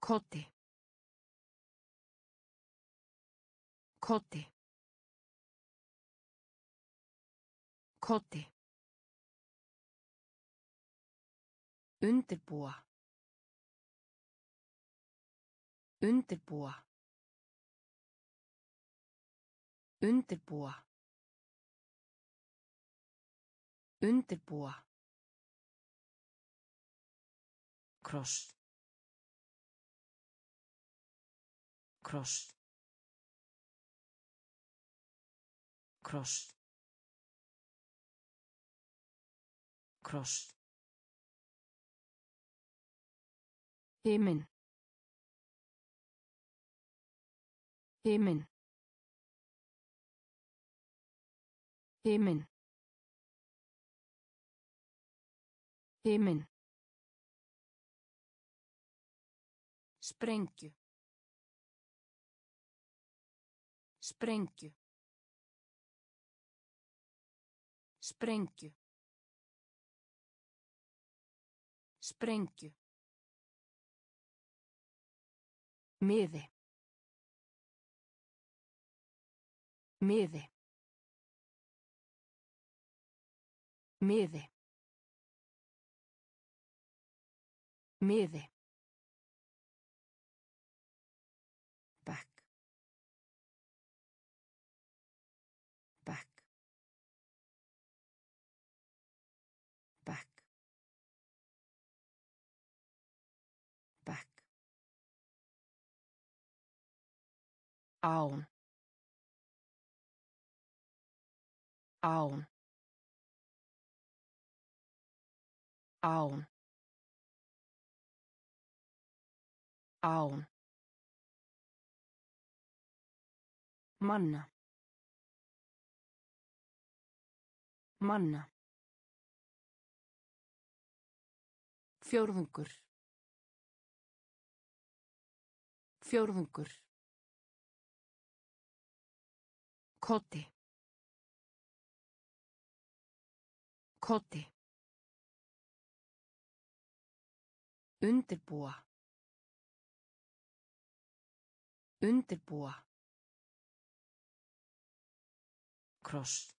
Koti. Koti. Koti. Undirbúa. Undirbúa. Undirbúa. Undirbúa. Kross. Kross. Kross. Kross. Himin. Himin. Himin. Himin. Sprengju. Sprengju. Sprengju. Sprengju. Miði. Miði. Miði. Miði. Án. Án. Án. Án. Manna. Manna. Fjórðungur. Fjórðungur. Koti. Koti. Undirbúa. Undirbúa. Kross.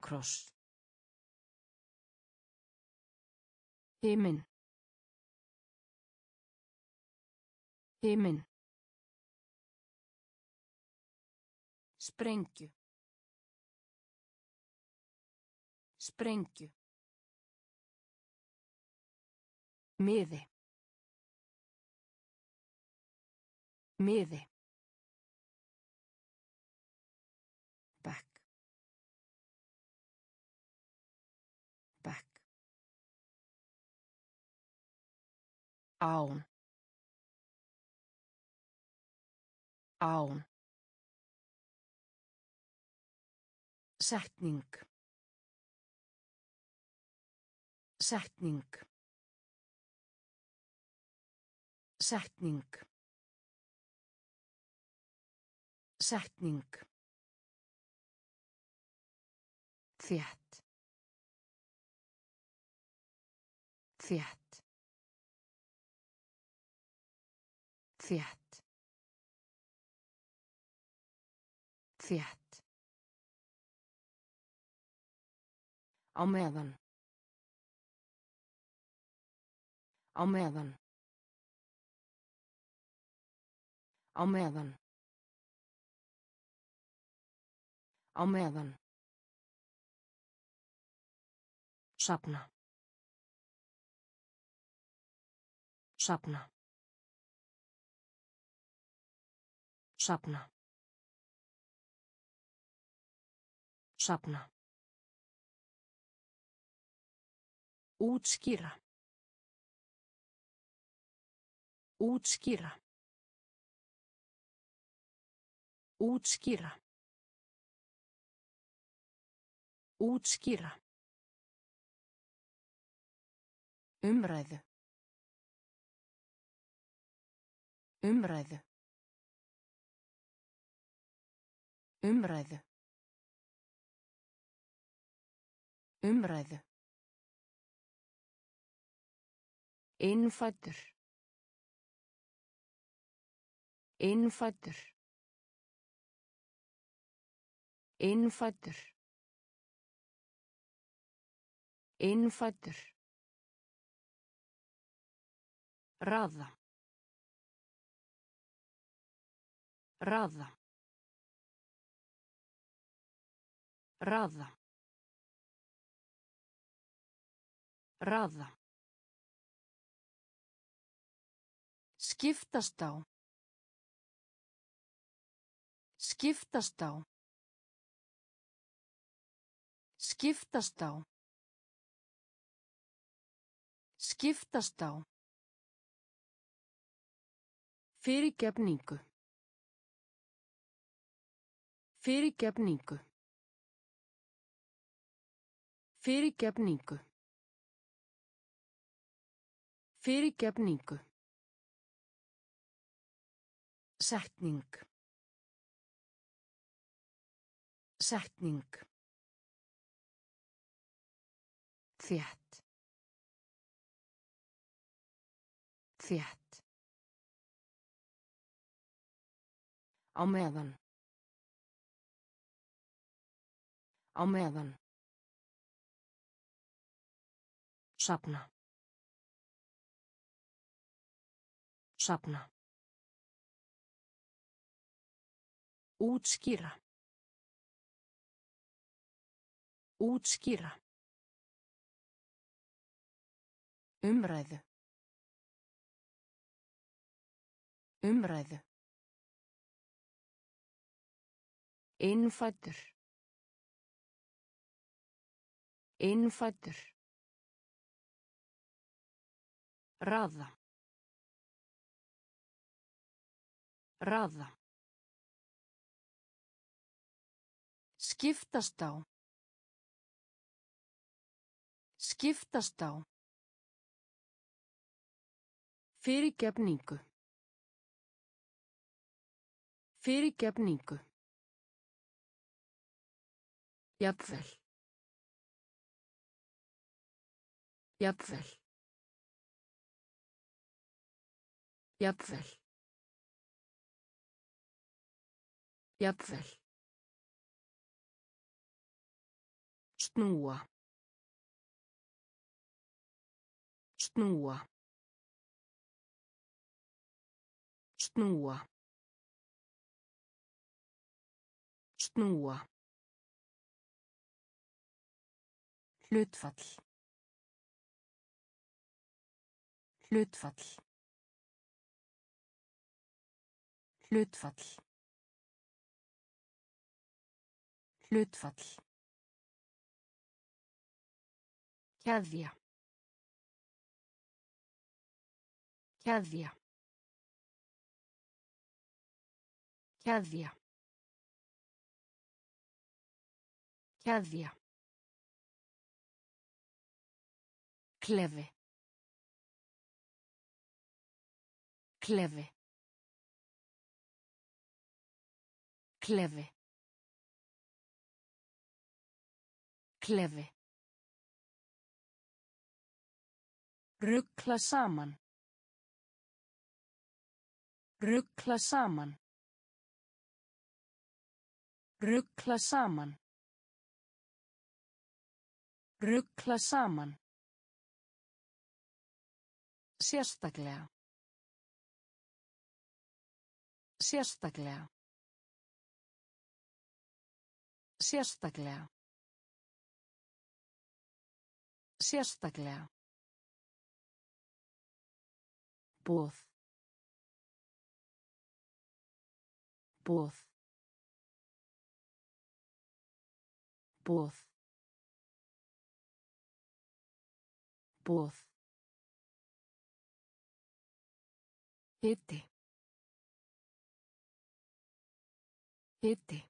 Kross. Himin. Himin. Sprengju. Sprengju. Miði. Miði. Back. Back. Án. Án. Setning. Setning. Setning. Setning. Þétt. Þétt. Þétt. Þétt. Á meðan. Á meðan. Á meðan. Á meðan. Sapna. Sapna. Sapna. Sapna. Útskýra. Útskýra. Útskýra. Útskýra. Umræðu. Umræðu. Umræðu. Umræðu. Innfættur. Innfættur. Innfættur. Innfættur. Raða. Raða. Raða. Raða. Skiptast á. Skiptast á. Skiptast á. Skiptast á. Fyrirgefningu. Fyrirgefningu. Fyrirgefningu. Fyrirgefningu. Setning. Setning. Þétt. Þétt. Á meðan. Á meðan. Sapna. Sapna. Útskýra. Útskýra. Umræðu. Umræðu. Innfættur. Innfættur. Raða. Raða. Skiptast á. Skiptast á. Fyrirgefningu. Fyrirgefningu. Jafnvel. Jafnvel. Jafnvel. Jafnvel. Snúa. Snúa. Snúa. Snúa. Hlutfall. Hlutfall. Hlutfall. Hlutfall. Keðja. Keðja. Keðja. Keðja. Klefi. Klefi. Klefi. Klefi. Ruggla saman. Ruggla saman. Ruggla saman. Ruggla saman. Sérstaklega. Sérstaklega. Sérstaklega. Sérstaklega. Bóð. Bóð. Bóð. Bóð. Hiti. Hiti.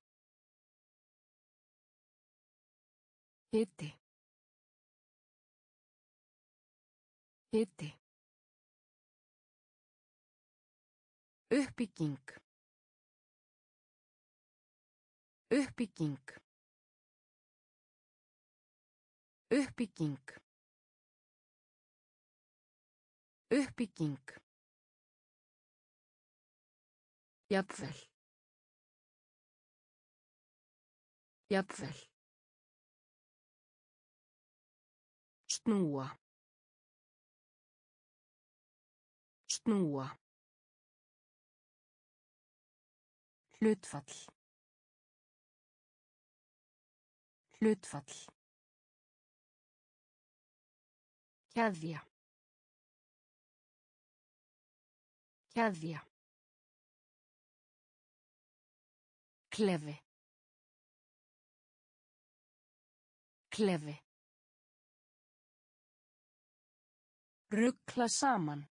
Hiti. Hiti. Uppbygging. Uppbygging. Uppbygging. Uppbygging. Jafnvel. Jafnvel. Snúa. Snúa. Hlutfall. Hlutfall. Kjæðja. Kjæðja. Klefi. Klefi. Ruggla saman.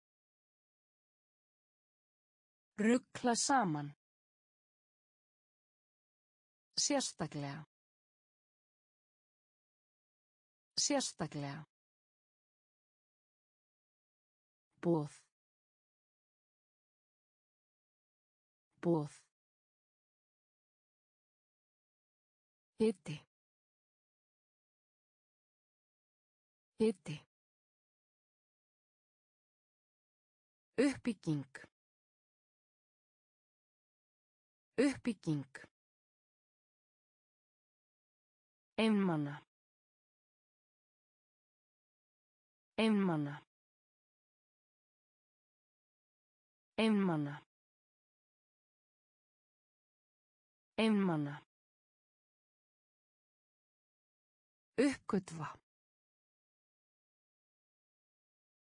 Ruggla saman. Sérstaklega. Sérstaklega. Bóð. Bóð. Hiti. Hiti. Uppbygging. Uppbygging. Einmana. Einmana. Einmana. Einmana. Uppgötva.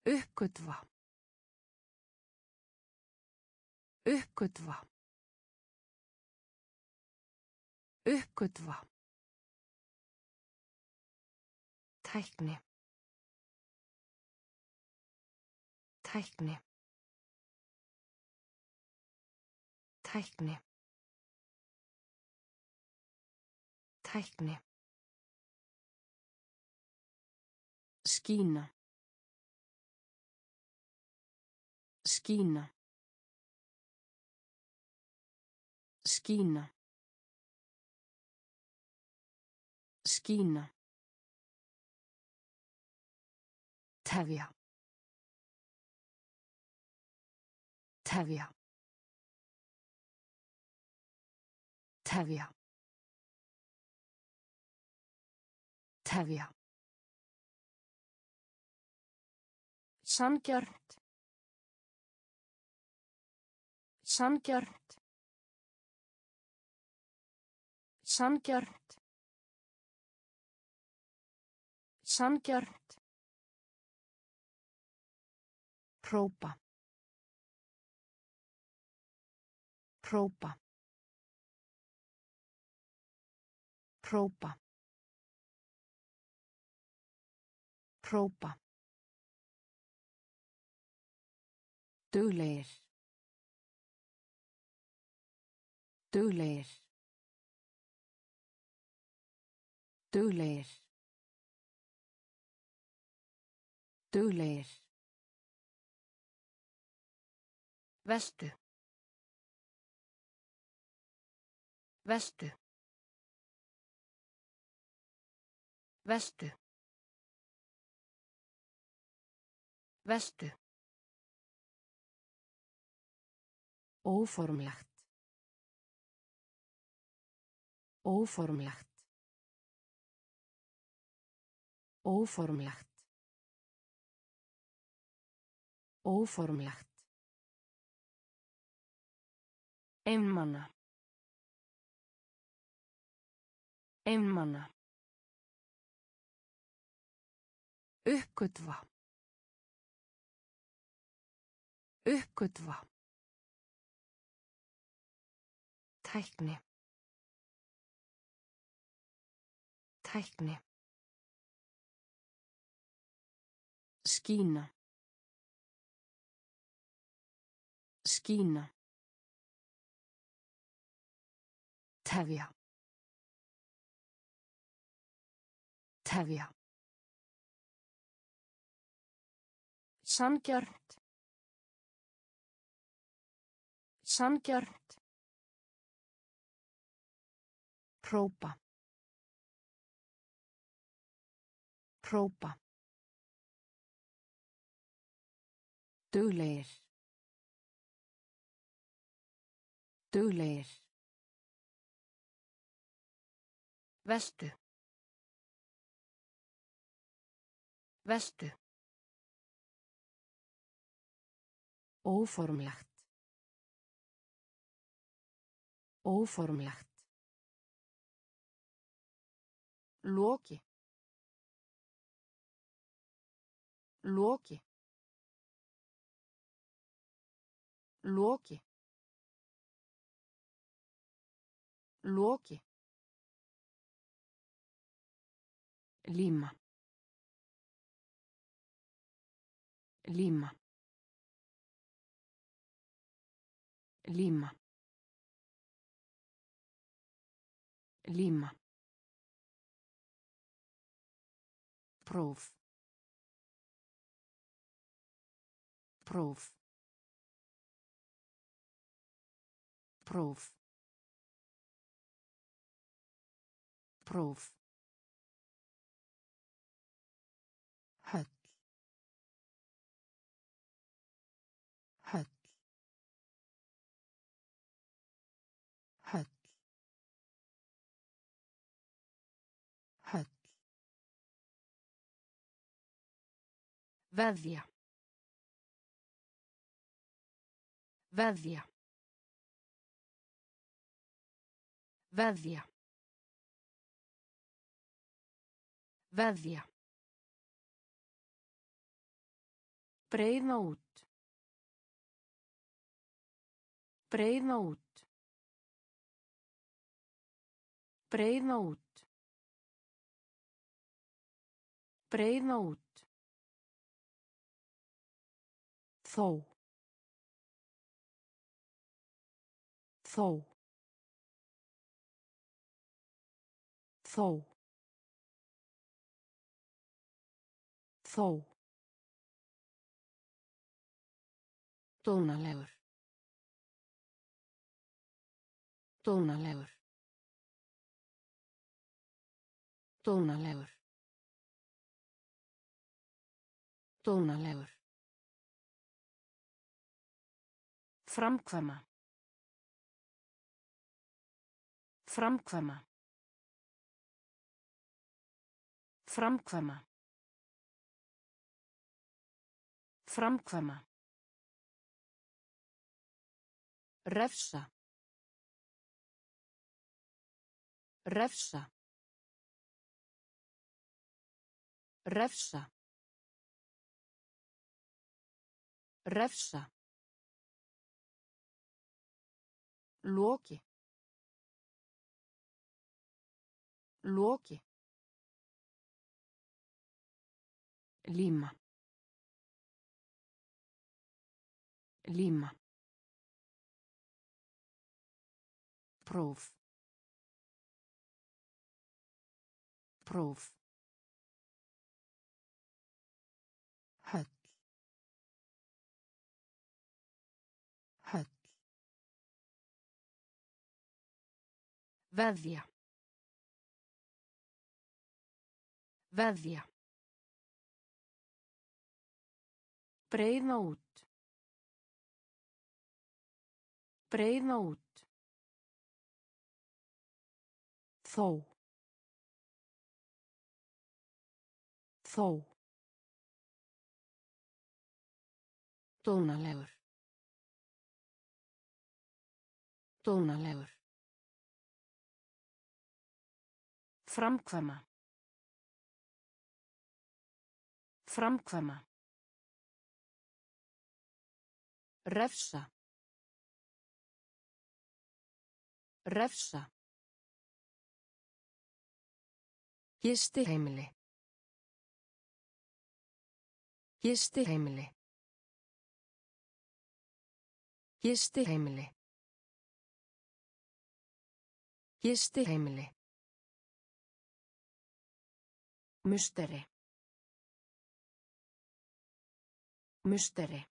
Uppgötva. Uppgötva. Uppgötva. Tækni. Tækni. Tækni. Tækni. Skína. Skína. Skína. Skína. Tefja. Tefja. Tefja. Tefja. Sanngjarnt. Sanngjarnt. Sanngjarnt. Sanngjarnt. Própa. Própa. Própa. Própa. Duglegir. Duglegir. Duglegir. Duglegir. Vestu. Vestu. Vestu. Vestu. Óformlegt. Óformlegt. Óformlegt. Óformlegt. Einmana. Einmana. Uppgötva. Uppgötva. Tækni. Tækni. Skína. Skína. Tefja. Tefja. Sangjörnt. Sangjörnt. Própa. Própa. Duglegir. Duglegir. Vestu. Vestu. Óformlegt. Óformlegt. Loki. Loki. Loki. Loki. Líma. Líma. Líma. Líma. Próf. Próf. Próf. Próf. Veðja. Veðja. Veðja. Veðja. Breiða út. Breiða út. Breiða út. Breiða út. Þó. Þó. Þó. Þó. Dónalegur. Dónalegur. Dónalegur. Dónalegur. Framkvæma. Framkvæma. Framkvæma. Framkvæma. Refsa. Refsa. Refsa. Refsa. Loki. Loki. Líma. Líma. Próf. Próf. Veðja. Veðja. Breiða út. Breiða út. Þó. Þó. Dónalegur. Dónalegur. Framkvæma. Framkvæma. Refsa. Refsa. Gisti heimili. Gisti heimili. Gisti heimili. Gisti heimili. Musteri. Musteri.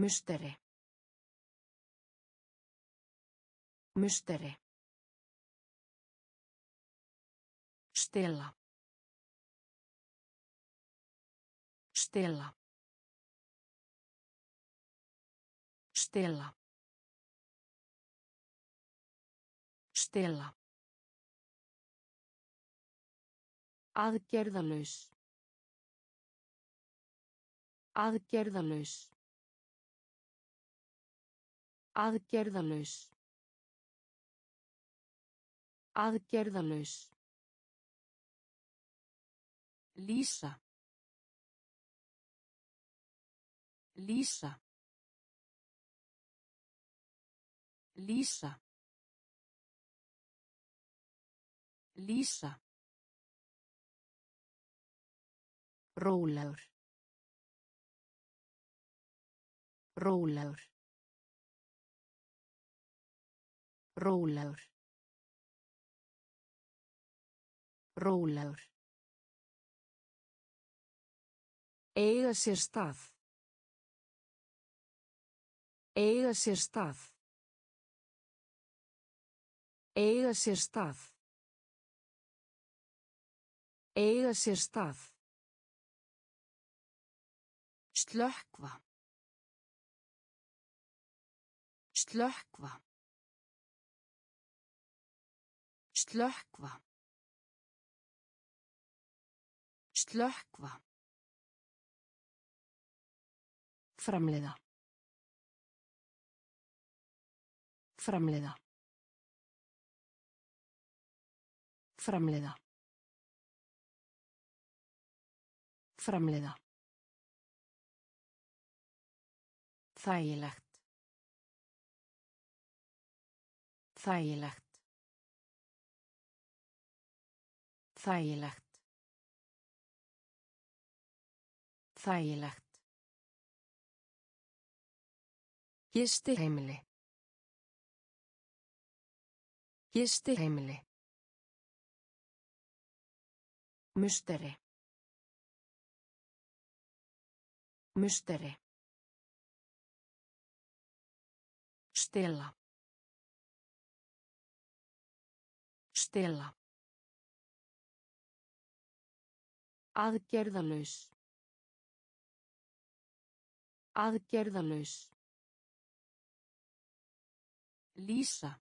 Musteri. Musteri. Stela. Stela. Stela. Stela. Aðgerðalaus. Aðgerðalaus. Aðgerðalaus. Aðgerðalaus. Lýsa. Lýsa. Lýsa. Lýsa. Rólegur. Rólegur. Rólegur. Rólegur. Eiga sér stað. Eiga sér stað. Eiga sér stað. Eiga sér stað. Slökkva. Slökkva. Slökkva. Slökkva. Framleiða. Framleiða. Framleiða. Framleiða. Þægilegt. Þægilegt. Þægilegt. Þægilegt. Gisti heimili. Gisti heimili. Musteri. Musteri. Stela. Stela. Aðgerðalaus. Aðgerðalaus. Lýsa.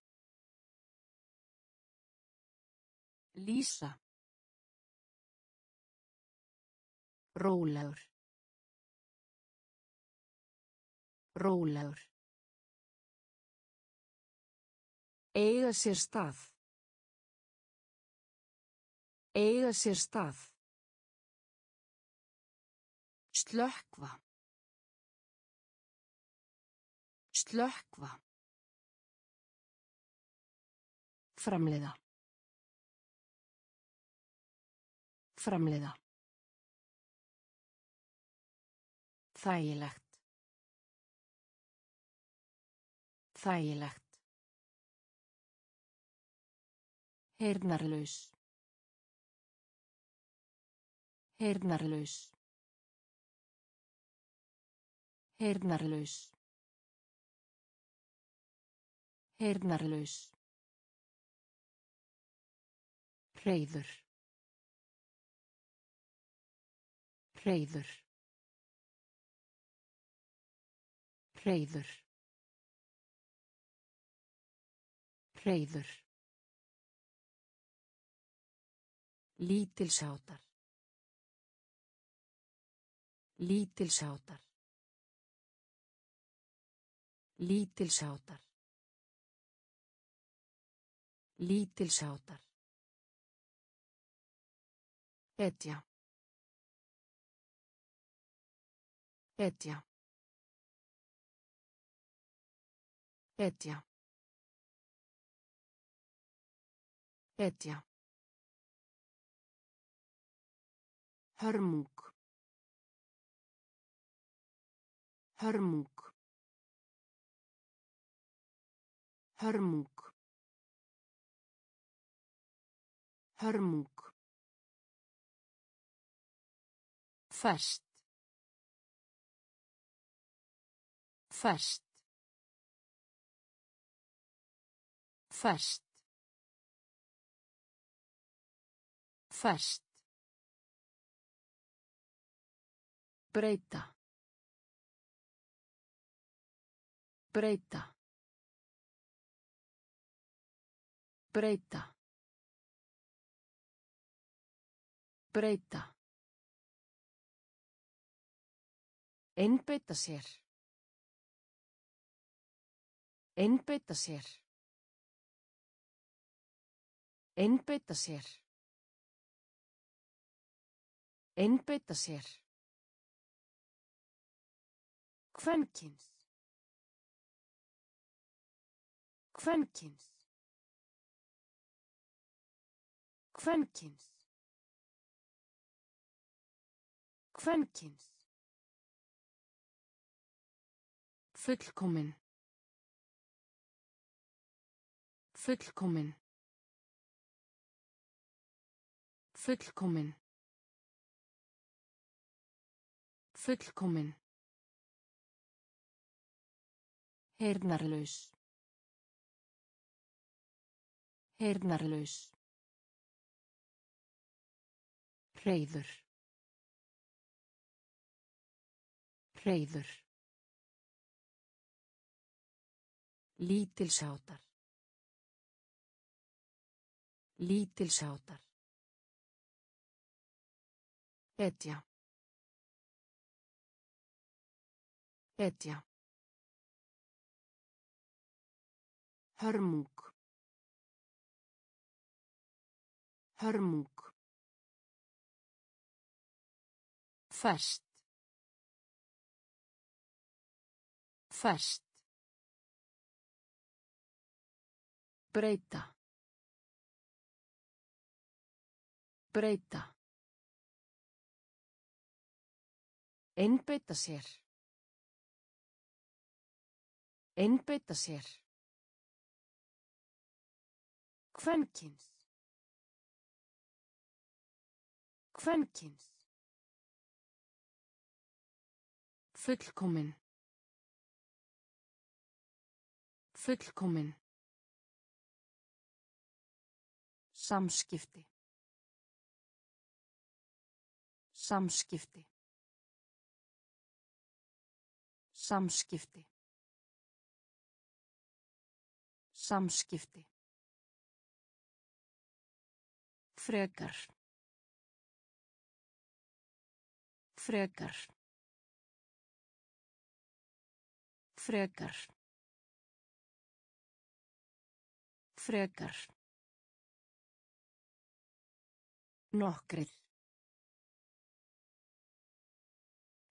Lýsa. Rólegur. Rólegur. Eiga sér stað. Eiga sér stað. Slökkva. Slökkva. Framleiða. Framleiða. Þægilegt. Þægilegt. Heyrnarlaus. Heyrnarlaus. Heyrnarlaus. Heyrnarlaus. Hreyður. Hreyður. Hreyður. Hreyður. Lítilsáttar. Lítilsáttar. Lítilsáttar. Lítilsáttar. Etja. Etja. Etja. Etja. Hörmung. Hörmung. Hörmung. Hörmung. Fast. Fast. Fast. Fast. Breyta. Breyta. Breyta. Breyta. Einbeita sér. Einbeita sér. Einbeita sér. Einbeita sér. Kvenkins. Kvenkins. Kvenkins. Kvenkins. Fullkomin. Fullkomin. Fullkomin. Fullkomin. Heyrnarlaus. Heyrnarlaus. Hreyður. Hreyður. Lítilsáttar. Lítilsáttar. Etja. Etja. Hörmung. Hörmung. Fast. Fast. Breyta. Breyta. Einbeita sér. Einbeita sér. Kvenkins. Kvenkins. Fullkomin. Fullkomin. Samskipti. Samskipti. Samskipti. Samskipti. Frekar. Frekar. Frekar. Frekar. Nokkrir.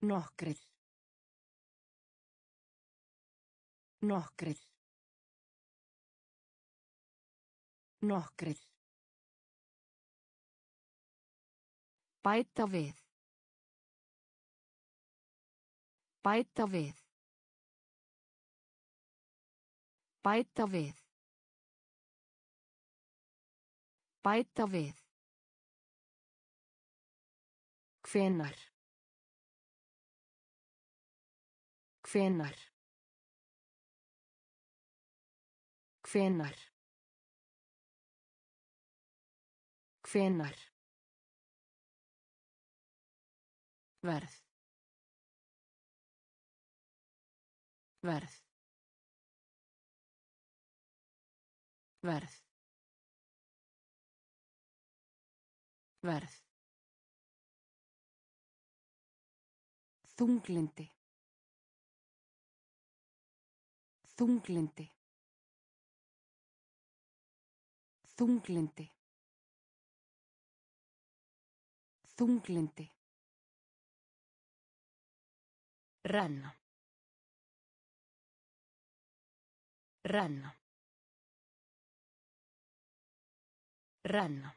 Nokkrir. Nokkrir. Nokkrir. Bæta við. Bæta við. Bæta við. Bæta við. Hvenar. Hvenar. Hvenar. Hvenar. Verð. Verð. Verð. Verð. Þunglindi. Þunglindi. Þunglindi. Þunglindi. Renna. Renna. Renna.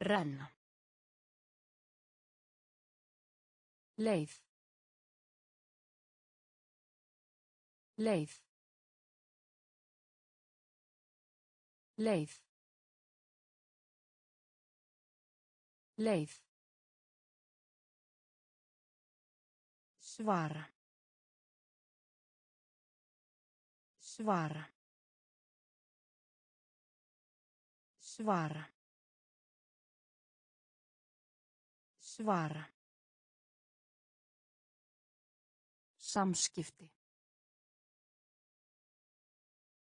Renna. Leið. Leið. Leið. Leið. Svara. Svara. Svara. Svara. Samskipti.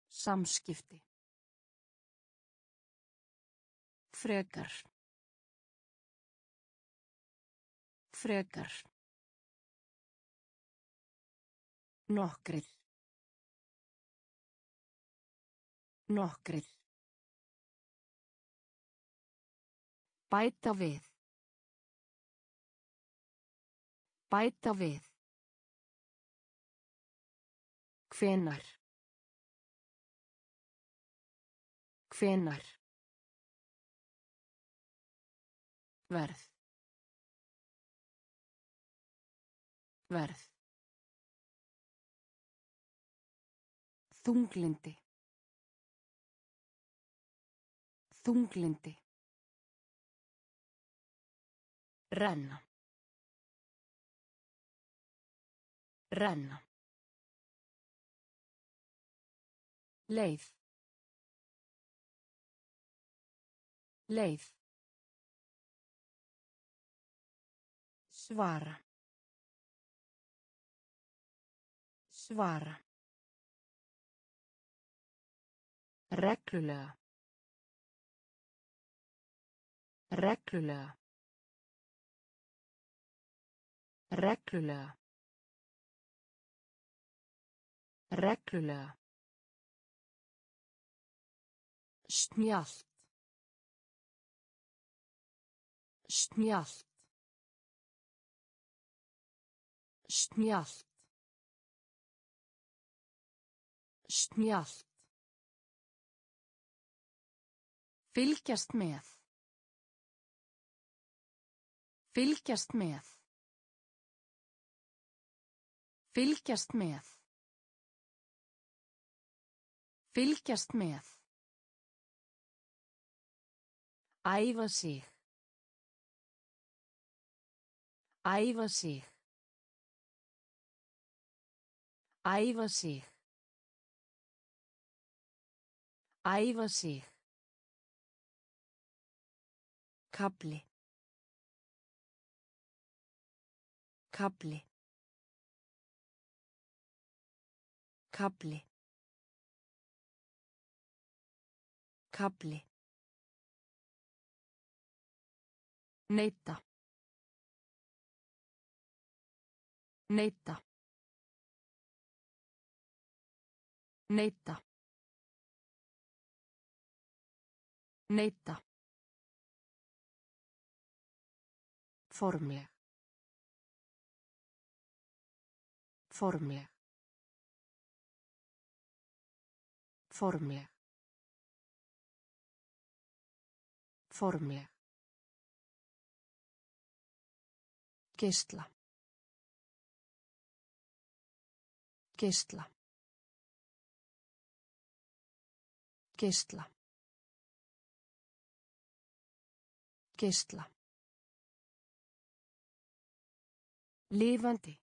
Samskipti. Frekar. Frekar. Nokkrir. Nokkrir. Bæta við. Bæta við. Hvenar. Hvenar. Verð. Verð. Þunglindi. Þunglindi. Renna. Renna. Leið. Leið. Svara. Svara. Reglulega. Reglulega. Reglulega. Reglulega. Snjallt. Snjallt. Snjallt. Snjallt. Fylgjast með. Fylgjast með. Fylgjast með. Fylgjast með. Æfa sig. Æfa sig. Æfa sig. Æfa sig. Kapli. Kapli. Kapli. Kapli. Neita. Neita. Neita. Neita. Formleg. Formleg. Formleg. Formleg. Geisla. Geisla. Geisla. Geisla. Lifandi.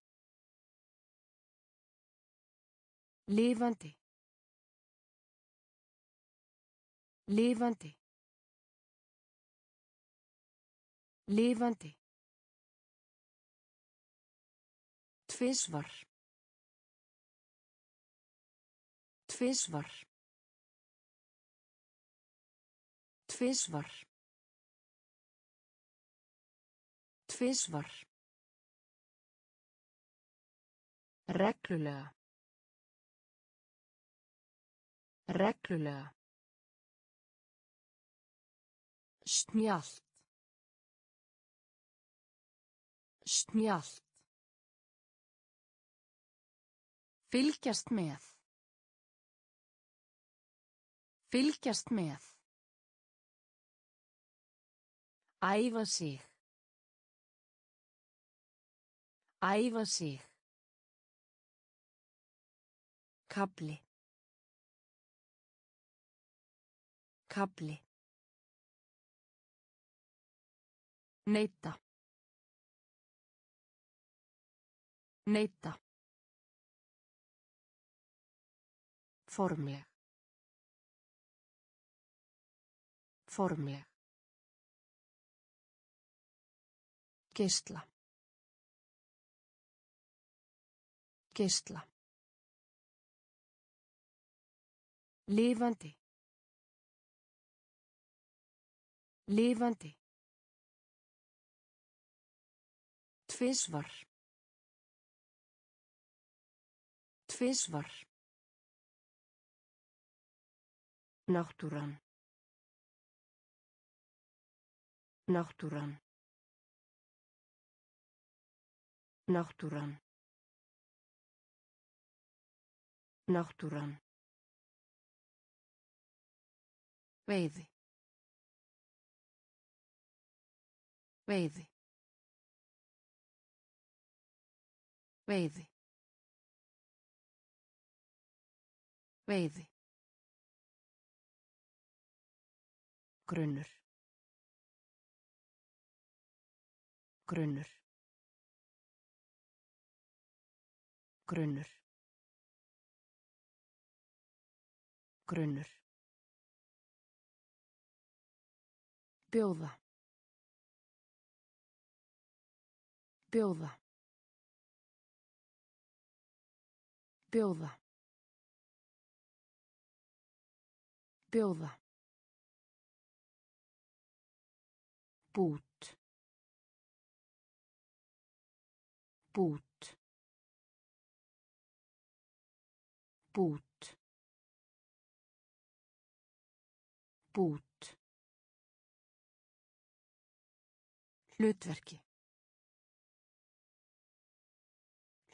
Lifandi. Lifandi. Lifandi. Tvisvar. Tvisvar. Tvisvar. Tvisvar. Reglulega. Reglulega. Snjallt. Snjallt. Fylgjast með. Fylgjast með. Æfa sig. Æfa sig. Kabli. Kabli. Neita. Neita. Formleg. Formleg. Geisla. Geisla. Lifandi. Lifandi. Tvisvar. Tvisvar. Náttúran. Náttúran. Náttúran. Náttúran. Veiði. Veiði. Veiði. Veiði. Grunnur. Grunnur. Grunnur. Grunnur. Bjóða. Bjóða. Bjóða. Bjóða. Bút. Bút. Bút. Bút. Hlutverki.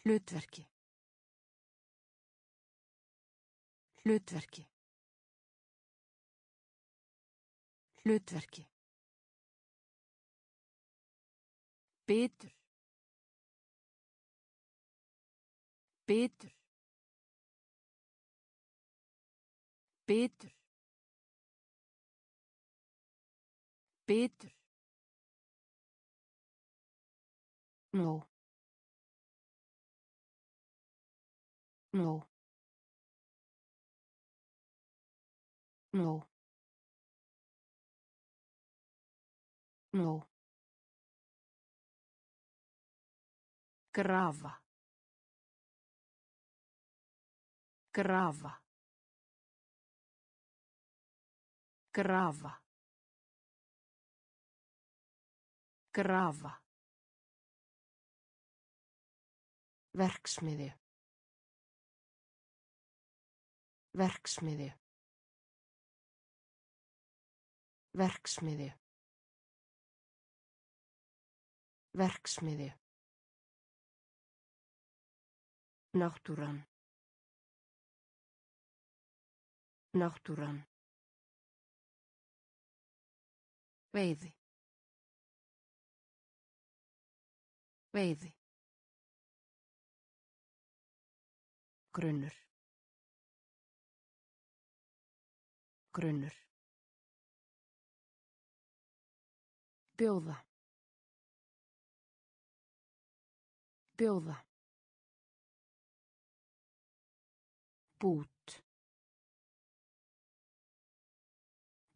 Hlutverki. Hlutverki. Hlutverki. Betur. Betur. Betur. Betur. Nó. Nó. Nó. Nó. Grafa. Grafa. Grafa. Grafa. Verksmiði. Verksmiði. Verksmiði. Verksmiði. Náttúran. Náttúran. Veiði. Veiði. Grunnur. Grunnur. Bjóða. Bjóða. Bút.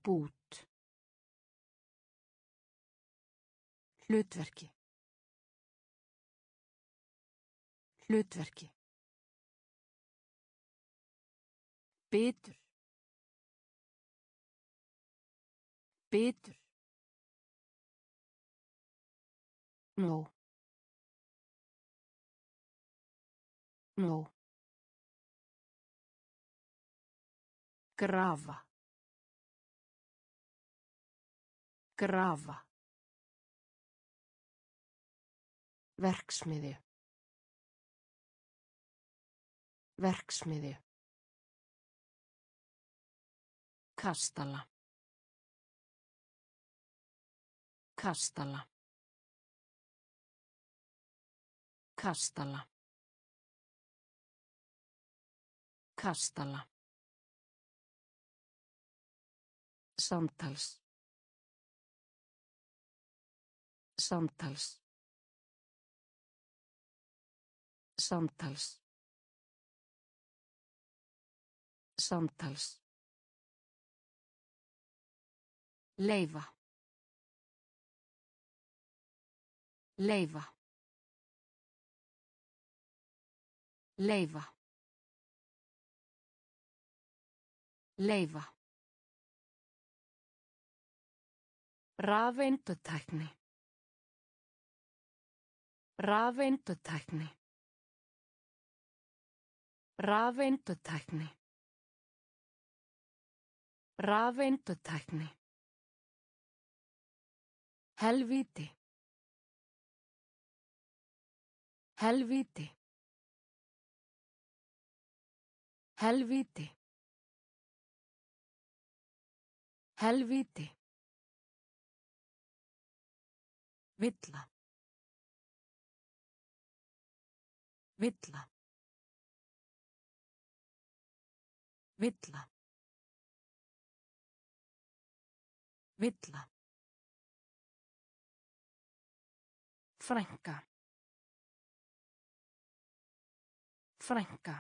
Bút. Hlutverki. Hlutverki. Bitur. Bitur. Nó. Nó. Grafa. Grafa. Verksmiðju. Verksmiðju. Kastala. Kastala. Kastala. Kastala. Samtals. Samtals. Samtals. Samtals. Leifa. Leifa. Leifa. Leifa. Rafeindutækni. Rafeindutækni. Rafeindutækni. Rafeindutækni. Helvíti. Helvíti. Helvíti. Helvíti. Villa. Villa. Villa. Villa. Frænka. Frænka.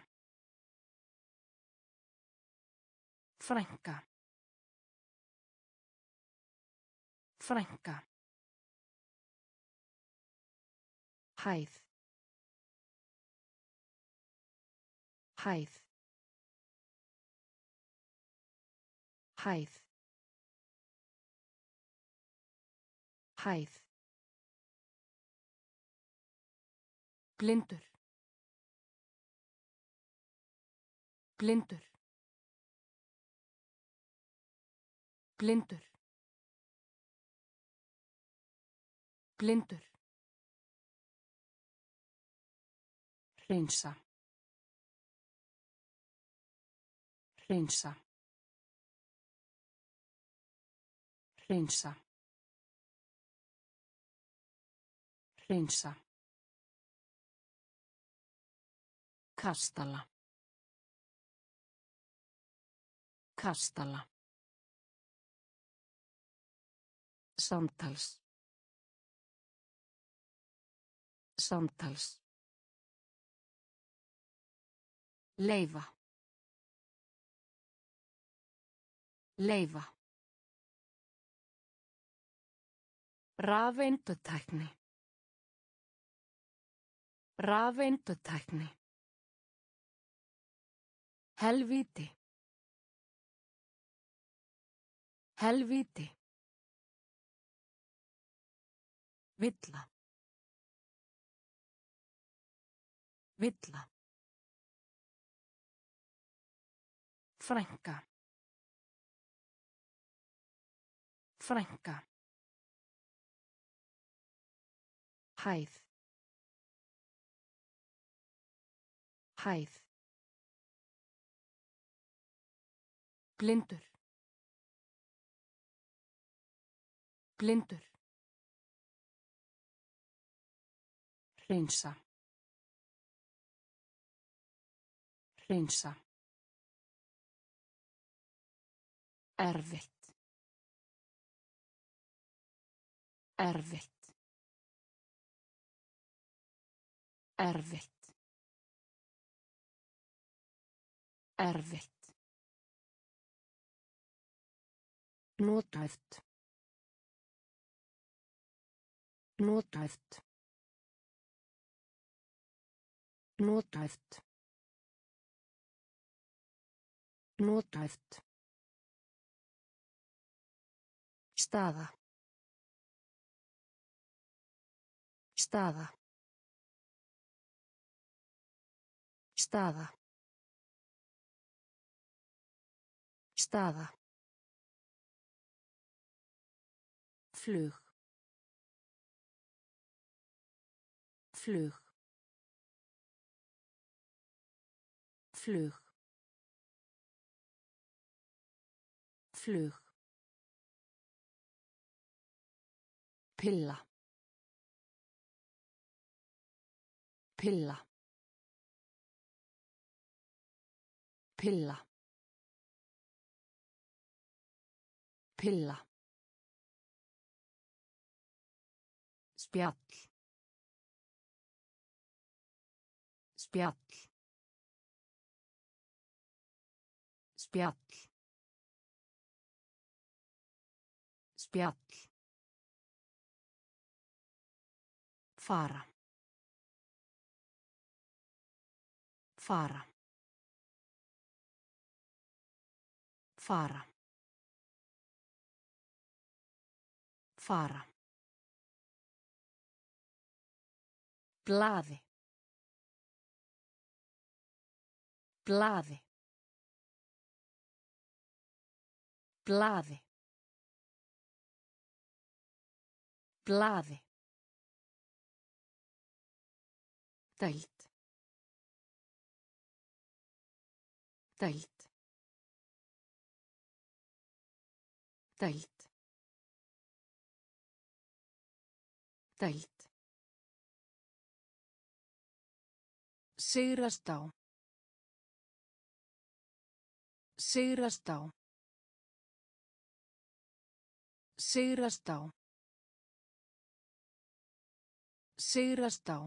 Frænka. Frænka. Hæð. Hæð. Hæð. Hæð. Blindur. Blindur. Blindur. Blindur. Hreinsa. Hreinsa. Hreinsa. Hreinsa. Kastala. Kastala. Samtals. Samtals. Leifa. Leifa. Rafeindutækni. Rafeindutækni. Helvíti. Helvíti. Villa. Villa. Frænka. Frænka. Hæð. Hæð. Blindur. Blindur. Hreinsa. Hreinsa. Erfitt. Erfitt. Erfitt. Erfitt. Notæft. Notæft. Notæft. Notæft. Staða. Staða. Staða. Staða. Flug. Flug. Flug. Flug. Pilla. Pilla. Pilla. Pilla. Spjall. Spjall. Spjall. Spjall. Fara. Fara. Fara. Fara. Blaði. Blaði. Blaði. Blaði. Dælt. Dælt. Dælt. Dælt. Sigrast á. Sigrast á. Sigrast á. Sigrast á.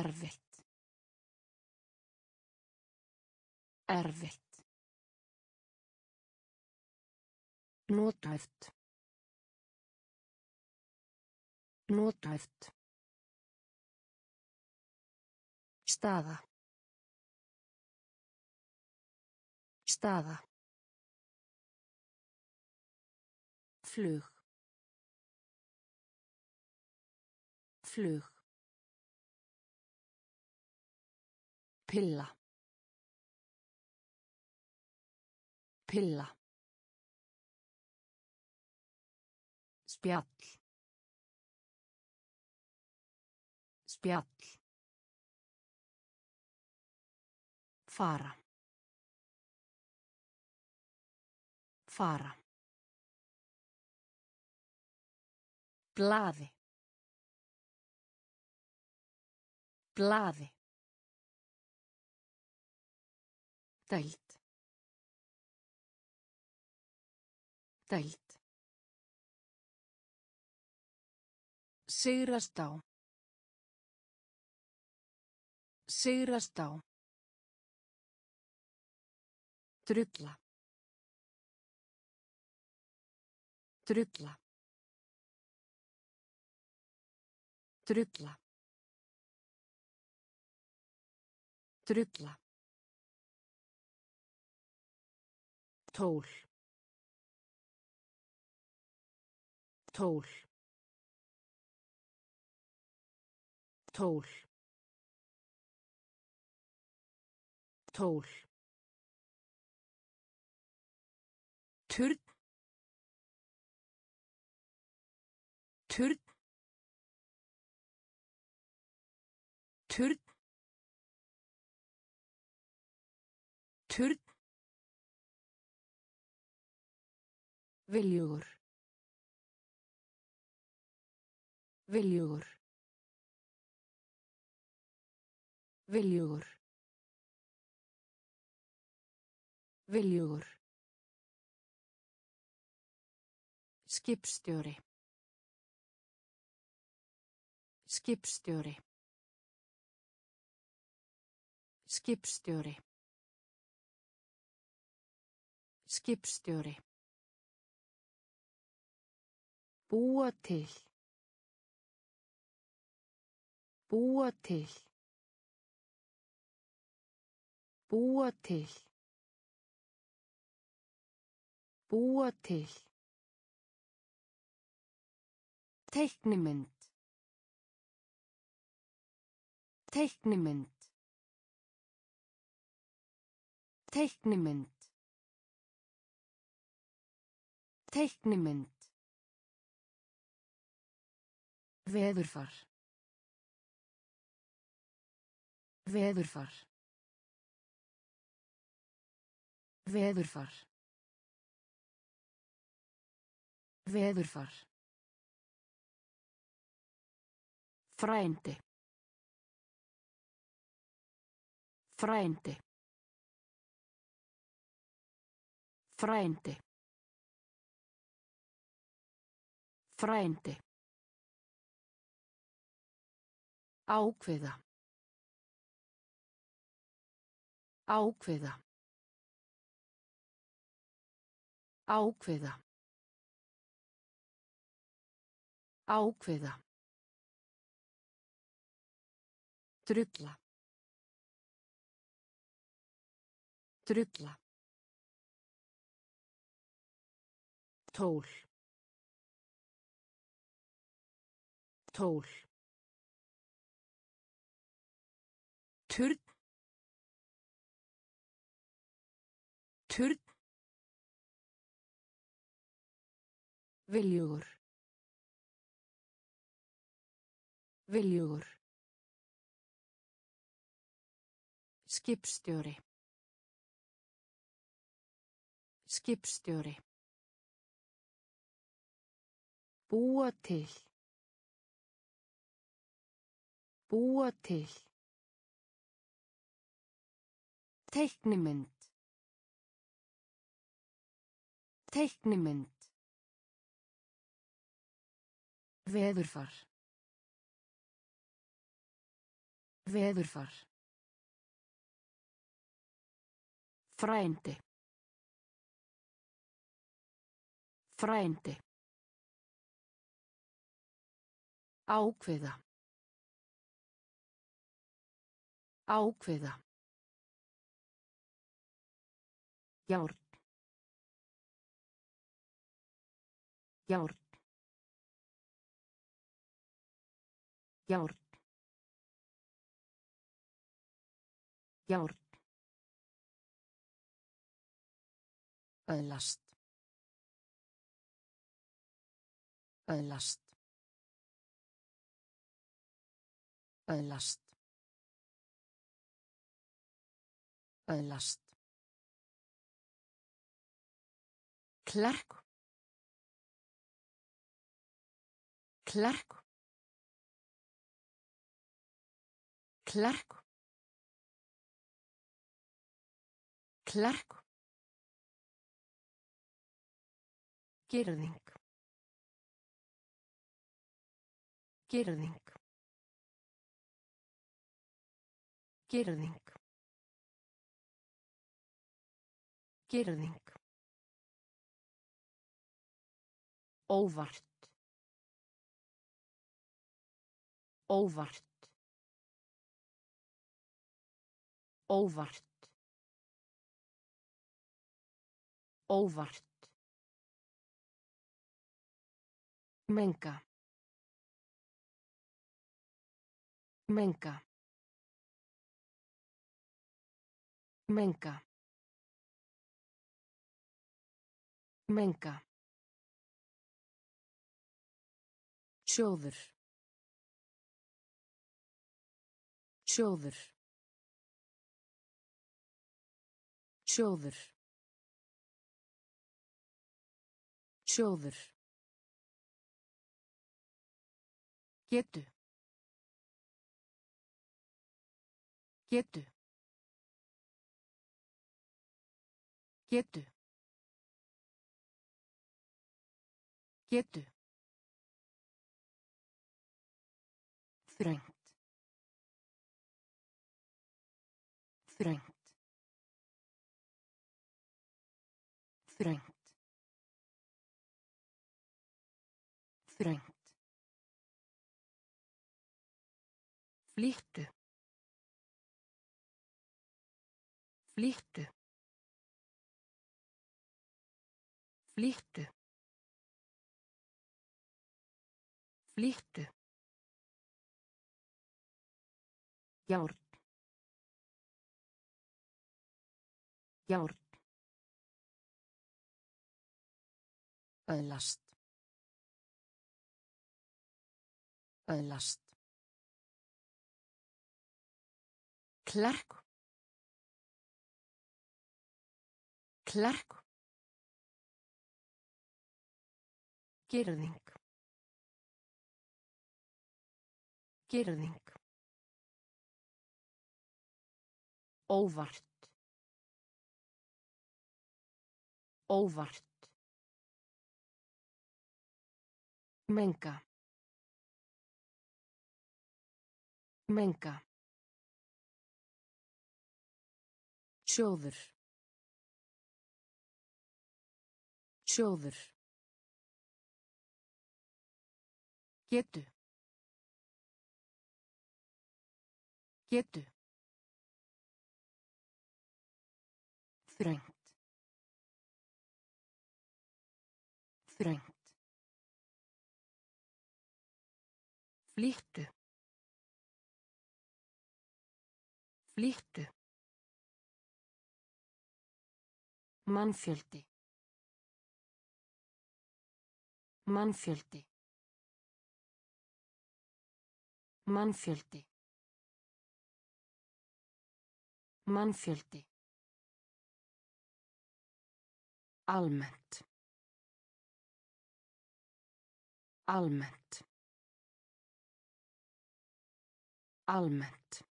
Erfitt. Erfitt. Notæft. Notæft. Staða. Staða. Flug. Flug. Pilla. Pilla. Spjall. Spjall. Fara. Fara. Blaði. Blaði. Dælt. Dælt. Sigrast á. Sigrast á. Drulla. Drulla. Drulla. Drulla. Tól. Tól. Tól. Tól. Turn. Turn. Turn. Turn. Viljugur. Viljugur. Viljugur. Viljugur. Skipstjóri. Skipstjóri. Skipstjóri. Skipstjóri. Búa til. Búa til. Búa til. Búa til. Teiknimynd. Teiknimynd. Teiknimynd. Teiknimynd. Veðurfar. Veðurfar. Veðurfar. Veðurfar. Frændi. Frændi. Frændi. Frændi. Ákveða. Ákveða. Ákveða. Ákveða. Drulla. Drulla. Tól. Tól. Turn. Turn. Viljugur. Viljugur. Skipstjóri. Skipstjóri. Búa til. Búa til. Teiknimynd. Teiknimynd. Veðurfar. Veðurfar. Frændi. Frændi. Ákveða. Ákveða. Járn. Járn. Járn. Járn. Öðlast. Öðlast. Öðlast. Öðlast. Klerk. Klerk. Klerk. Klerk. Girðing. Girðing. Girðing. Girðing. Óvart. Óvart. Óvart. Óvart. Menga. Menga. Menga. Menga. Sjóður. Sjóður. Sjóður. Sjóður. Getu. Getu. Getu. Getu. Þröngt. Þröngt. Þröngt. Þröngt. Flýttu. Flýttu. Flýttu. Flýttu. Járn. Járn. Öðlast. Öðlast. Klerk. Klerk. Girðing. Girðing. Óvart. Óvart. Menga. Menga. Sjóður. Sjóður. Getu. Getu. Þröngt. Þröngt. Flýttu. Flýttu. Mannfjöldi. Mannfjöldi. Mannfjöldi. Mannfjöldi. Almennt. Almennt. Almennt.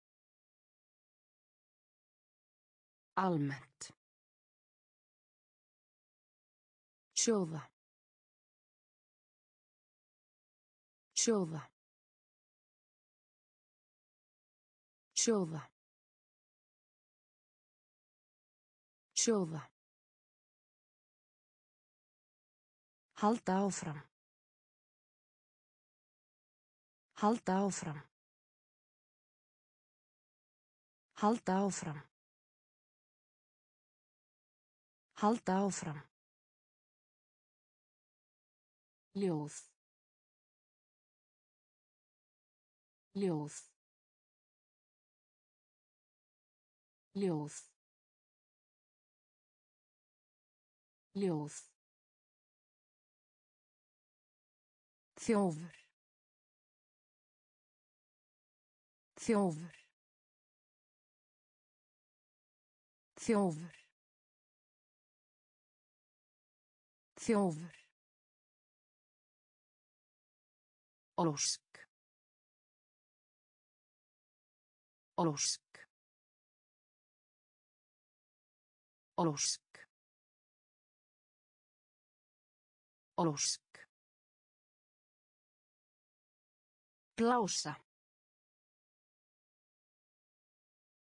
Almennt. Sjóða. Sjóða. Sjóða. Sjóða. Halda áfram. Halda áfram. Halda áfram. Halda áfram. Ljóð. Ljóð. Ljóð. Ljóð. Þjófur. Þjófur. Þjófur. Þjófur. Ósk. Ósk. Ósk. Ósk. Blása.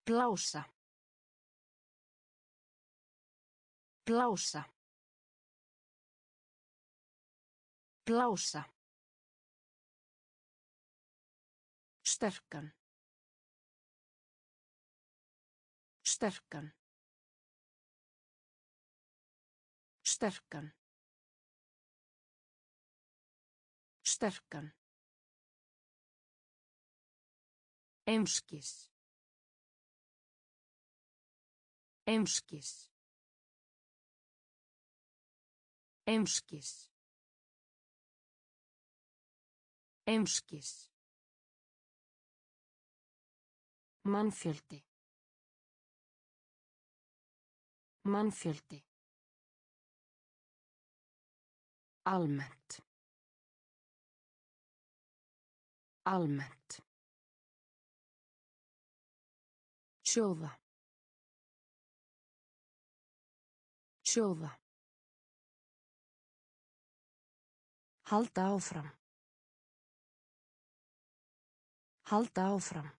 Blása. Blása. Blása. Sterkan. Sterkan. Sterkan. Sterkan. Einskis. Einskis. Einskis. Einskis. Mannfjöldi. Mannfjöldi. Almennt. Almennt. Sjóða. Sjóða. Halda áfram. Halda áfram.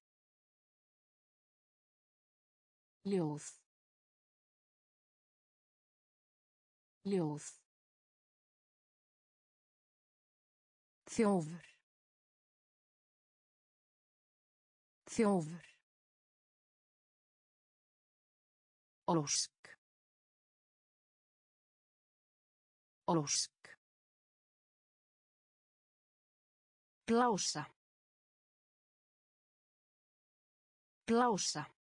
Ljóð. Ljóð. Þjófur. Þjófur. Ósk. Ósk. Blása. Blása.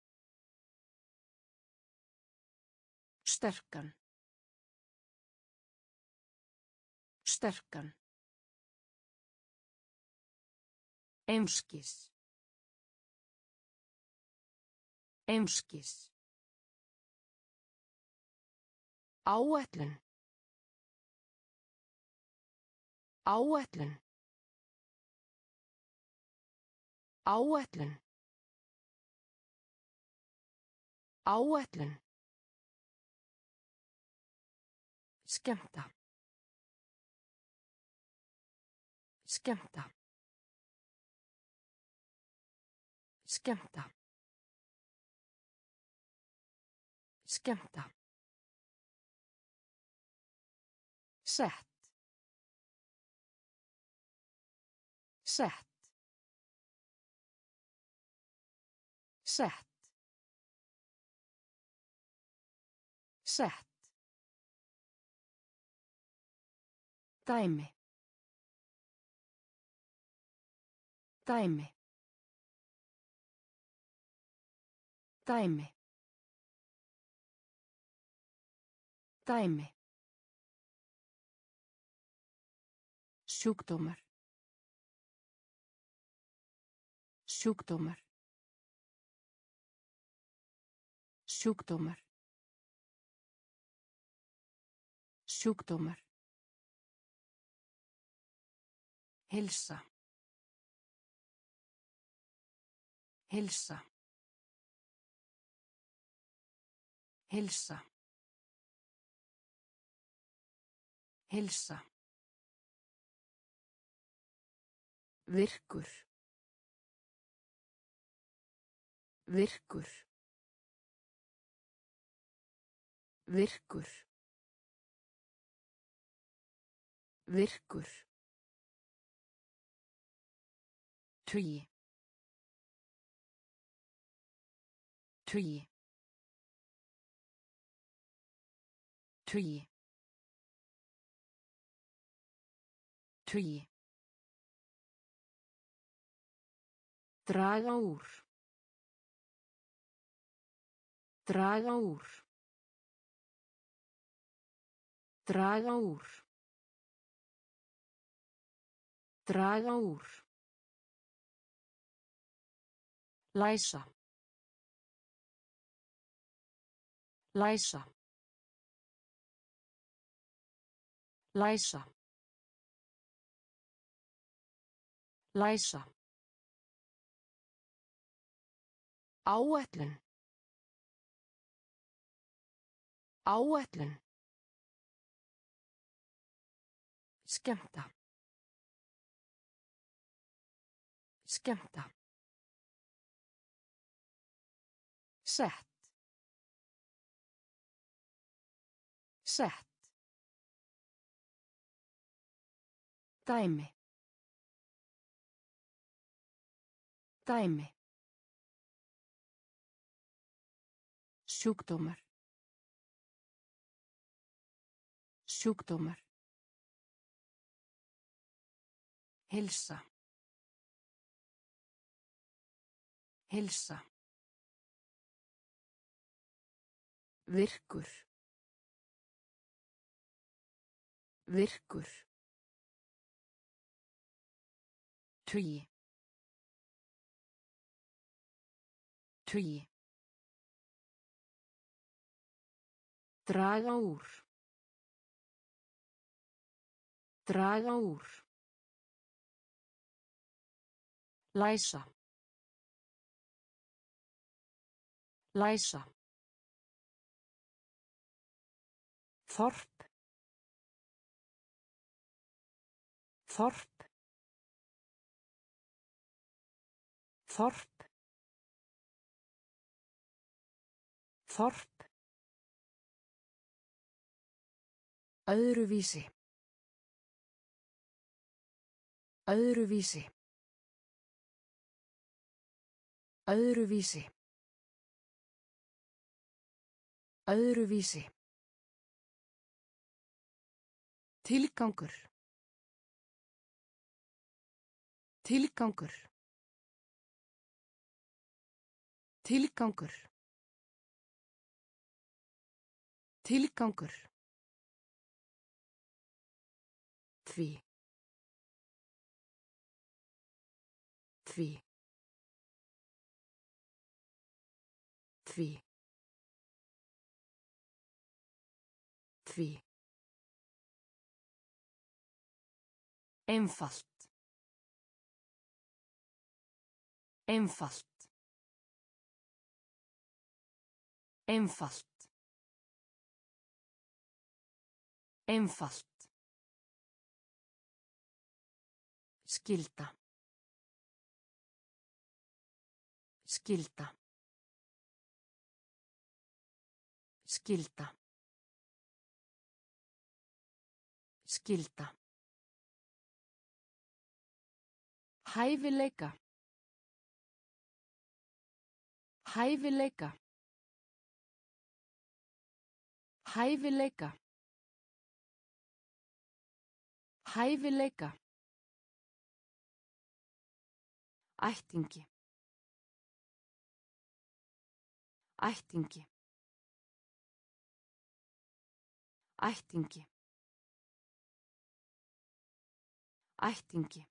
Sterkan. Sterkan. Einskis. Einskis. Áætlun. Áætlun. Áætlun. Áætlun. Skemmta. Skemmta. Skemmta. Skemmta. Sett. Sett. Sett. Sett. Dæmi. Dæmi. Dæmi. Dæmi. Sjúkdómar. Sjúkdómar. Sjúkdómar. Sjúkdómar. Hilsa. Hilsa. Hilsa. Hilsa. Virkur. Virkur. Virkur. Virkur. Tugi. Tugi. Tugi. Tugi. Draga úr. Draga úr. Draga úr. Draga úr. Læsa. Læsa. Læsa. Læsa. Áætlun. Áætlun. Skemmta. Skemmta. Sett. Sett. Dæmi. Dæmi. Sjúkdómar. Sjúkdómar. Hilsa. Hilsa. Virkur. Virkur. Tugi. Tugi. Draga úr. Draga úr. Læsa. Læsa. Þorp. Þorp. Þorp. Þorp. Öðruvísi. Öðruvísi. Öðruvísi. Öðruvísi. Tilgangur. Tilgangur. Tilgangur. Tilgangur. Því. Því. Því. Því. Einfalt. Einfalt. Einfalt. Einfalt. Skilda. Skilda. Skilda. Skilda. Hæfileika. Hæfileika. Hæfileika. Hæfileika. Ættingi. Ættingi. Ættingi. Ættingi.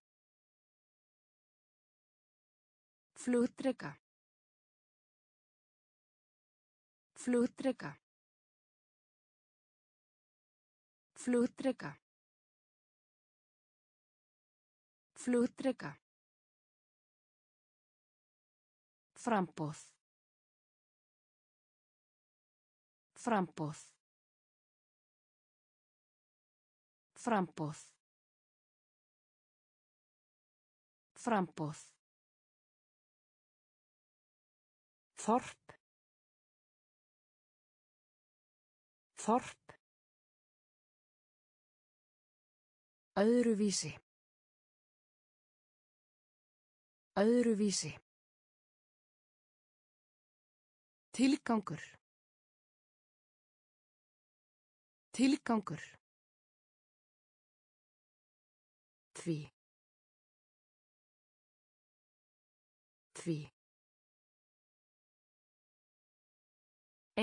Flugdreka. Flugdreka. Flugdreka. Flugdreka. Framboð. Framboð. Framboð. Framboð. Þorp. Þorp. Öðruvísi. Öðruvísi. Tilgangur. Tilgangur. Því. Því.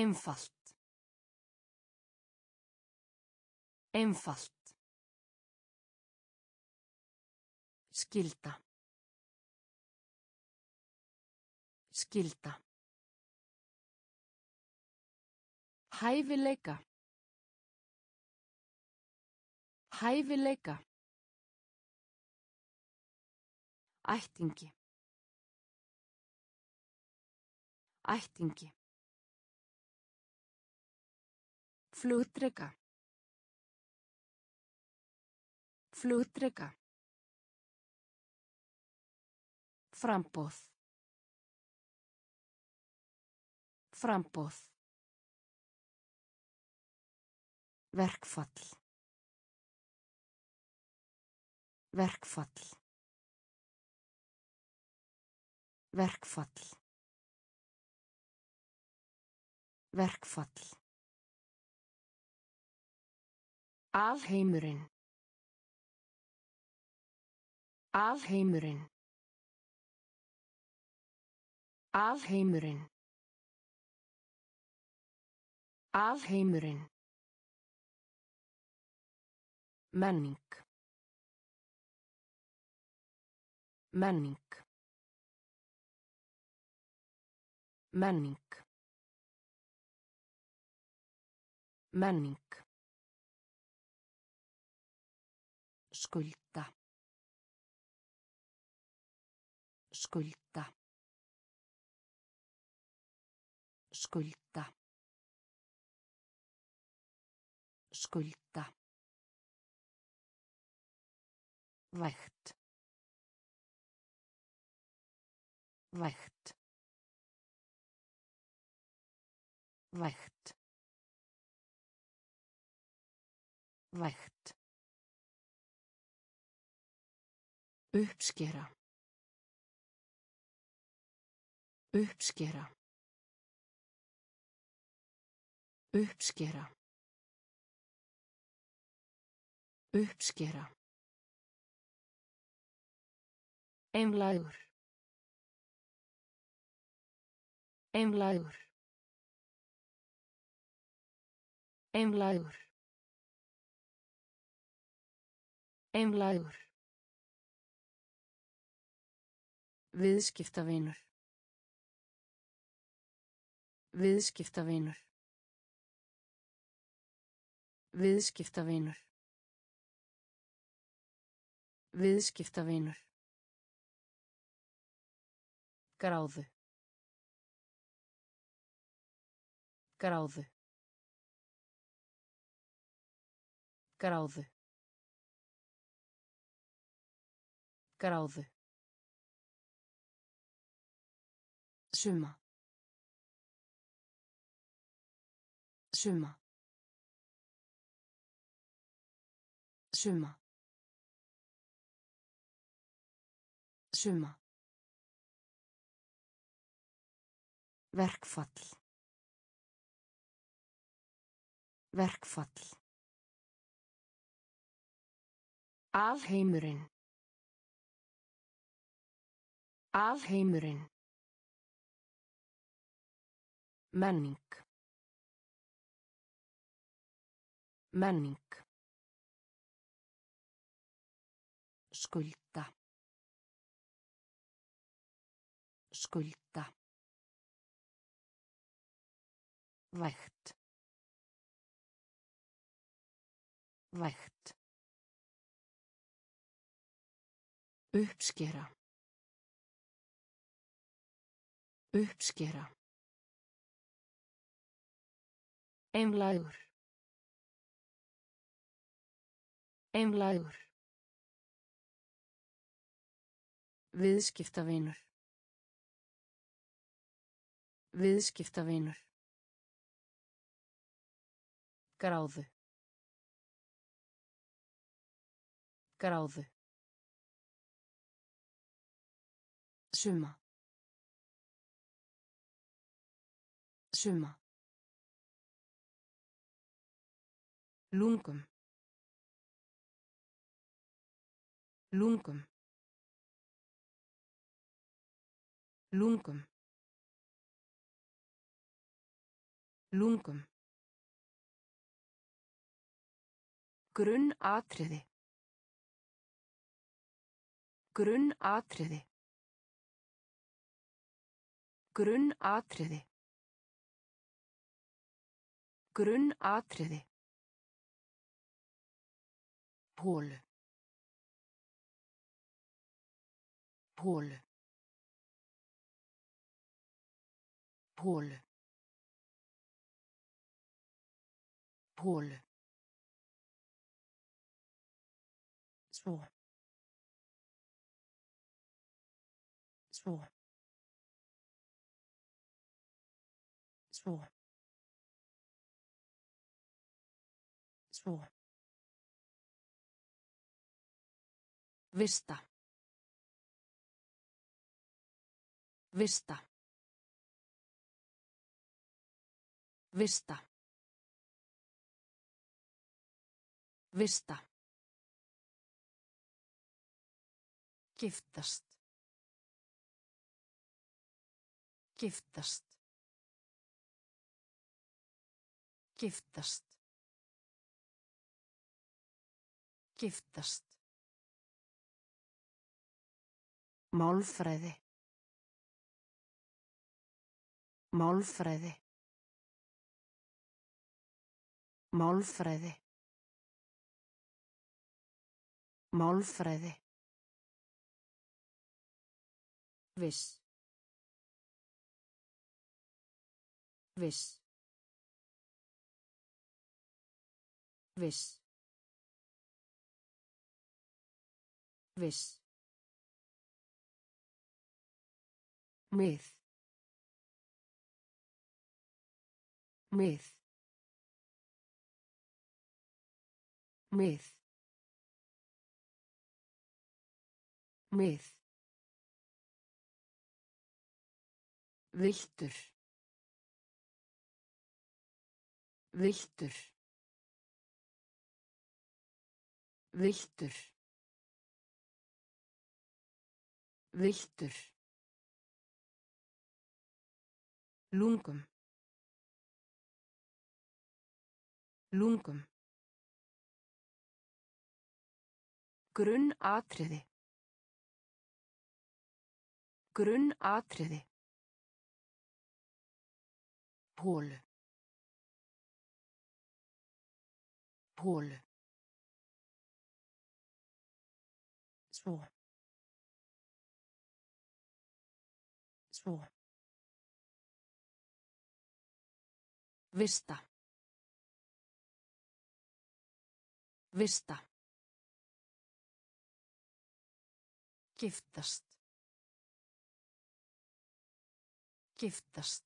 Einfalt. Einfalt. Skilda. Skilda. Hæfileika. Hæfileika. Ættingi. Ættingi. Flugdreka. Flugdreka. Framboð. Framboð. Verkfall. Verkfall. Verkfall. Verkfall. Alheimurinn. Alheimurinn. Alheimurinn. Alheimurinn. Menning. Menning. Menning. Menning. Skulda. Skulda. Skulda. Skulda. Vægt. Vægt. Vægt. Vægt. Uppskera. Uppskera. Uppskera. Uppskera. Einlægur. Einlægur. Einlægur. Einlægur. Viðskiptavinur. Viðskiptavinur. Viðskiptavinur. Viðskiptavinur. Gráðu. Gráðu. Gráðu. Gráðu. Suma. Suma. Suma. Suma. Verkfall. Verkfall. Alheimurinn. Alheimurinn. Menning. Menning. Skulda. Skulda. Vægt. Vægt. Uppskera. Uppskera. Einlægur. Einlægur. Viðskiptavinur. Viðskiptavinur. Gráðu. Gráðu. Suma. Suma. Lungum. Lungum. Lungum. Lungum. Grunnatriði. Grunnatriði. Grunnatriði. Grunnatriði. Hólu. Hólu. Hólu. Hólu. Svo. Svo. Svo. Vista. Vista. Vista. Vista. Giftast. Giftast. Giftast. Giftast. Málfræði. Málfræði. Málfræði. Málfræði. Viss. Viss. Viss. Viss. Mið. mið mið mið Viltur. Viltur. Viltur. Viltur. Lungum. Lungum. Grunn atriði. Grunn atriði. Hólu. Hólu. Svo. Svo. Vista. Vista. Giftast. Giftast.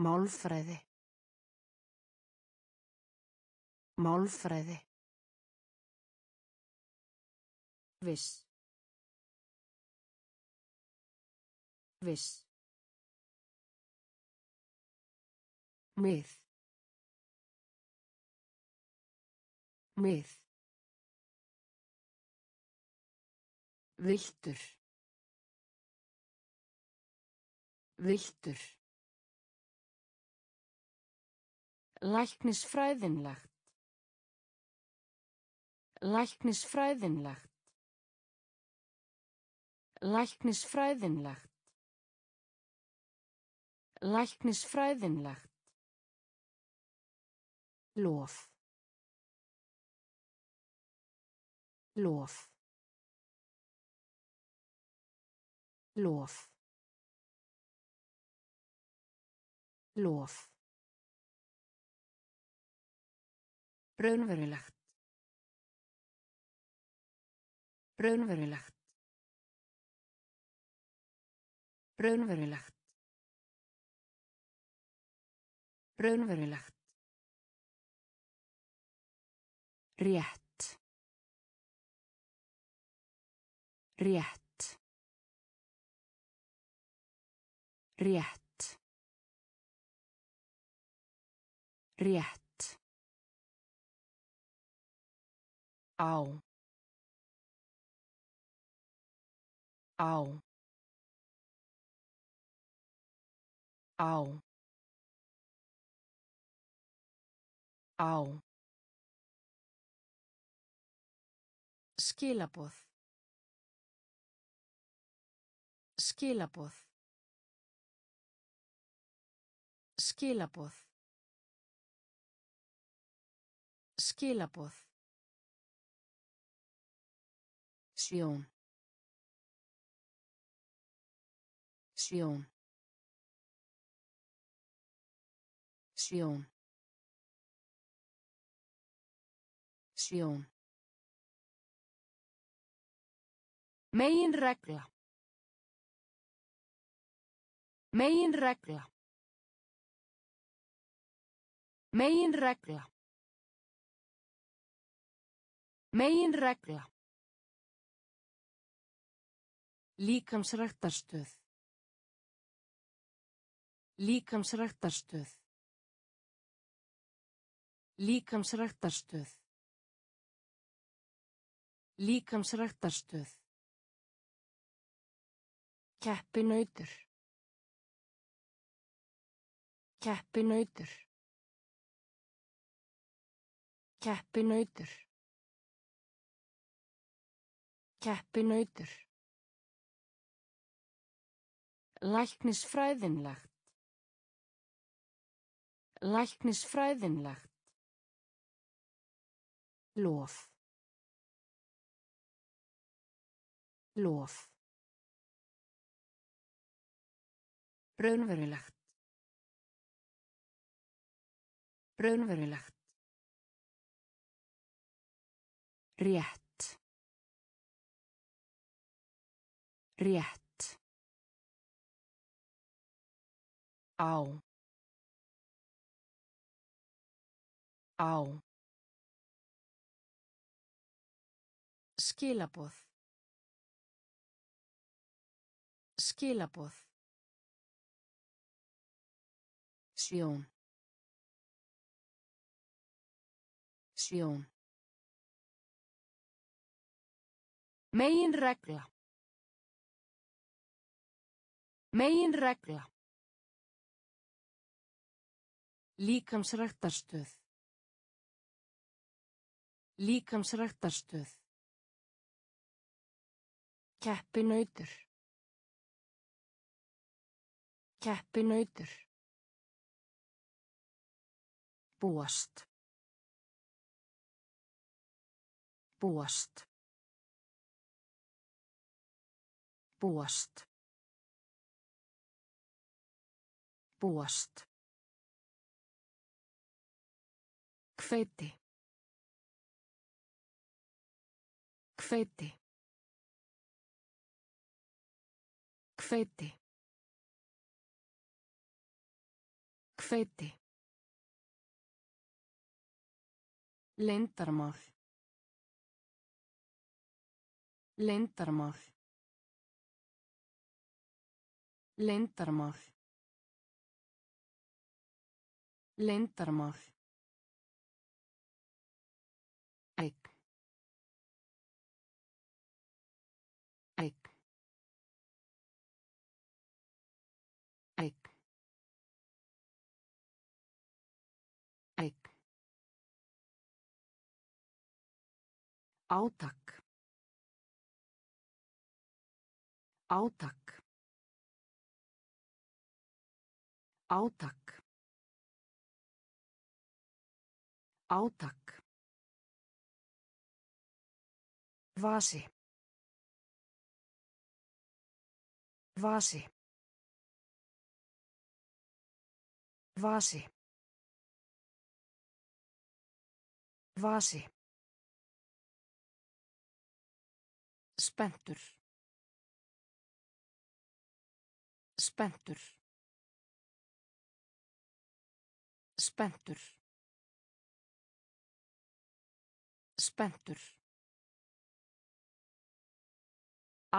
Málfræði. Málfræði. Viss. Viss. Mið. Mið. Viltur. Viltur. Læknisfræðinlegt. Læknisfræðinlegt. Læknisfræðinlegt. Læknisfræðinlegt. Lof. Lof. Lof. Lof. Raunverulegt. Raunverulegt. Raunverulegt. Raunverulegt. Rétt. Rétt. Rétt. Rétt. Á. Á. Á. Á. Skilaboð. Skilaboð. Skilaboð. Skilaboð. Sjón. Sjón. Sjón. Sjón. Megin regla. Megin regla. Megin regla. Megin regla. Líkamsræktarstöð. Líkamsræktarstöð. Líkamsræktarstöð. Líkamsræktarstöð. Keppinautur. Keppinautur. Keppinautur. Keppinautur. Læknisfræðinlegt. Læknisfræðinlegt. Lof. Lof. Raunverulegt. Raunverulegt. Rétt. Rétt. á á skilaboð skilaboð sjón sjón megin regla. Megin regla. Líkamsræktarstöð. Líkamsræktarstöð. Keppinautur. Keppinautur búast. Búast. Búast. Búast. Hveiti. Hveiti. Hveiti. Hveiti Leyndarmál. Leyndarmál. Leyndarmál. Leyndarmál. Átak. Átak. Átak. Átak. Vasi. Vasi. Vasi. Vasi. Spentur. Spentur. Spentur. Spentur.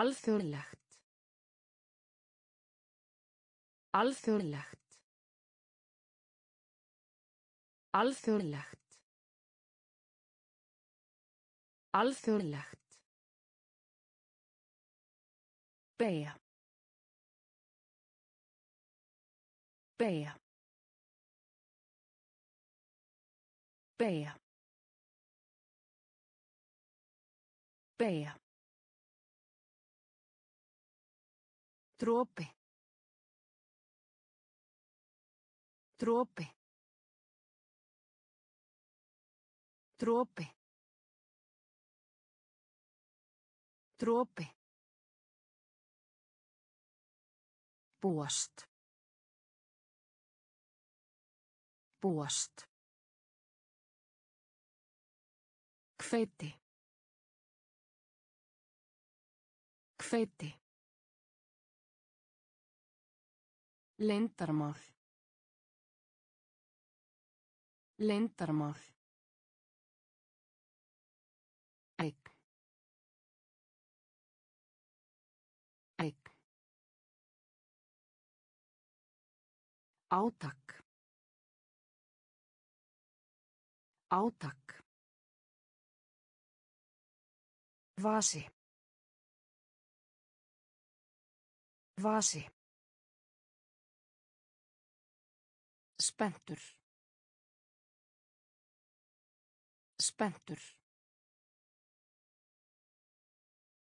Alþjóðlegt. Alþjóðlegt. Alþjóðlegt. Alþjóðlegt. Beygja. Beygja. Beygja. Beygja. Dropi. Dropi. Dropi. Dropi. Búast. Búast. Hveiti. Hveiti. Leyndarmál. Leyndarmál. Átak. Átak. Vasi. Vasi. Spentur. Spentur.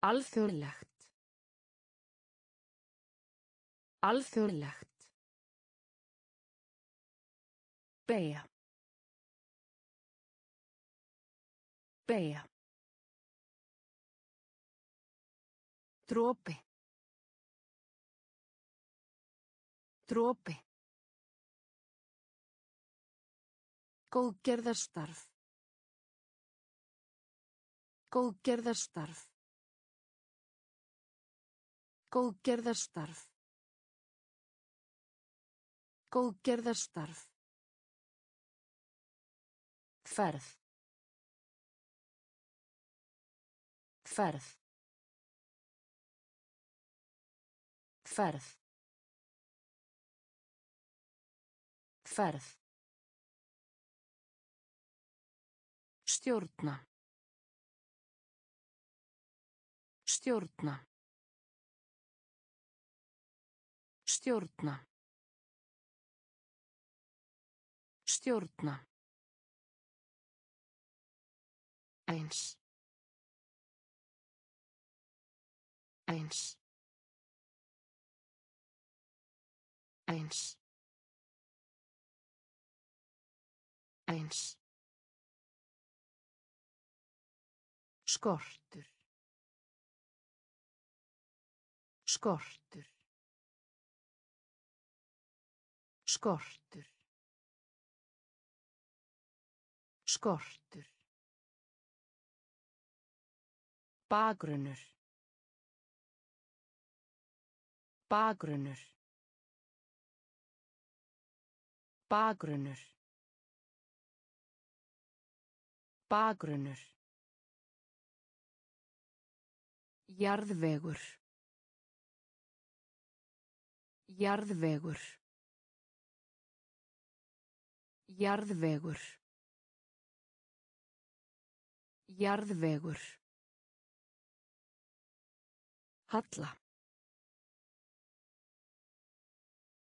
Alþjóðlegt. Alþjóðlegt. Beygja. Beygja. Dropi. Dropi. Góðgerðarstarf. Góðgerðarstarf. Góðgerðarstarf. Góðgerðarstarf. Ferð. Ferð. Ferð. Ferð. Stjórna. Stjórna. Stjórna. Stjórna. Eins. Eins. Eins. Eins. Skortur. Skortur. Skortur. Skortur. Bakgrunnur. Bakgrunnur. Bakgrunnur. Bakgrunnur. Jarðvegur. Jarðvegur. Jarðvegur. Jarðvegur. Halla.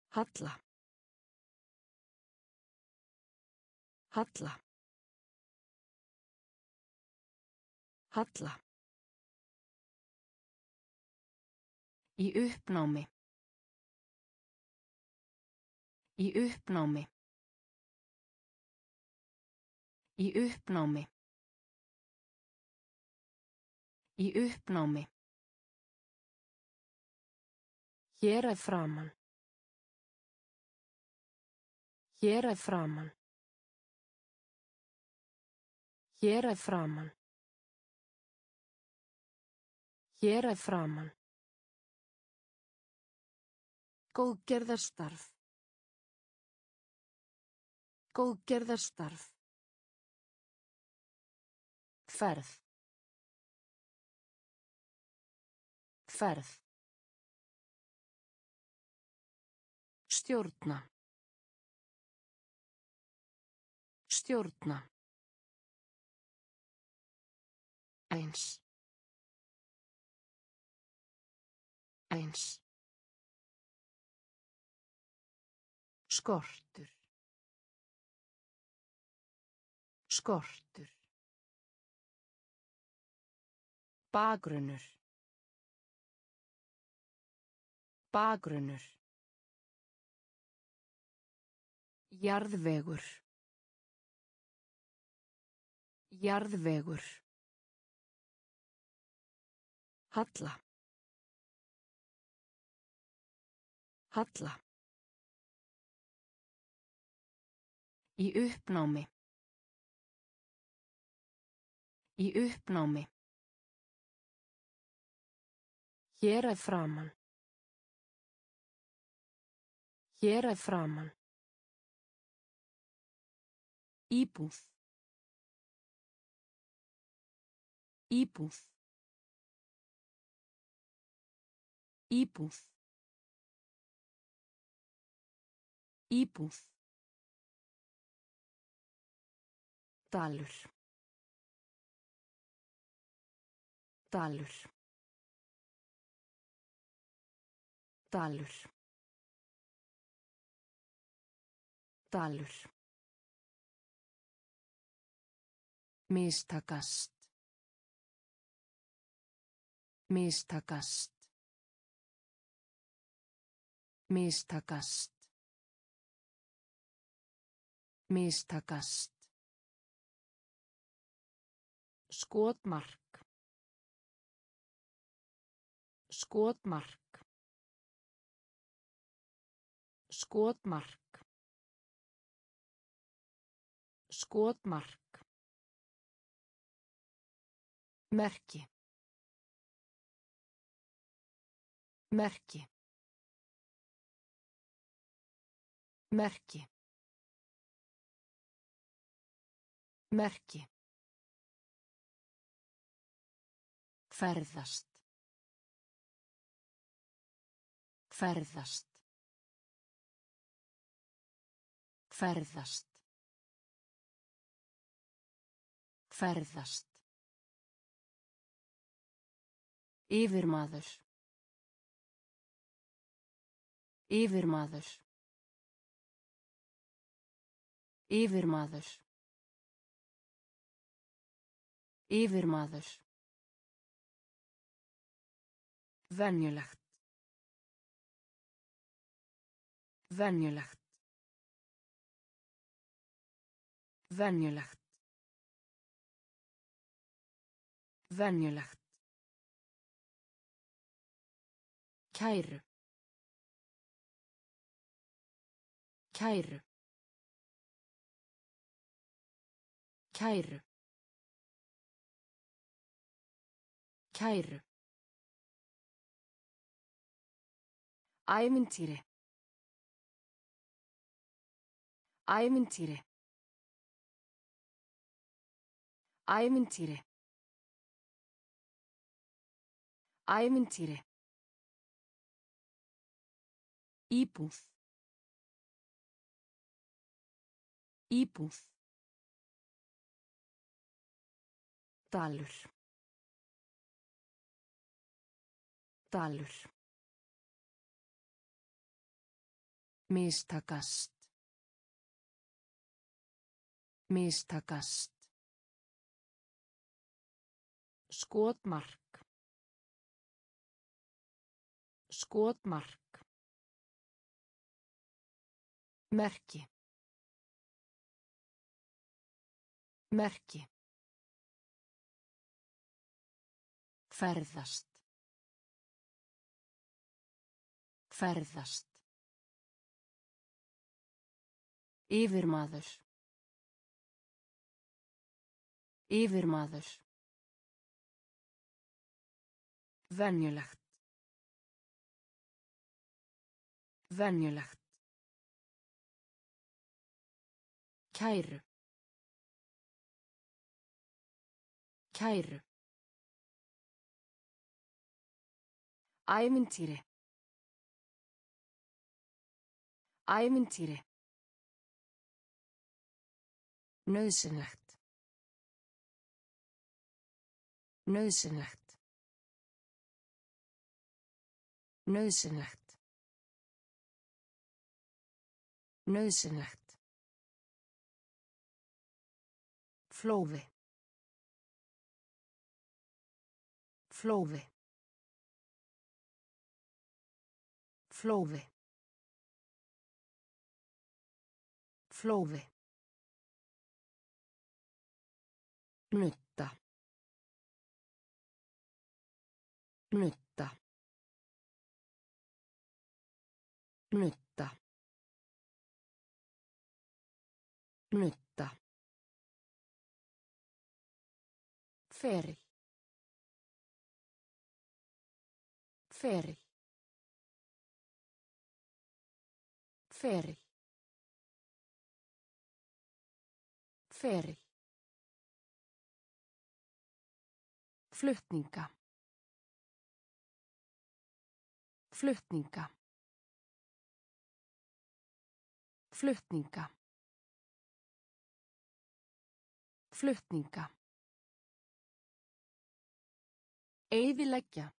Halla. Halla. Halla. Í uppnámi. Í uppnámi. Í uppnámi. Í uppnámi. Hér er framann. Hér er framann. Hér er framann. Hér er framann. Góðgerðarstarf. Góðgerðarstarf. Ferð. Ferð. Stjórna. Stjórna. Eins. Eins. Skortur. Skortur. Bakgrunnur. Bakgrunnur. Jarðvegur. Jarðvegur. Halla. Halla. Í uppnámi. Í uppnámi. Hér er framann. Hér er framann. Íbúð. Íbúð. Íbúð. Íbúð. Dalur. Dalur. Dalur. Dalur. Mistakast. Mistakast. Mistakast. Mistakast. Skotmark. Skotmark. Skotmark. Skotmark. Merki. Merki. Merki. Merki. Ferðast. Ferðast. Ferðast. Ferðast. Yfirmaður. Yfirmaður. Yfirmaður. Yfirmaður. Venjulegt. Venjulegt. Venjulegt. Venjulegt. Kæru. Kæru. Kæru. Kæru. Ævintýri. Ævintýri. Ævintýri. Ævintýri. Íbúð. Íbúð. Dalur. Dalur. Mistakast. Mistakast. Skotmark. Skotmark. Merki. Merki. Ferðast. Ferðast. Yfirmaður. Yfirmaður. Venjulegt. Venjulegt. Kæru. Kæru. Ævintýri. Ævintýri. Nauðsynlegt. Nauðsynlegt. Nauðsynlegt. Nauðsynlegt. Flóði. Flóði. Flóði. Flóði. Nutta. Nutta. Nutta. Nutta. Feril. Feril. Feril. Feril. Flutninga. Flutninga. Flutninga. Flutninga. Eyðileggja.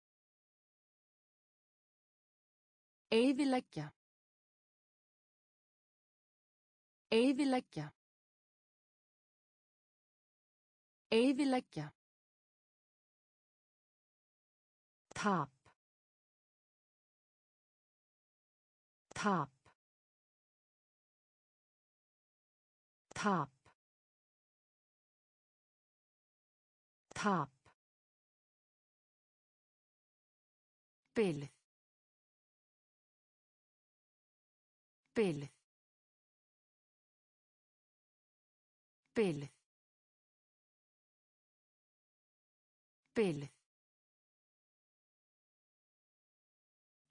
Eyðileggja. Eyðileggja. Eyðileggja. Tap. Tap. Tap. Tap. Bilið. Bilið. Bilið. Bilið.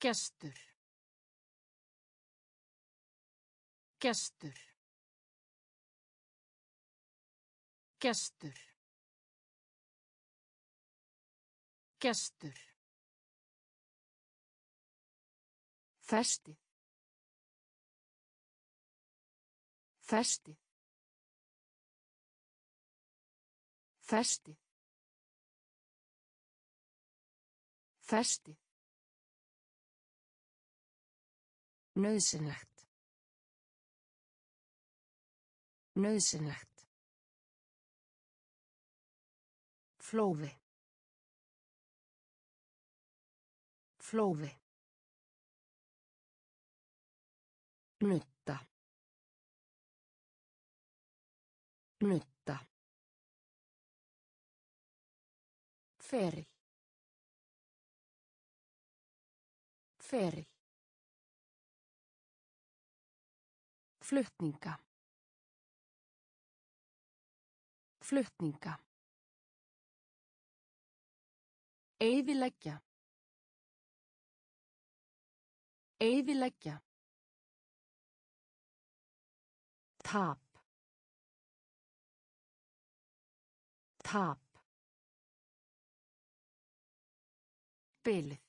Gestur. Gestur. Gestur. Gestur. Festið. Festið. Festið. Festið. Nauðsynlegt. Nauðsynlegt. Flóði. Flóði. Nutta. Nutta. Feril. Feril. Flutninga. Flutninga. Eyðileggja. Eyðileggja. Tap. Tap. Bilið.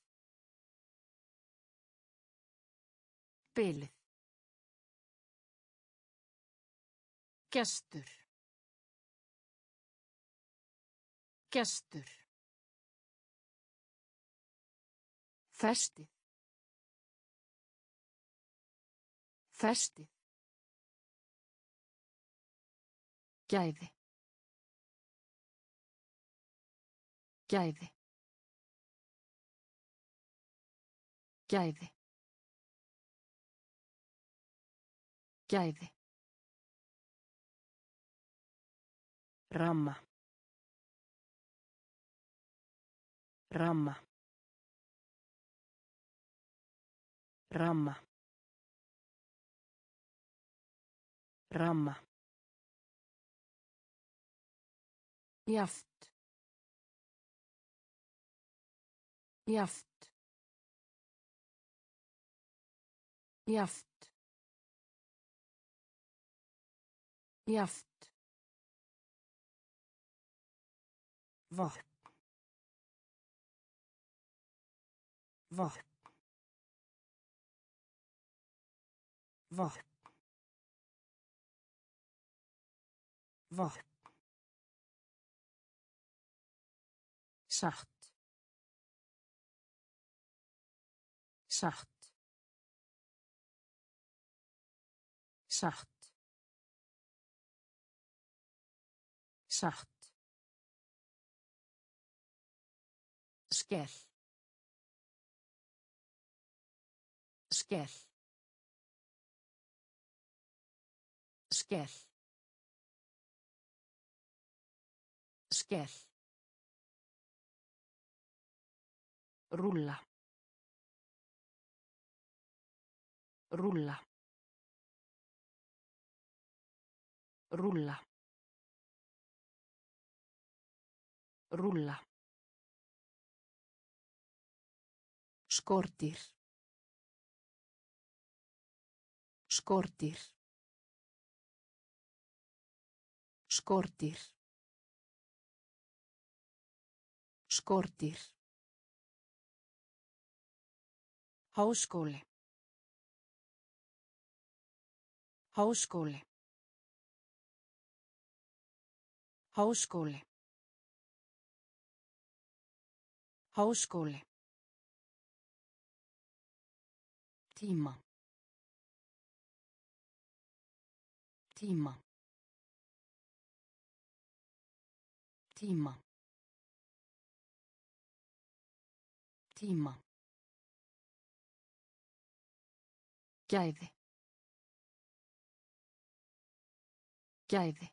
Bilið. Gestur. Gestur. Festið. Festið. Gæði. Gæði. Gæði. Gæði. Ramma. Ramma. Ramma. Ramma. Jaft. Jaft. Jaft. Jaft. Vopn. Vopn. Vopn. Vopn. Satt. Satt. Satt. Satt. Skell. Skell. Skell. Skell. Rúlla. Rúlla. Rúlla. Rúlla. Skortir. Skortir. Skortir. Skortir. Háskóli. Háskóli. Háskóli. Háskóli. Tíma. Tíma. Tíma. Tíma. Gæði. Gæði.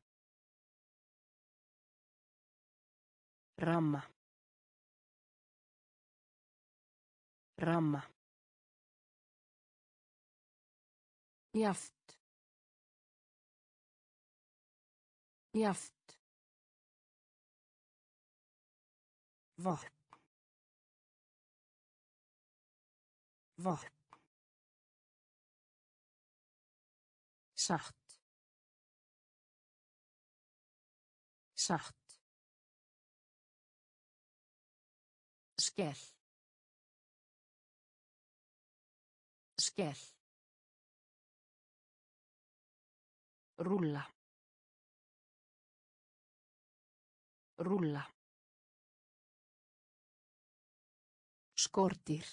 Ramma. Ramma. Jaft. Jaft. Vopn. Vopn. Satt. Satt. Skell. Skell. Rúlla. Rúlla. Skordýr.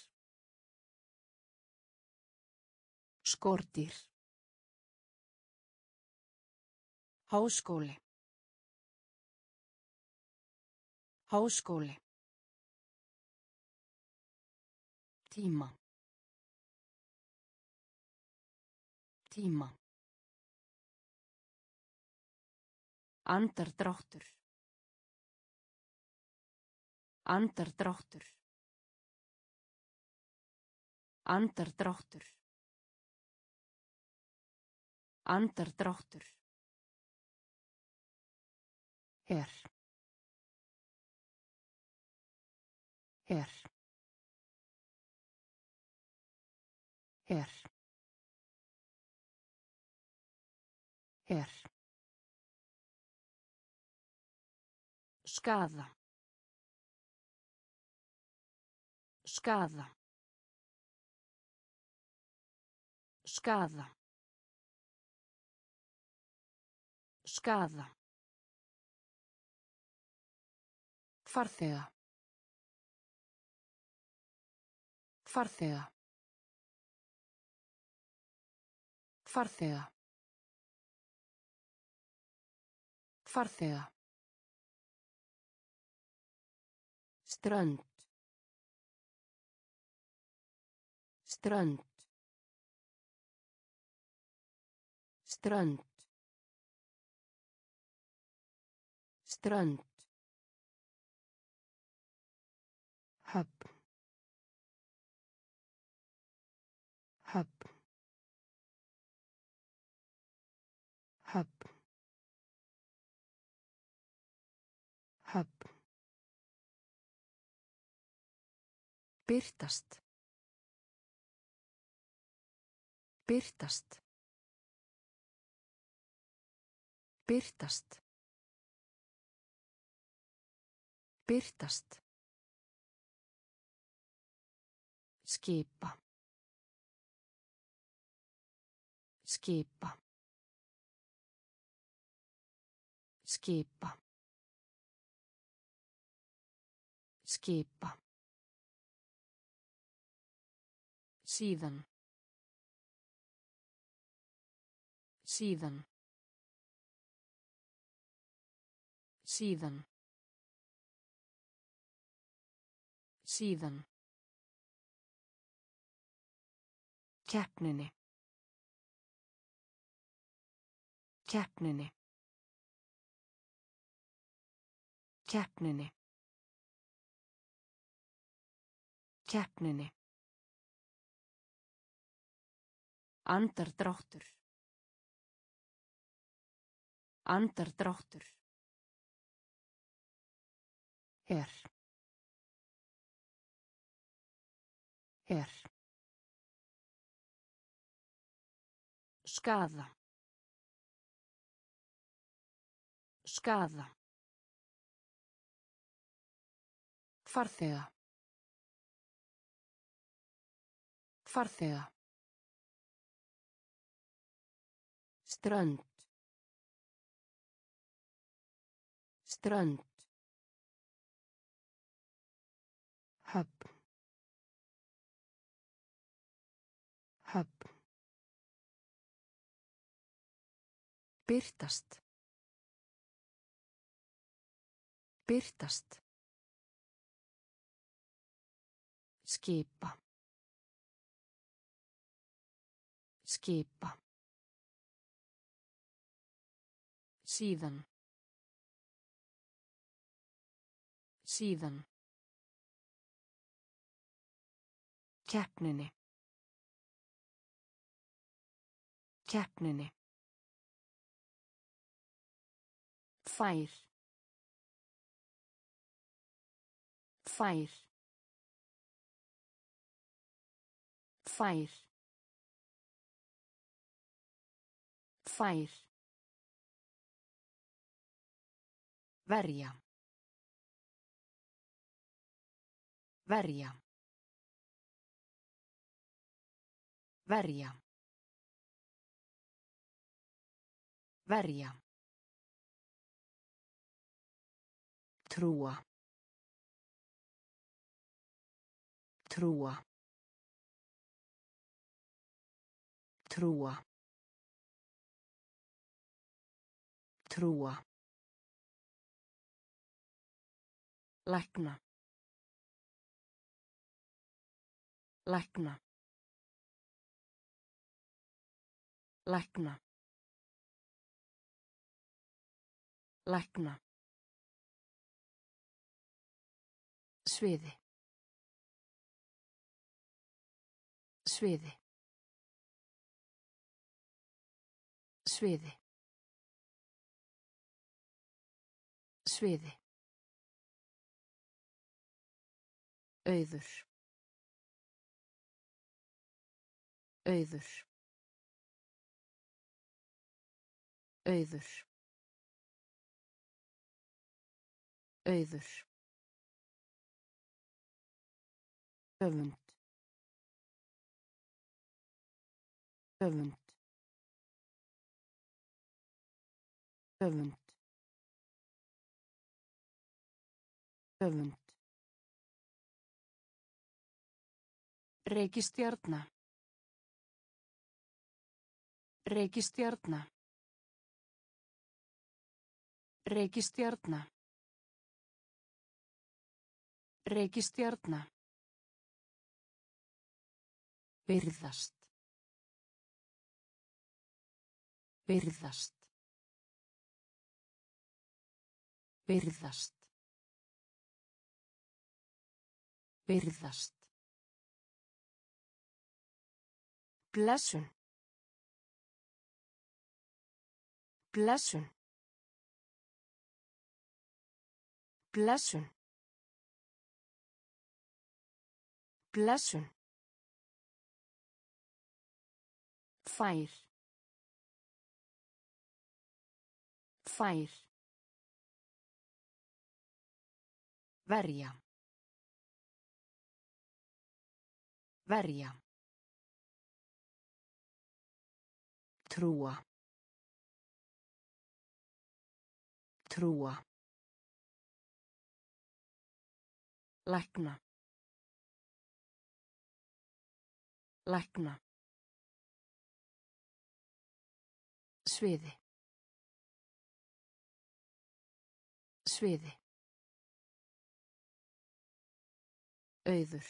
Skordýr. Háskóli. Háskóli. Tíma. Tíma. Andardráttur. Andardráttur. Andardráttur. Andardráttur. Her. Her. Her. Her. Skaða. Skaða. Skaða. Skaða. Farþega. Farþega. Farþega. Farþega. Strönd. Strönd. Strönd. Strönd. Byrtast. Byrtast. Byrtast. Byrtast. Skipa. Skipa. Skipa. Skipa. Síðan. Síðan. Síðan. Síðan. Keppninni. Keppninni. Keppninni. Keppninni. Andardráttur. Andardráttur. Her. Her. Skaða. Skaða. Farþega. Farþega. Strönd. Strönd. Höfn. Höfn. Byrtast. Byrtast. Skipa. Skipa. Síðan. Síðan. Keppninni. Keppninni. Fær. Fær. Fær. Fær. Verja. Verja. Verja. Verja. Trúa. Trúa. Trúa. Trúa. Lækna. Lækna. Lækna. Lækna. Sviði. Sviði. Sviði. Sviði. Auður. Auður. Auður. Auður. Öfund. Öfund. Öfund. Öfund. Reykistjarna. Reykistjarna. Reykistjarna. Reykistjarna. Virðast. Virðast. Virðast. Virðast. Blessun. Blessun. Blessun. Blessun. Fær. Fær. Verja. Verja. Trúa. Trúa. Lækna. Lækna. Sviði. Sviði. Auður.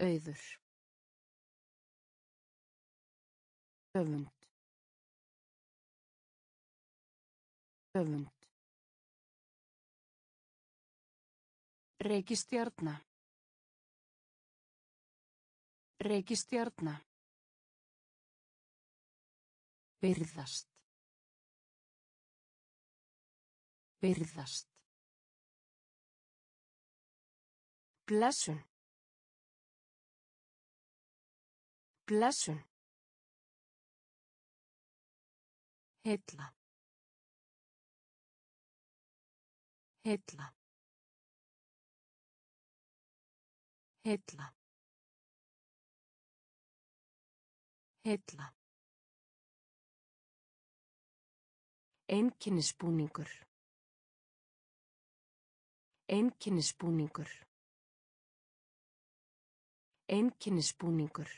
Auður. Öfund. Öfund. Reykistjarna. Reykistjarna. Virðast. Virðast. Blessun. Blessun. Heilla. Heilla. Heilla. Heilla. Einkennisbúningur. Einkennisbúningur. Einkennisbúningur.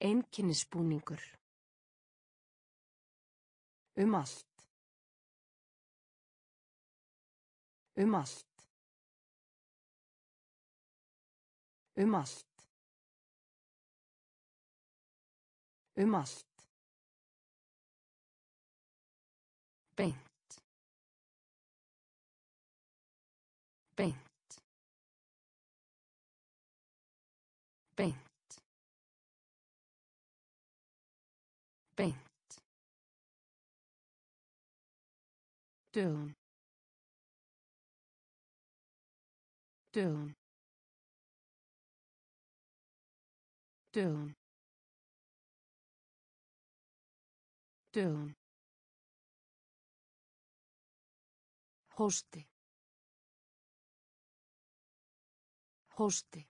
Einkennisbúningur. Um allt. Um allt. Um allt. Um allt. Beint. Beint. Beint. Beint. Dögun. Dögun. dögun dögun hósti hósti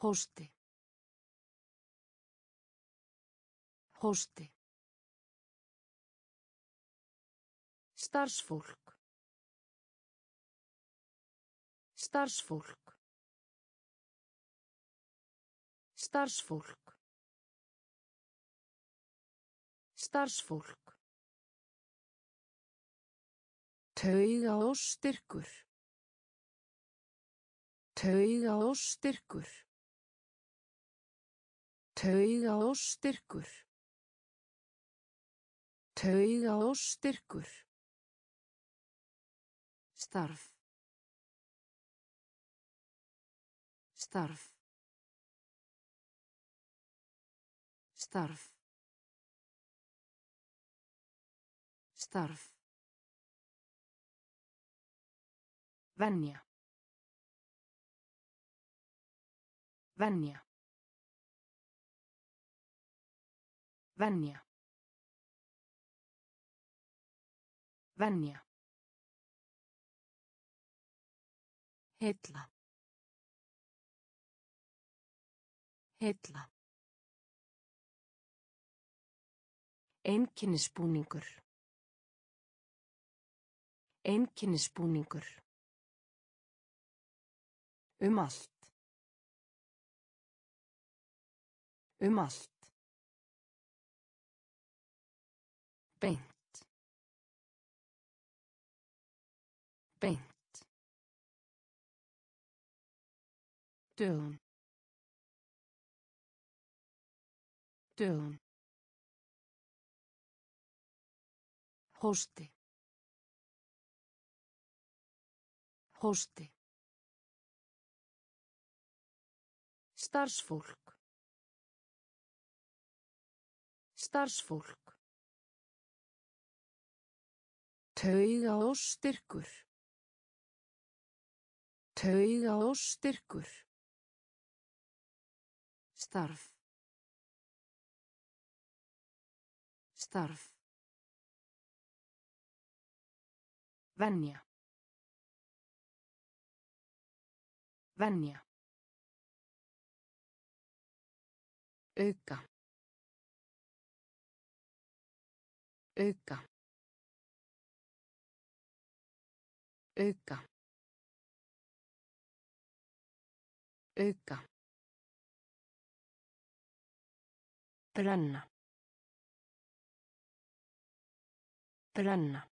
hósti hósti starfsfólk starfsfólk starfsfólk starfsfólk Tauga og styrkur. Tauga og styrkur. Tauga og styrkur. Tauga og styrkur. Starf. Starf. Starf. Starf. Venja. Venja. Venja. Venja. Heilla. Heilla. Einkinnisbúningur. Einkinnisbúningur. Um allt. Um allt. beint beint dögun dögun Hósti. Hósti. starfsfólk starfsfólk Tauga og styrkur. Tauga og styrkur. Starf. Starf. Venja. Venja. Auka. Auka. Auka. Auka. Brenna. Brenna.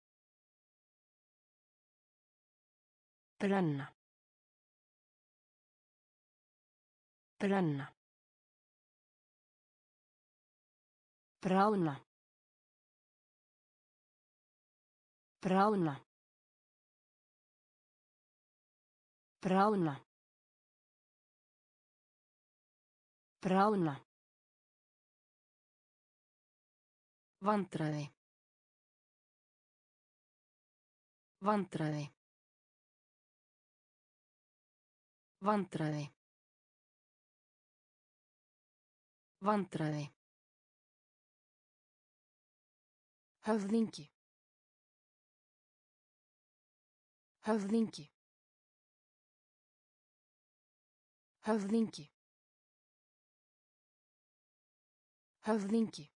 Brenna. Brenna. Bráðna. Bráðna. Bráðna. Bráðna. Vandræði. Vandræði. Vandræði. Vandræði. Höfðingi. Höfðingi. Höfðingi. Höfðingi.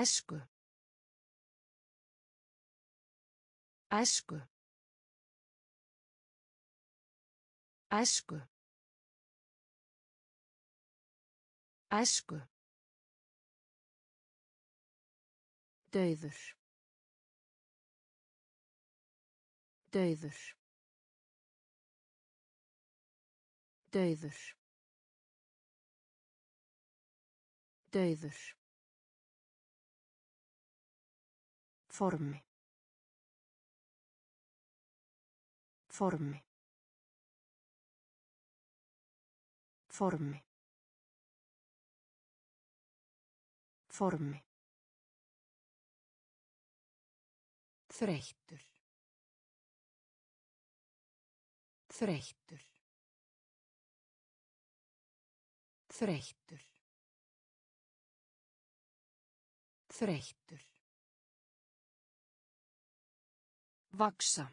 Æsku. Æsku. Æsku. Æsku. Dauður. Dauður. Dauður. Dauður. Formi. Formi. Formi. Formi. Þreyttur. Þreyttur. Þreyttur. Þreyttur. Vaksa.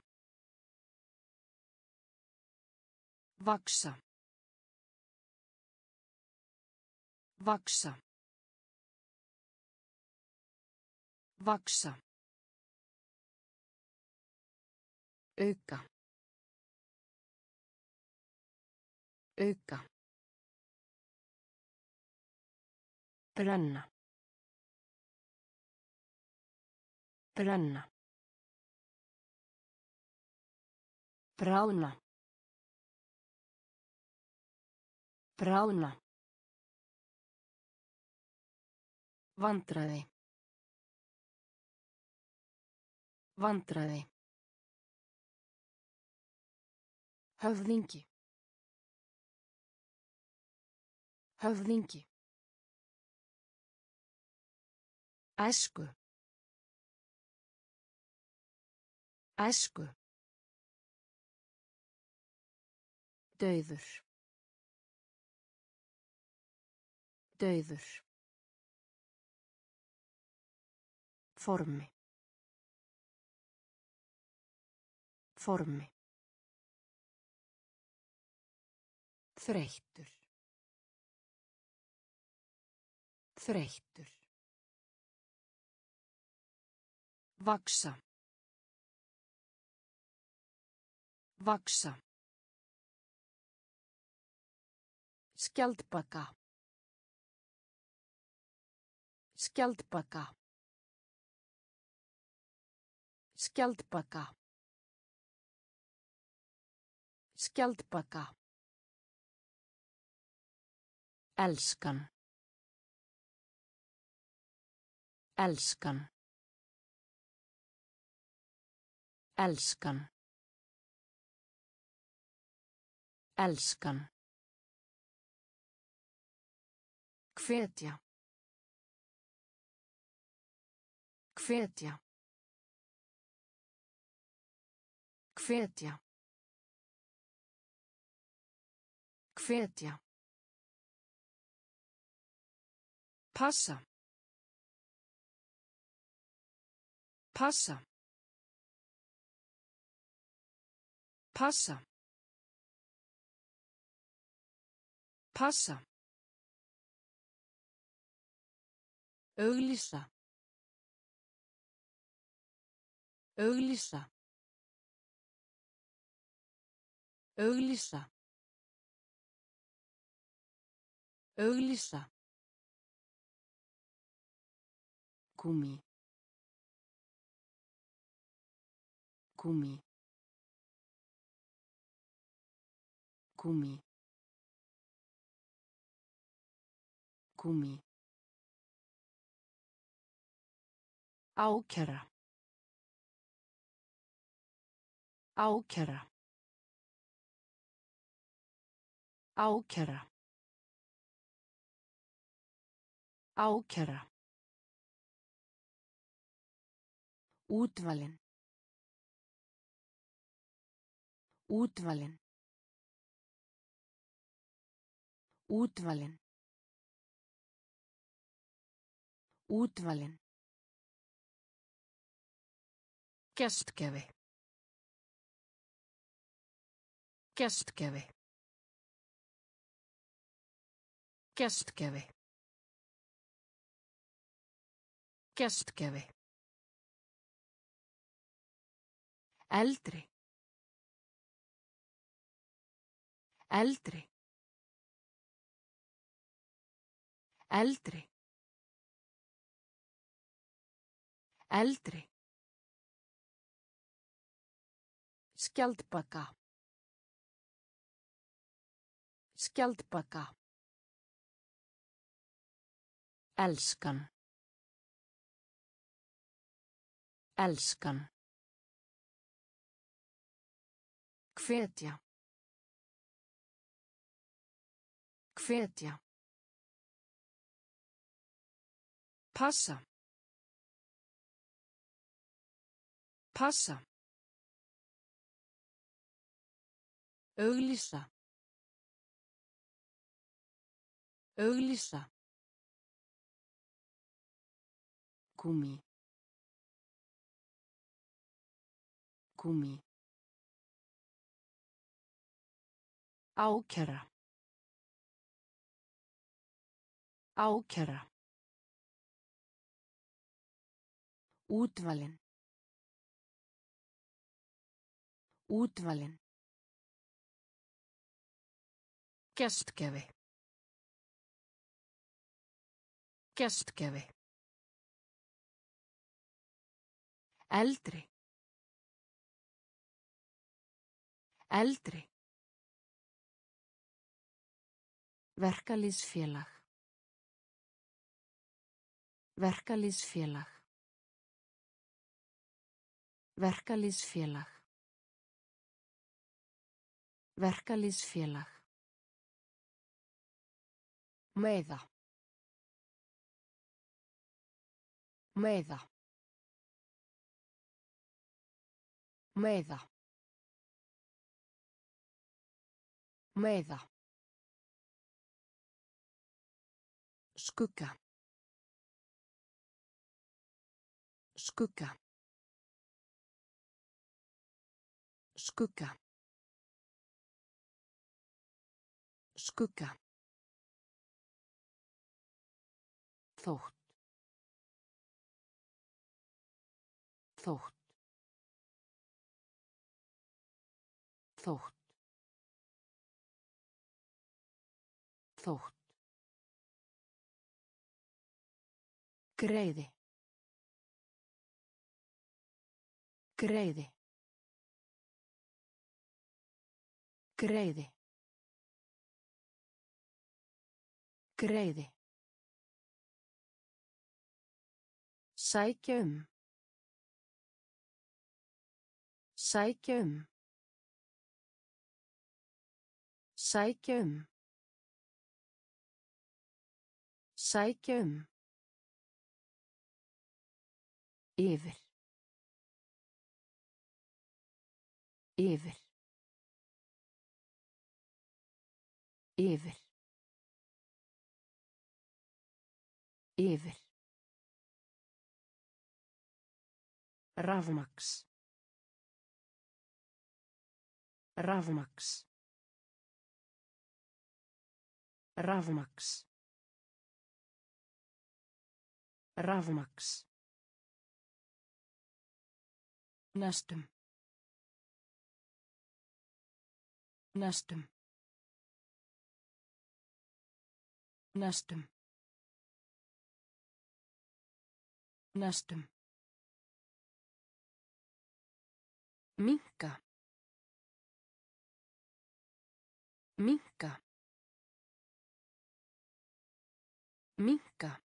Vaksa. Vaksa. Vaksa. Auka. Auka. Brenna. Brenna. Bráðna. Bráðna. Vandræði. Vandræði. Höfðingi. Höfðingi. Æsku. Æsku. Dauður. Dauður. Formi. Formi. Þreyttur. Þreyttur. Vaksa. Vaksa. Skjaldbaka. Skjaldbaka. Skjaldbaka. Skjaldbaka. Elskan. Elskan. Elskan. Elskan. Hvetja. Hvetja. Hvetja. Hvetja. Passa. Passa. Passa. Passa. Auglýsa. Auglýsa. Auglýsa. Auglýsa. Gummi. Gummi. Gummi. Gummi. Ákæra. Ákæra. Ákæra. Ákæra. Útvalin. Útvalin. Útvalin. Útvalin. Gestgefi. Gestgefi. Gestgefi. Gestgefi. Eldri. Eldri. Eldri. Eldri. Skjaldbaka. Skjaldbaka. Elskan. Elskan. Hvetja. Hvetja. Passa. Passa. Auglýsa. Auglýsa. Gúmi. Gúmi. Ákæra. Ákæra. Útvalin. Útvalin. Gestgefi. Gestgefi. Eldri. Eldri. Verkalýsfélag. Verkalýsfélag. Verkalýsfélag. Verkalýsfélag. Meiða. Meiða. Meiða. Meiða. Skugga. Skugga. Skugga. Skugga. Þótt. Þótt. Þótt. Þótt. Greiði. Greiði. Greiði. Greiði. Sækja um. Sækja um. Sækja um. Sækja um. Yfir. Yfir. Yfir. Yfir. Rafmaks. Rafmaks. Rafmaks. Rafmaks. Næstum. Næstum. Næstum. Næstum. Minka. Minka. Minka.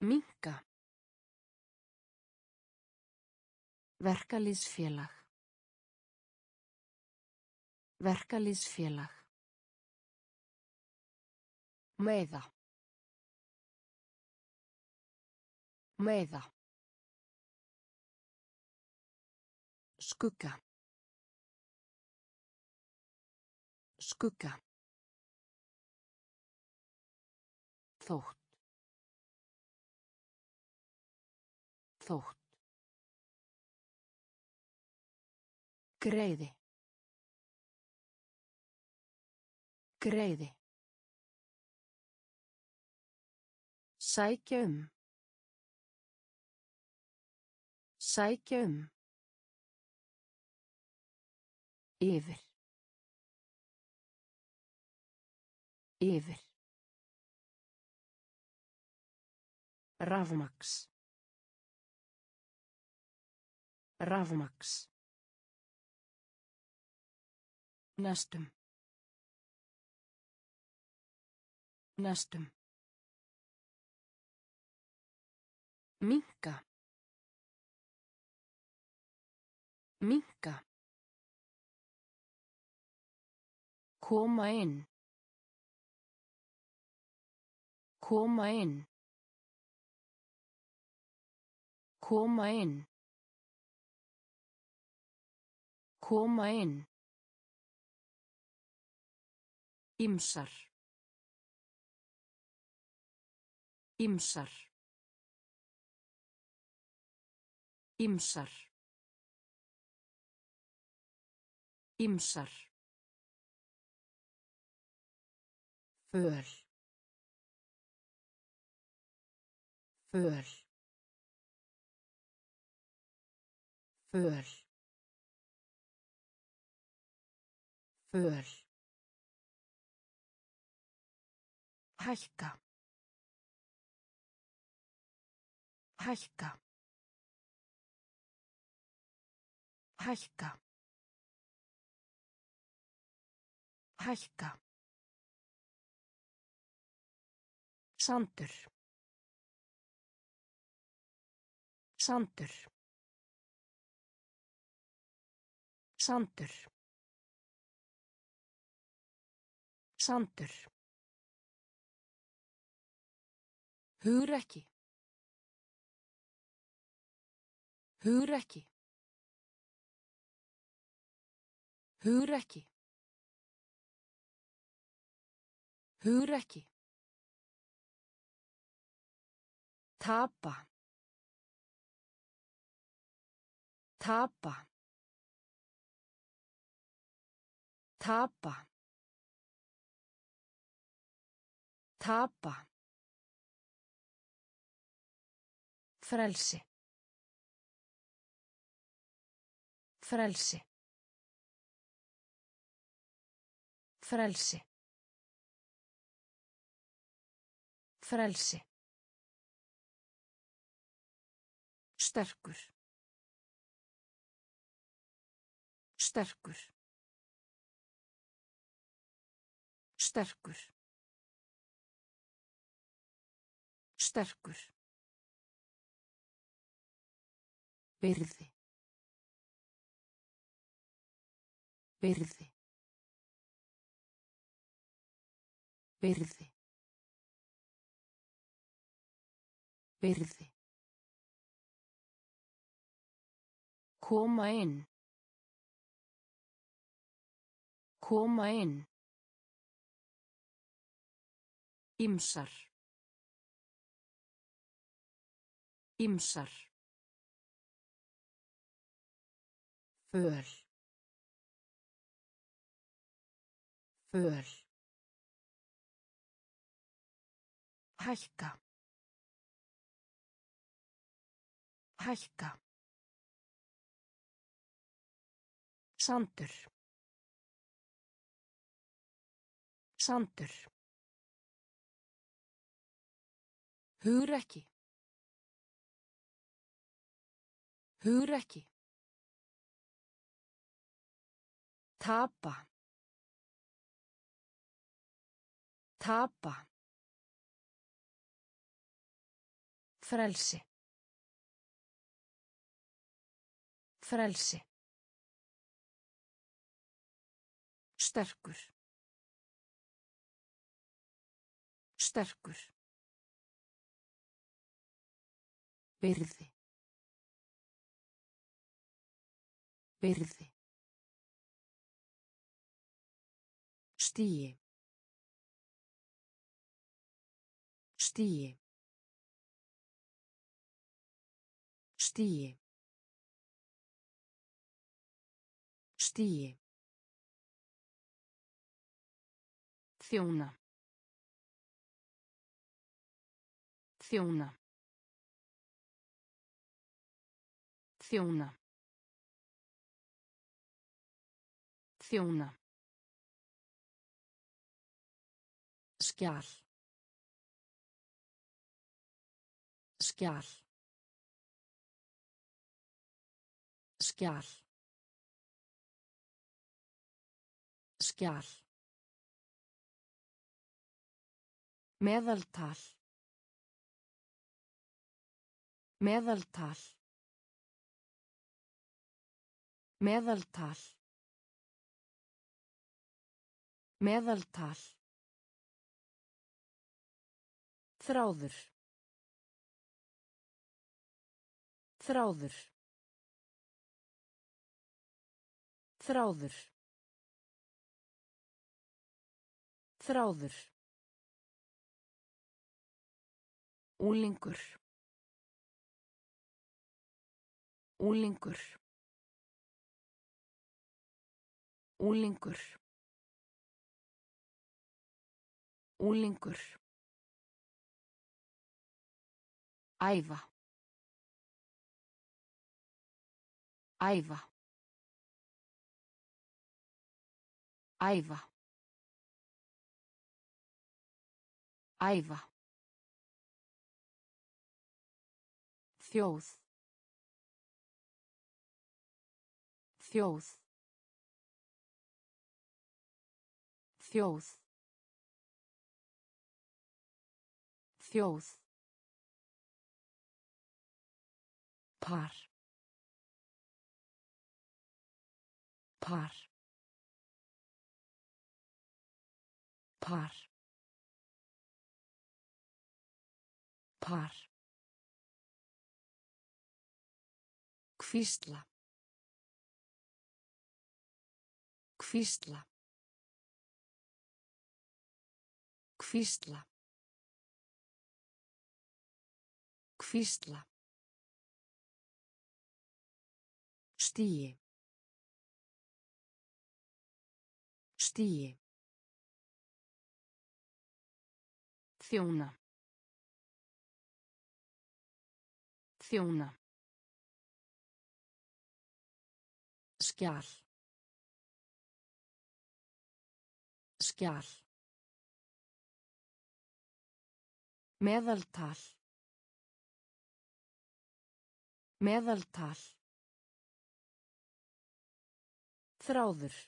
Minka. Verkalýsfélag. Verkalýsfélag. Meiða. Meiða. Skugga. Skugga. Þótt. Þótt. Greiði. Greiði. Sækja um. Sækja um. Yfir. Yfir. Rafmaks. Rafmaks. Næstum. Næstum. Minka. Minka. Koma inn. Koma inn. Koma inn. Koma inn. Ymsar. Ymsar. Ymsar. Ymsar. Föl. Föl. Föl. Föl. Hækka. Hækka. Hækka. Hækka. Sandur. Sandur. Sandur. Sandur. Hugrekki. Hugrekki. Hugrekki. Hugrekki. Tapa. Tapa. Tapa. Tapa. Frelsi. Frelsi. Frelsi. Frelsi. Sterkur. Sterkur. Sterkur. Sterkur. Byrði. Byrði. Byrði. Byrði. Koma inn. Koma inn. Ymsar. Ymsar. Föl. Föl. Hækka. Hækka. Sandur. Sandur. Hugrekki. Hugrekki. Tapa. Tapa. Frelsi. Frelsi. Sterkur. Sterkur. Byrði. Byrði. Stíi. Stíi. Stíi. Stíi. Þjóna. Þjóna. Þjóna. Þjóna. Skjal. Skjal. Skjal. Skjal. Meðaltal. Meðaltal. Meðaltal. Meðaltal. Þráður. Þráður. Þráður. Þráður. Úlingur. Úlingur. Úlingur. Úlingur. Æfa. Æfa. Æfa. Æfa. Þjóð. Þjóð. Þjóð. Þjóð. Par. Par. Par. Par. Hvísla. Hvísla. Hvísla. Hvísla. Stíi. Stíi. Þjóna. Þjóna. Skjal. Skjal. Meðaltal. Meðaltal. Þráður.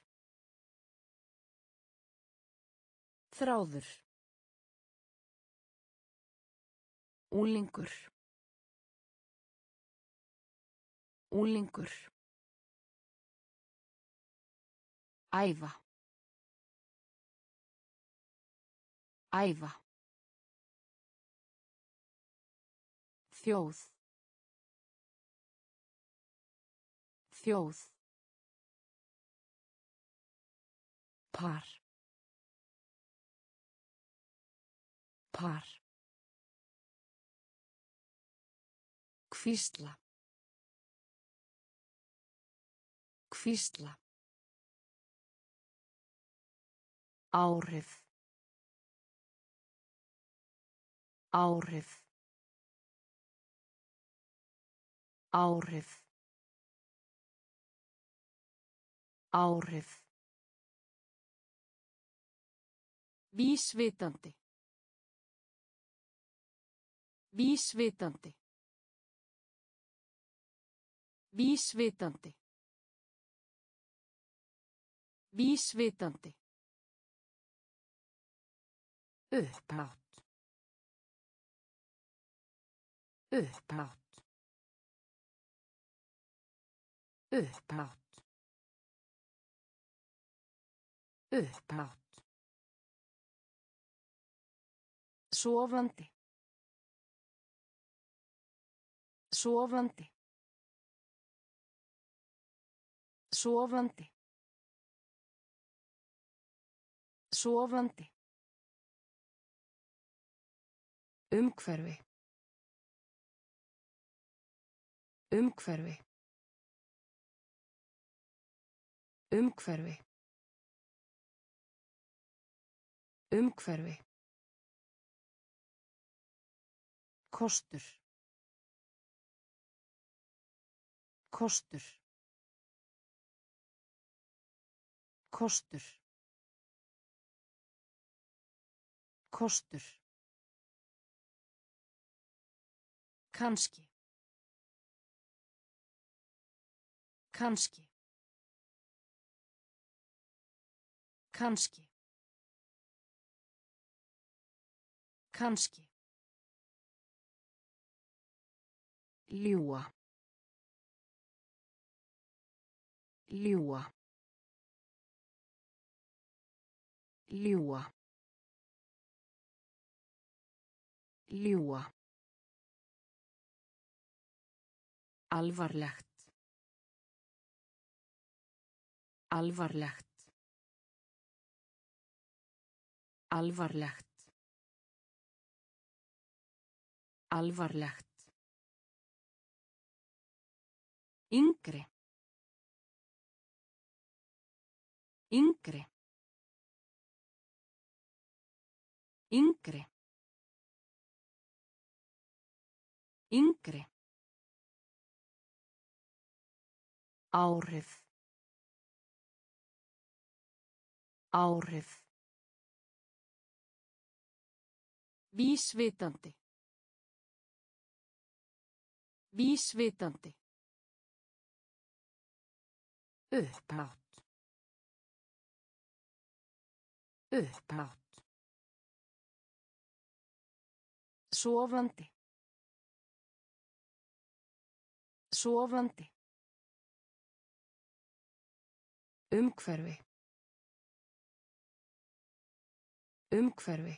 Þráður. Úlingur. Úlingur. Æfa. Æfa. Þjóð. Þjóð. Par. Par. Hvísla. Hvísla. Áhrif. Áhrif. Áhrif. Áhrif. Vísvitandi. Vísvitandi. Vísvitandi. Vísvitandi. Upphátt. Upphátt. Upphátt. Upphátt. Sofandi. Sofandi. Sofandi. Sofandi. Umhverfi. Umhverfi. Umhverfi. Umhverfi. Kostur. Kostur. Kostur. Kostur. Kanski. Kanski. Kanski. Kanski. Ljúa. Ljúa. Ljúa. Ljúa. Alvarlegt. Alvarlegt. Alvarlegt. Alvarlegt. Yngri. Yngri. Yngri. Yngri. Áhrif. Áhrif. Vísvitandi. Vísvitandi. Upphátt. Upphátt. Sofandi. Sofandi. Umhverfi. Umhverfi.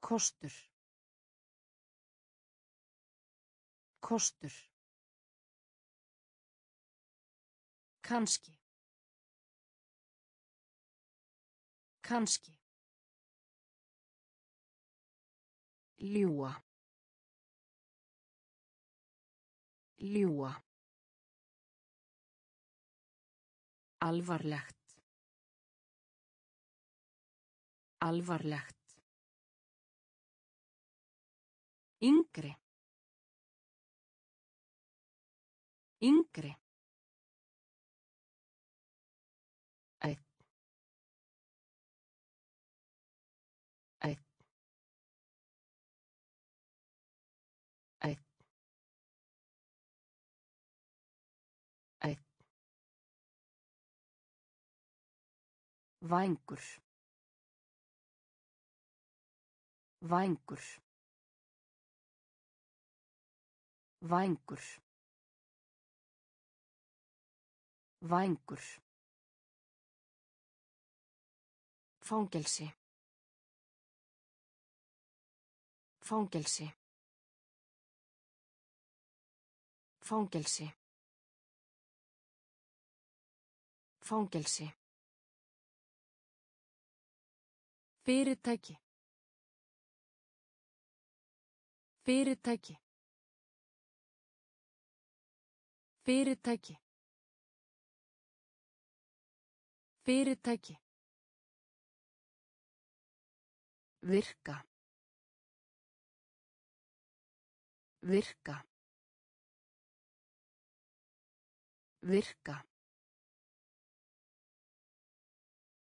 Kostur. Kostur. Kanski. Kanski. Ljúa. Ljúa. Alvarlegt. Alvarlegt. Yngri. Yngri. Vængur. Vængur. Vængur. Vængur. Fangelsi. Fangelsi. Fangelsi. Fangelsi. Fyrirtæki. Fyrirtæki. Fyrirtæki. Fyrirtæki. Virka. Virka. Virka.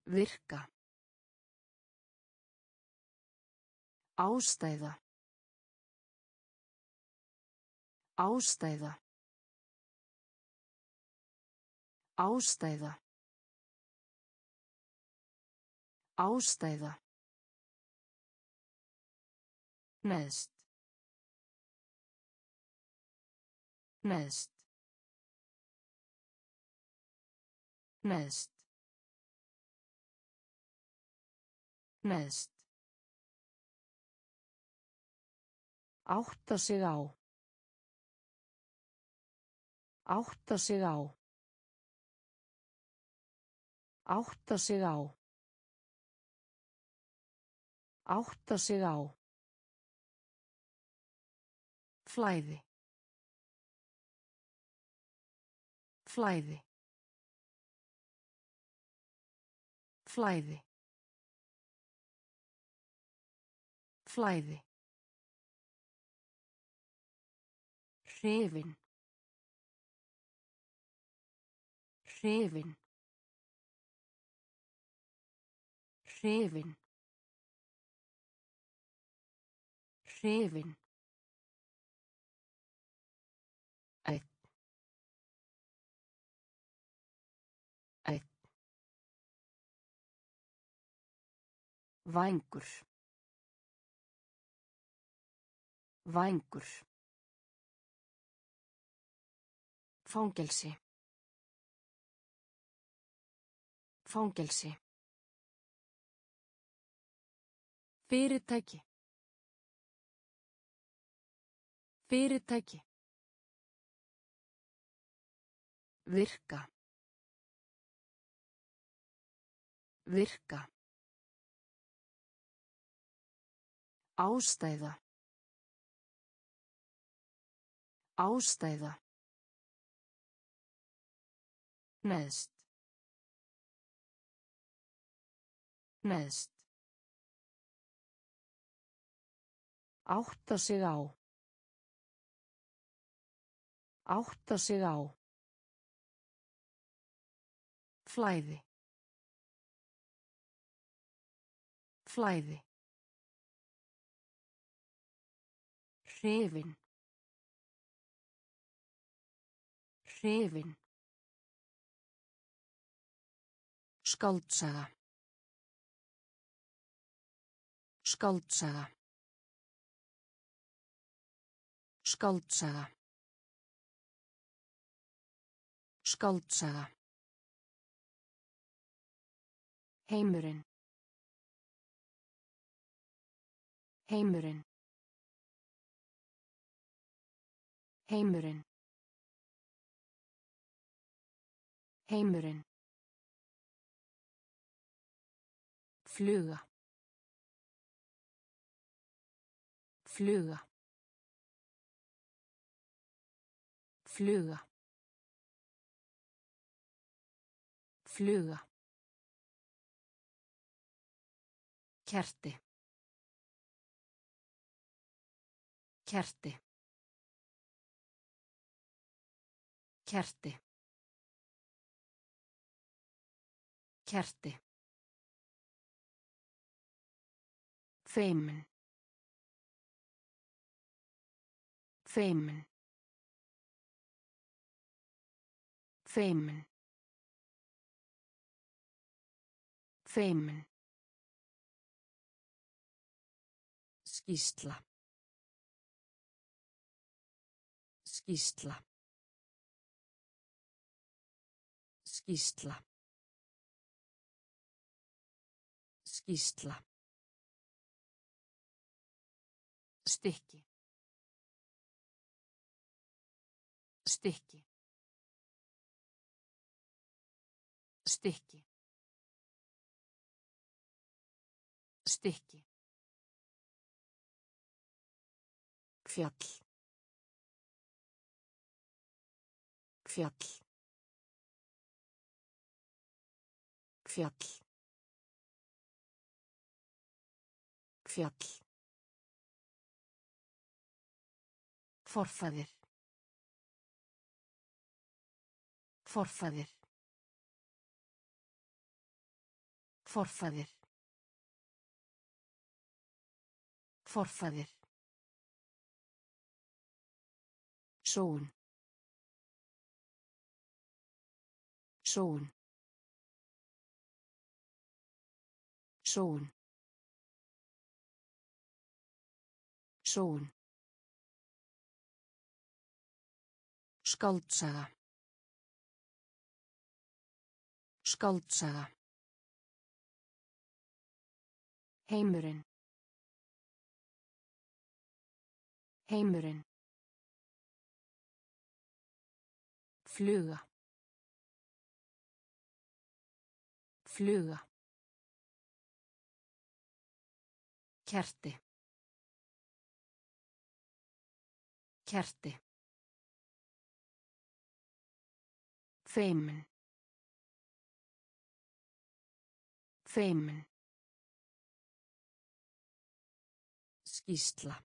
Virka. Ástæða. Ástæða. Ástæða. Ástæða. Neðst. Neðst. Neðst. Neðst. Átta sig á. Átta sig á. Átta sig á. Átta sig á. Flæði. Flæði. Flæði. Flæði. Hrifin. Hrifin. Hrifin. Hrifin. Einn. Einn. Vængur. Vængur. Fangelsi. Fangelsi. Fyrirtæki. Fyrirtæki. Virka. Virka. Ástæða. Ástæða. Neðst. Neðst. Átta sig á. Átta sig á. Flæði. Flæði. Hrifin. Hrifin. Skáldsaga. Skáldsaga. Skáldsaga. Skáldsaga. Heimurinn. Heimurinn. Heimurinn. Heimurinn. Fluga. Fluga. Fluga. Fluga. Kerti. Kerti. Kerti. Kerti. Feimin. Feimin. Feimin. Feimin. Skýsla. Skýsla. Skýsla. Skýsla. Stykki. Stykki. Stykki. Stykki. Fjall. Fjall. Fjall. Fjall. Forfaðir. Forfaðir. Forfaðir. Forfaðir. Sól. Sól. Sól. Sól. Skáldsaga. Skáldsaga. Heimurinn. Heimurinn. Fluga. Fluga. Kerti. Kerti. Feimin. Feimin. Skýsla.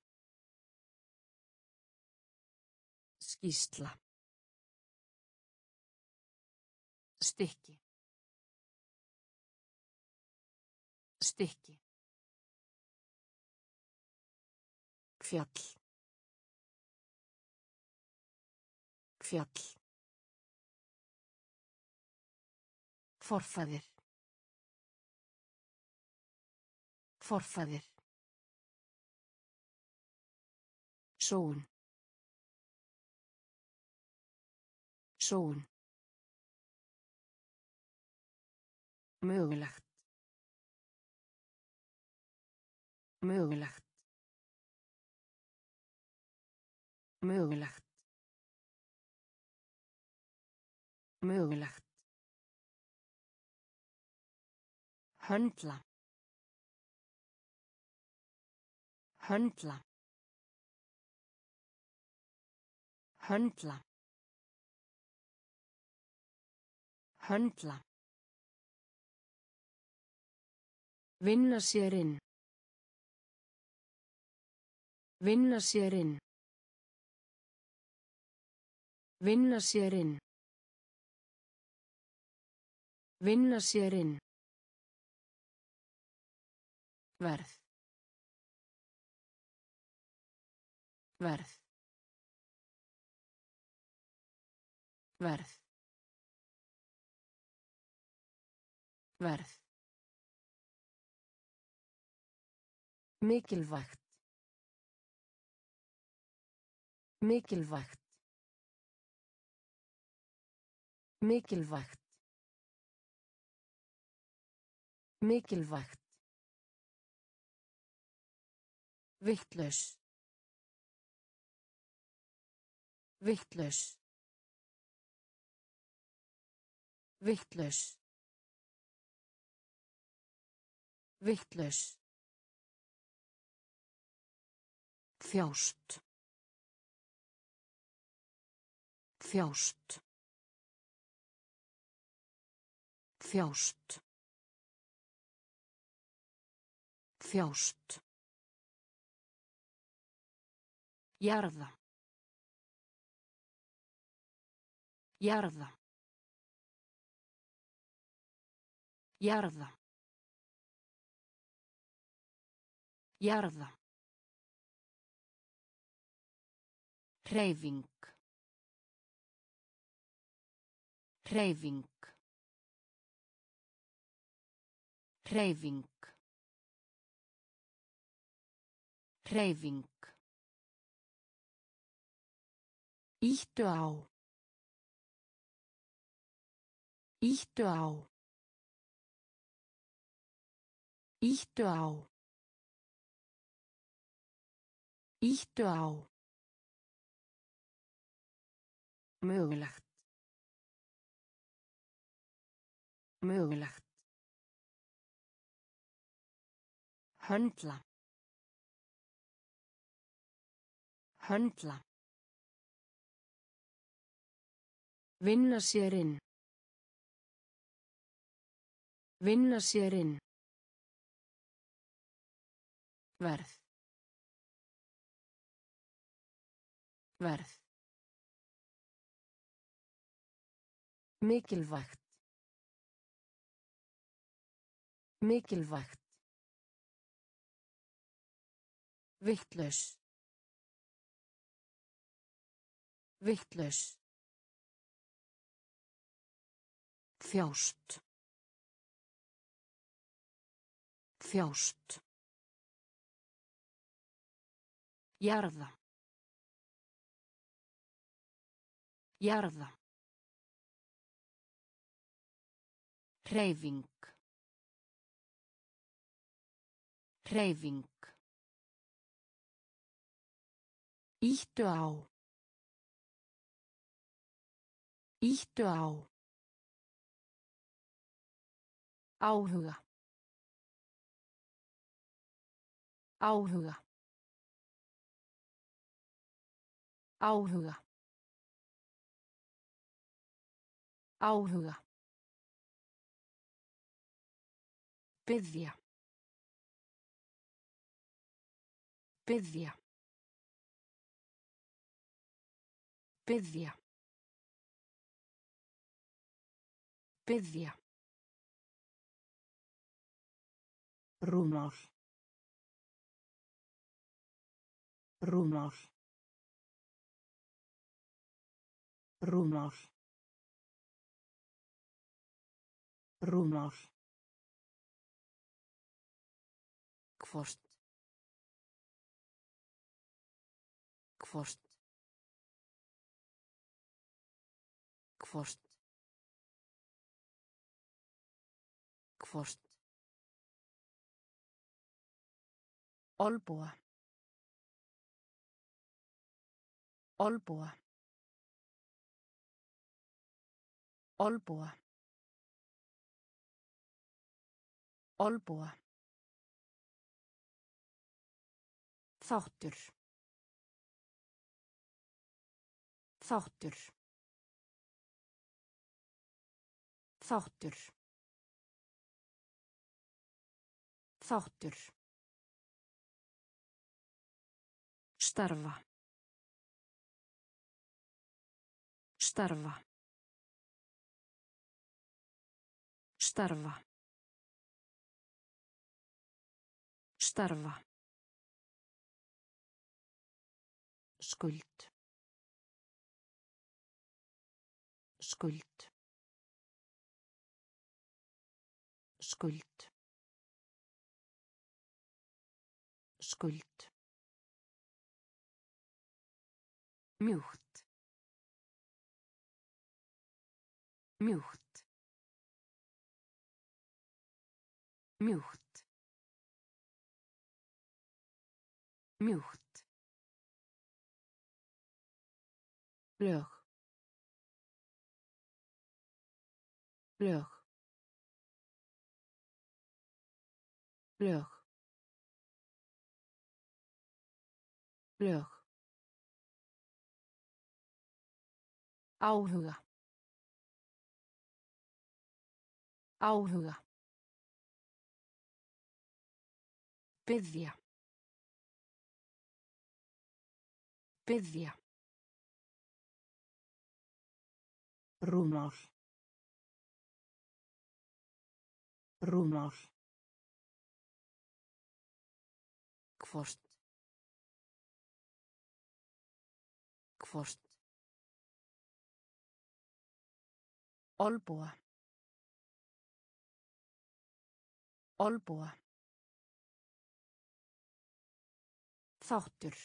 Skýsla. Stykki. Stykki. Fjall. Fjall. Forfaðir. Forfaðir. Sól. Sól. Mögulegt. Mögulegt. Mögulegt. Mögulegt. Höndla. Höndla. Höndla. Höndla. Vinna sér inn. Vinna sér inn. Vinna sér inn. Vinna sér inn. Verð. Verð. Verð. Verð. Mikilvægt. Mikilvægt. Mikilvægt. Mikilvægt. Vittlaus. Vittlaus. Vittlaus. Vittlaus. Þjást. Þjást. Þjást. Þjást. Jarða. Jarða. Jarða. Jarða. Hreyfing. Hreyfing. Hreyfing. Hreyfing. Íttu á. Íttu á. Íttu á. Íttu á. Mögulegt. Mögulegt. Höndla. Höndla. Vinna sér inn. Vinna sér inn. Verð. Verð. Mikilvægt. Mikilvægt. Vittlaus. Vittlaus. Þjást. Þjást. Jarða. Jarða. Hreyfing. Hreyfing. Íttu á. Íttu á. Áhuga. Áhuga. Áhuga. Áhuga. Byðja. Byðja. Byðja. Byðja. Rúmál. Rúmál. Rúmál. Rúmál. Hvort. Hvort. Hvort. Hvort. Olbúa. Olbúa. Olbúa. Olbúa. Þáttur. Þáttur. Þáttur. Þáttur. Starfa. Starfa. Starfa. Starfa. Skuld. Skuld. Skuld. Skuld. Mjúkt. Mjúkt. Mjúkt. Mjúkt. Lög. Lög. Lög. Lög. Áhuga. Áhuga. Byðja. Byðja. Rúmál. Rúmál. Hvort. Hvort. Olbúa. Olbúa. Þáttur.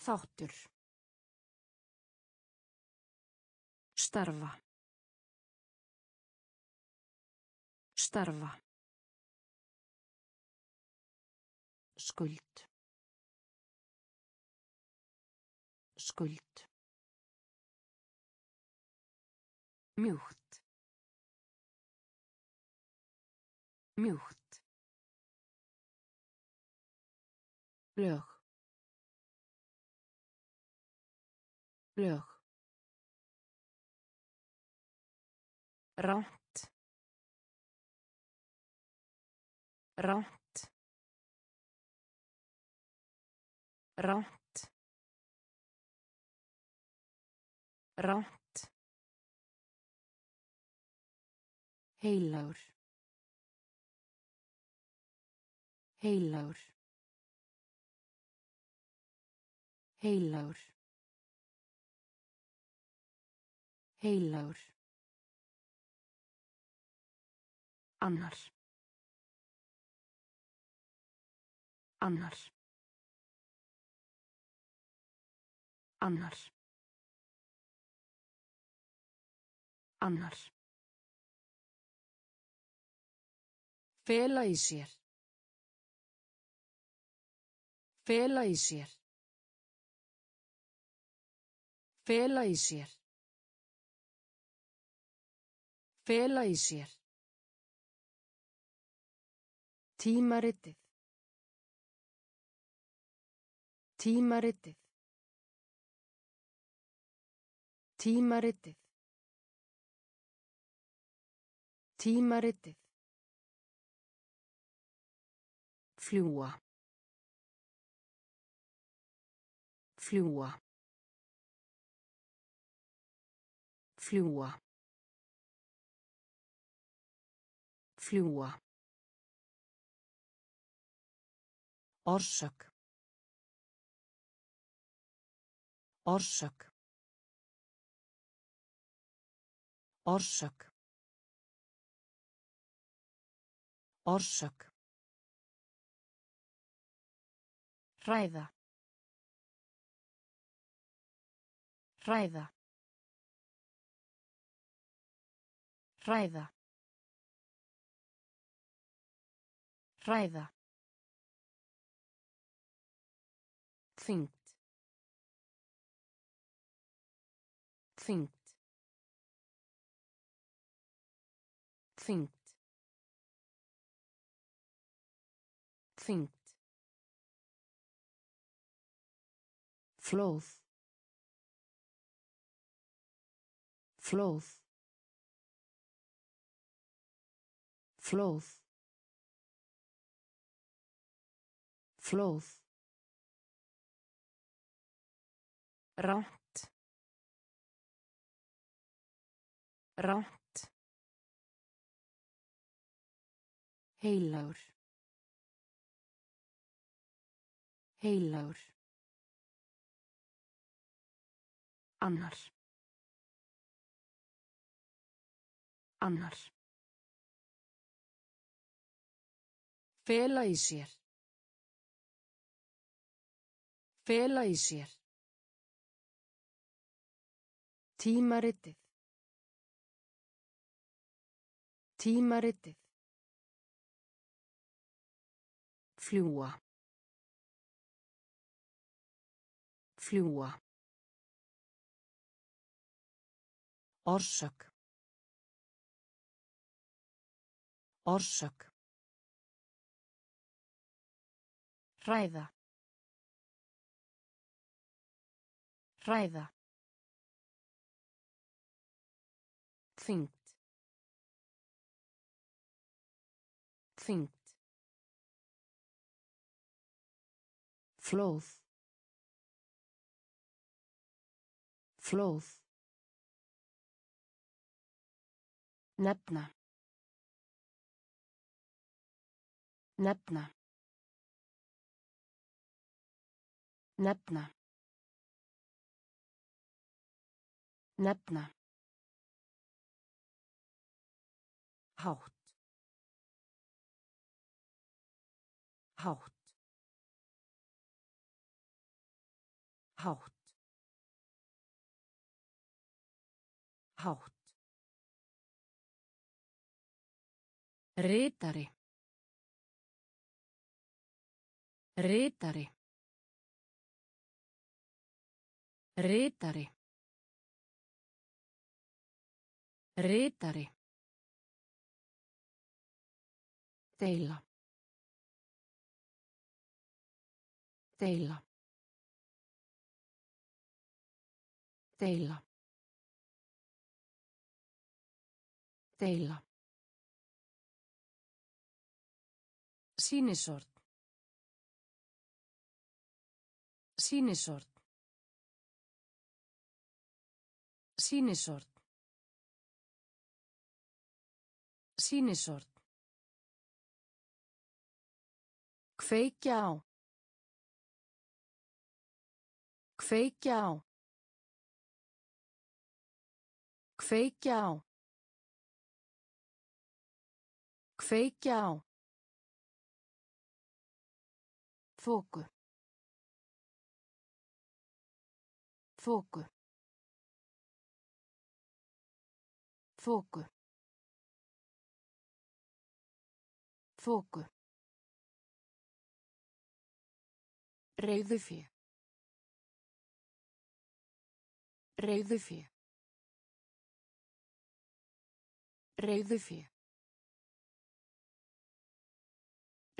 Þáttur. Starfa. Starfa. Skuld. Skuld. Mjúkt. Mjúkt. Lög. Lög. Ránt. Ránt. Ránt. Ránt. Heilagur. Heilagur. Heilagur. Heilagur. Annar. Annar. Annar. Annar. Fela í sér. Fela í sér. Fela í sér. Fela í sér. Tímaritið. Tímaritið. Tímaritið. Tímaritið. Fljúa. Fljúa. Fljúa. Fljúa. Orsök. Orsök. Orsök. Orsök. Hræða. Hræða. Hræða. Hræða. Þyngd. Þyngd. Þyngd. Þyngd. Flóð. Flóð. Flóð. Flóð. Ránt. Ránt. Heilagur. Heilagur. Annar. Annar. Fela í sér. Fela í sér. Tímaritið. Tímaritið. Fljúa. Fljúa. Orsök. Orsök. Hræða. Hræða. Þyngd. Þyngd. Flóð. Flóð. Nefna. Nefna. Nefna. Nefna. Hátt. Hátt. Hátt. Hátt. Ritari. Ritari. Ritari. Ritari. Deila. Deila. Deila. Deila. Sýnisort. Sýnisort. Sýnisort. Sýnisort. Kveikja á. Kveikja á. Kveikja á. Kveikja á. Þóku. Þóku. Þóku. Þóku. Reiðufé. Reiðufé. Reiðufé.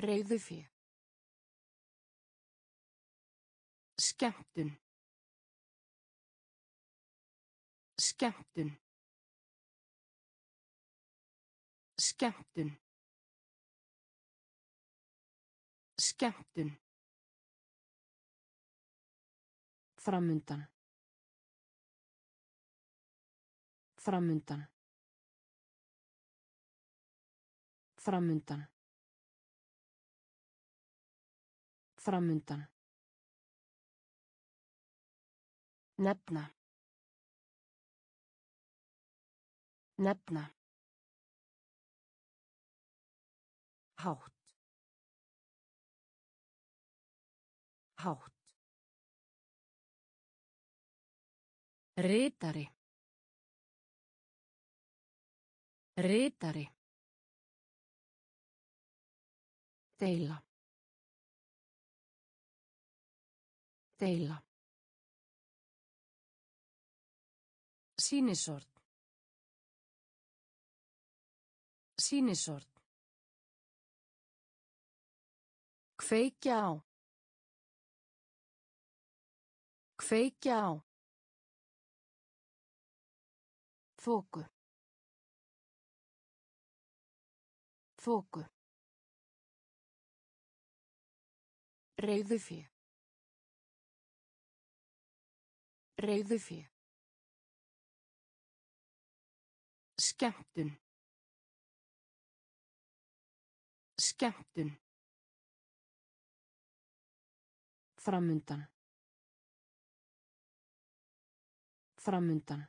Reiðufé. Skemmtun. Skemmtun. Skemmtun. Skemmtun. Framundan. Framundan. Framundan. Framundan. Nefna. Nefna. Hátt. Hátt. Ritari. Ritari. Deila. Deila. Sýnisort. Sýnisort. Kveikja á. Kveikja á. Þóku. Þóku. Reyðufí. Reyðufí. Skemmtun. Skemmtun. Framundan. Framundan.